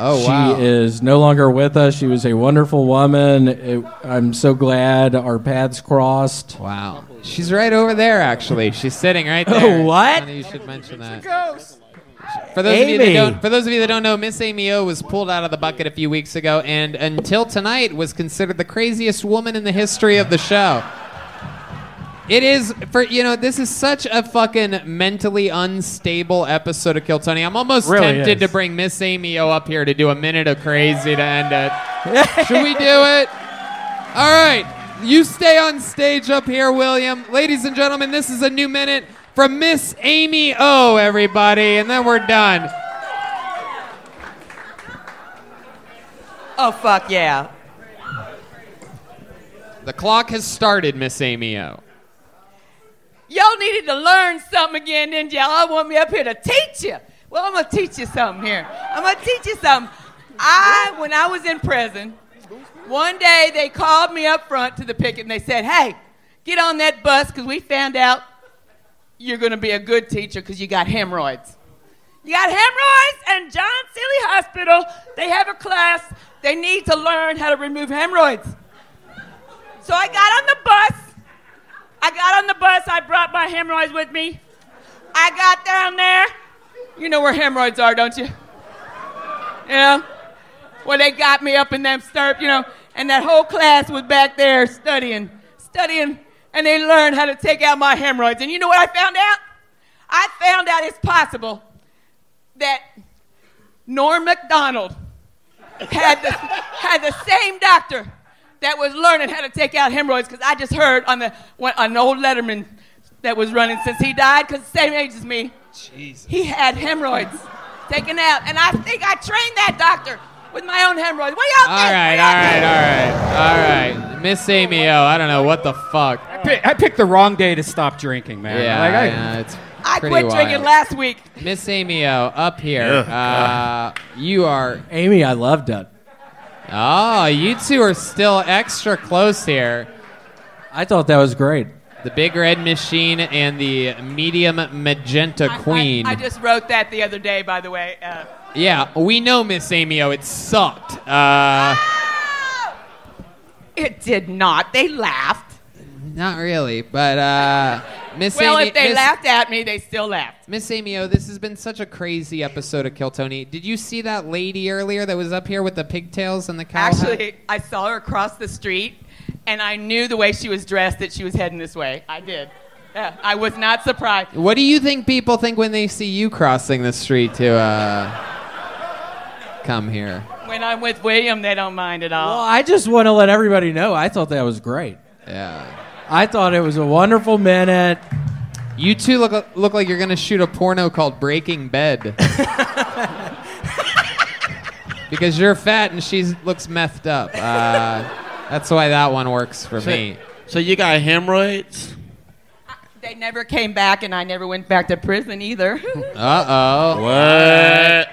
Oh, wow. she wow. is no longer with us. She was a wonderful woman. It, I'm so glad our paths crossed. Wow. She's right over there, actually. She's sitting right <laughs> Oh, there. what? You should mention that. For those of you that don't, for those of you that don't know, Miss Amy O was pulled out of the bucket a few weeks ago, and until tonight was considered the craziest woman in the history of the show. It is for you know this is such a fucking mentally unstable episode of Kill Tony. I'm almost Really tempted is. to bring Miss Amy O up here to do a minute of crazy to end it. <laughs> Should we do it? All right, you stay on stage up here, William. Ladies and gentlemen, this is a new minute from Miss Amy O. Everybody, and then we're done. Oh, fuck yeah. The clock has started, Miss Amy O. Y'all needed to learn something again, didn't y'all? I want me up here to teach you. Well, I'm gonna teach you something here. I'm gonna teach you something. I, when I was in prison, one day they called me up front to the picket and they said, "Hey, get on that bus because we found out you're gonna be a good teacher because you got hemorrhoids. You got hemorrhoids, and John Sealy Hospital they have a class. They need to learn how to remove hemorrhoids. So I got on the bus." I got on the bus. I brought my hemorrhoids with me. I got down there. You know where hemorrhoids are, don't you? Yeah. Well, they got me up in them stirrup, you know, and that whole class was back there studying, studying, and they learned how to take out my hemorrhoids. And you know what I found out? I found out it's possible that Norm Macdonald had the, had the same doctor that was learning how to take out hemorrhoids because I just heard on the one, an old Letterman that was running since he died because same age as me. Jesus. He had hemorrhoids taken out, and I think I trained that doctor with my own hemorrhoids. What y'all All think? right, all right, all right, all right. Miss Amy O, I don't know what the fuck. I, pick, I picked the wrong day to stop drinking, man. Yeah, Like, I- yeah, it's I quit wild. drinking last week. Miss Amy O, up here. Ugh, uh, you are. Amy, I love that. Oh, you two are still extra close here. I thought that was great. The big red machine and the medium magenta queen. I just wrote that the other day, by the way. Uh, yeah, we know Miss Amy O. It sucked. Uh, it did not. They laughed. Not really, but uh, Miss well, Amy. if they Miss- laughed at me, they still laughed. Miss Amy O, this has been such a crazy episode of Kill Tony. Did you see that lady earlier that was up here with the pigtails and the cow? hat? Actually, I saw her across the street, and I knew the way she was dressed that she was heading this way. I did. Yeah, I was not surprised. What do you think people think when they see you crossing the street to uh, come here? When I'm with William, they don't mind at all. Well, I just want to let everybody know I thought that was great. Yeah. I thought it was a wonderful minute. You two look look like you're gonna shoot a porno called Breaking Bed. <laughs> because you're fat and she looks methed up. Uh, that's why that one works for So- me. So you got hemorrhoids? They never came back, and I never went back to prison either. Uh oh. What?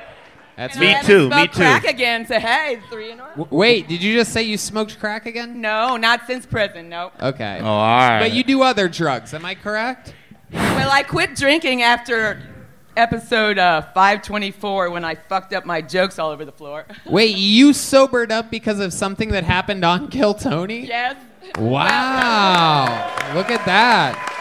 That's Me I too, me smoked too. Crack again. Say hey, three in a row. Wait, did you just say you smoked crack again? No, not since prison. No. Okay. Oh, all right. But you do other drugs, am I correct? Well, I quit drinking after episode uh, 524 when I fucked up my jokes all over the floor. <laughs> Wait, you sobered up because of something that happened on <laughs> Kill Tony? yes. Wow. Look at that.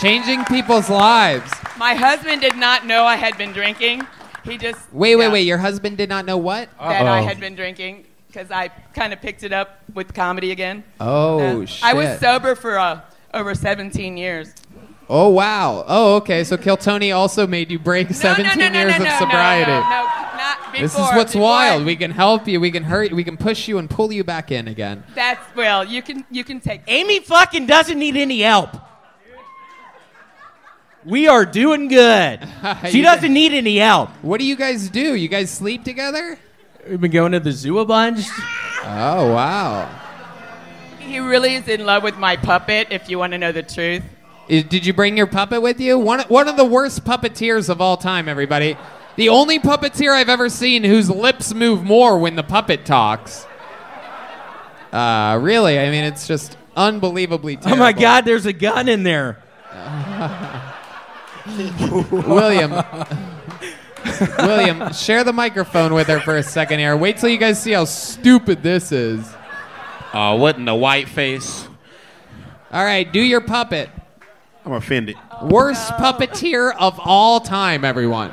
Changing people's lives. My husband did not know I had been drinking. He just Wait, wait, wait. Your husband did not know what? that I had been drinking because I kind of picked it up with comedy again. Oh, Uh, shit. I was sober for uh, over 17 years. Oh, wow. Oh, okay. So Kill Tony also made you break 17 no, no, years no, of no, sobriety. No, no, not before. this is what's before wild. We can help you. We can hurt. We can push you and pull you back in again. That's well, you can you can take. Amy fucking doesn't need any help. We are doing good. <laughs> She doesn't need any help. What do you guys do? You guys sleep together? We've been going to the zoo a bunch. Oh, wow. He really is in love with my puppet. If you want to know the truth. I- Did you bring your puppet with you? One, one of the worst puppeteers of all time, everybody. The only puppeteer I've ever seen whose lips move more when the puppet talks. Uh, really, I mean, it's just unbelievably Oh my God, there's a gun in there. <laughs> William. William, share the microphone with her for a second here. Wait till you guys see how stupid this is. Oh, what in the white face? All right, do your puppet. I'm offended. Worst puppeteer of all time, everyone.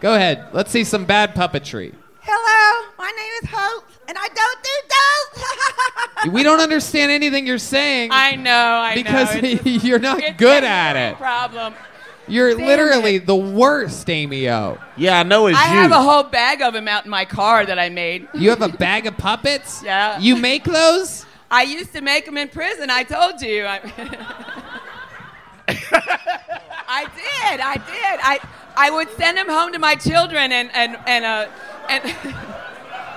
Go ahead. Let's see some bad puppetry. Hello, my name is Hope, and I don't do dope. We don't understand anything you're saying. I know, I because know. It's- <laughs> you're not good at it. Problem. You're Damn literally the worst, Amy O. Yeah, I know it's I you. have a whole bag of them out in my car that I made. You have a bag of puppets? <laughs> Yeah. You make those? I used to make them in prison. I told you. I, <laughs> I did. I did. I I would send them home to my children and and and uh and <laughs>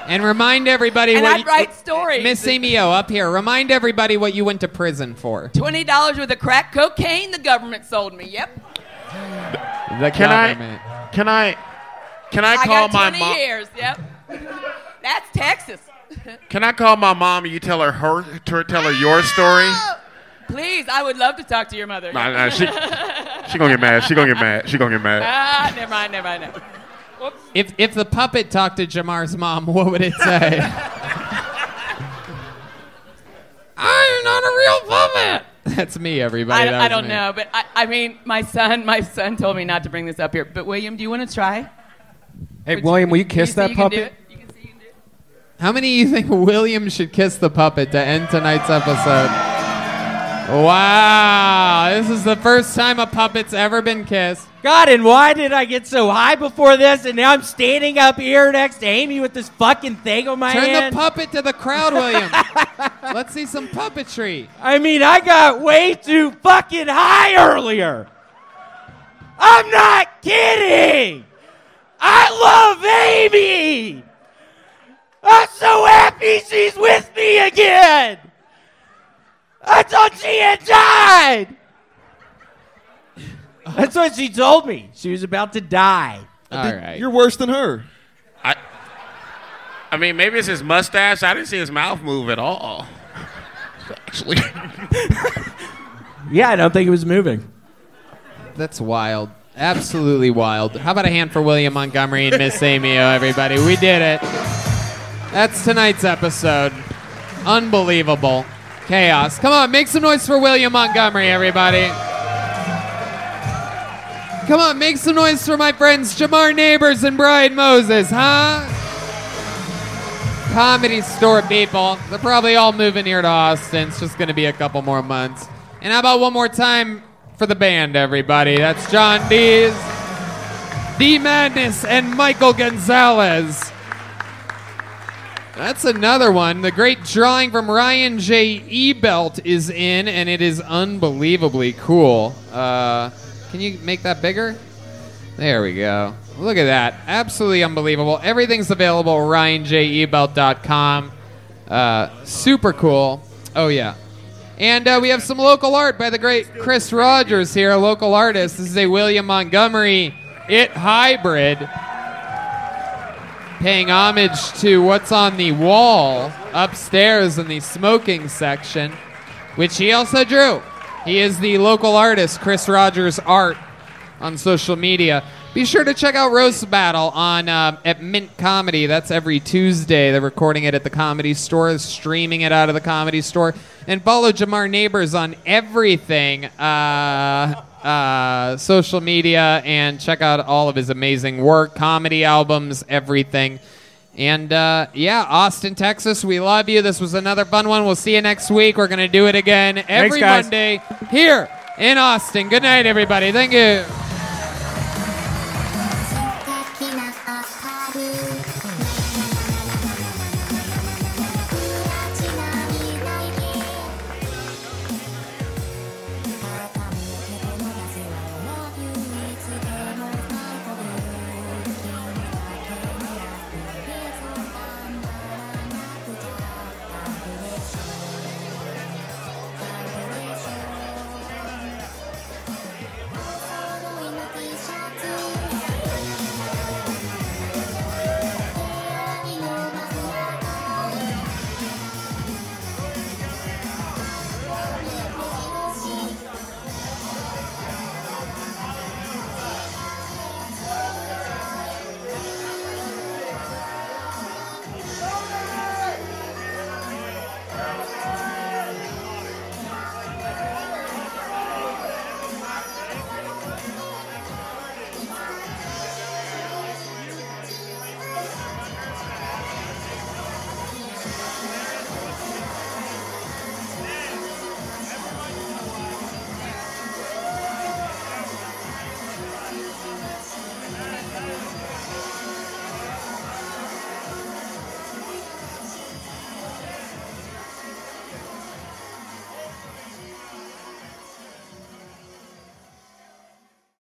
And remind everybody And what I'd you- write stories. Miss Amy O, up here. Remind everybody what you went to prison for. twenty dollars worth of crack cocaine the government sold me. Yep. The Can government. I? Can I? Can I I call got my mom? years. Yep. That's Texas. <laughs> Can I call my mom and you tell her her to tell her your story? Please, I would love to talk to your mother. Nah, nah, she <laughs> she gonna get mad. She gonna get mad. She gonna get mad. Ah, never mind, never mind. Never. Whoops. If if the puppet talked to Jamar's mom, what would it say? <laughs> I'm not a real puppet. That's me, everybody. I, I don't me. know, but I, I mean, my son, my son told me not to bring this up here. But William, do you want to try? Hey, William, will you You kiss see that you can do puppet? How many of you think William should kiss the puppet to end tonight's episode? Wow, this is the first time a puppet's ever been kissed. God, and why did I get so high before this, and now I'm standing up here next to Amy with this fucking thing on my Turn hand? the puppet to the crowd, William. <laughs> Let's see some puppetry. I mean, I got way too fucking high earlier. I'm not kidding. I love Amy. I'm so happy she's with me again. I thought she had died. That's what she told me. She was about to die. All right. You're worse than her. I, I mean, maybe it's his mustache. I didn't see his mouth move at all. Actually, <laughs> Yeah, I don't think it was moving. That's wild. Absolutely wild. How about a hand for William Montgomery and Miss Amy O, everybody? We did it. That's tonight's episode. Unbelievable. Chaos. Come on, make some noise for William Montgomery, everybody. Come on, make some noise for my friends Jamar Neighbors and Brian Moses, huh? Comedy store people. They're probably all moving here to Austin. It's just going to be a couple more months. And how about one more time for the band, everybody? That's Jon Deas, D Madness, and Michael Gonzales. That's another one. The great drawing from Ryan J. Ebelt is in, and it is unbelievably cool. Uh, can you make that bigger? There we go. Look at that. Absolutely unbelievable. Everything's available ryanjebelt.com. Uh, super cool. Oh, yeah. And uh, we have some local art by the great Chris Rogers here, a local artist. This is a William Montgomery It Hybrid paying homage to what's on the wall upstairs in the smoking section, which he also drew. He is the local artist, Chris Rogers Art, on social media. Be sure to check out Roast Battle on uh, at Mint Comedy. That's every Tuesday. They're recording it at the Comedy Store, streaming it out of the Comedy Store, and follow Jamar Neighbors on everything. Uh, uh, social media and check out all of his amazing work, comedy albums, everything. And uh, yeah, Austin, Texas, we love you. This was another fun one. We'll see you next week. We're going to do it again every guys. Monday here in Austin. Good night, everybody. Thank you.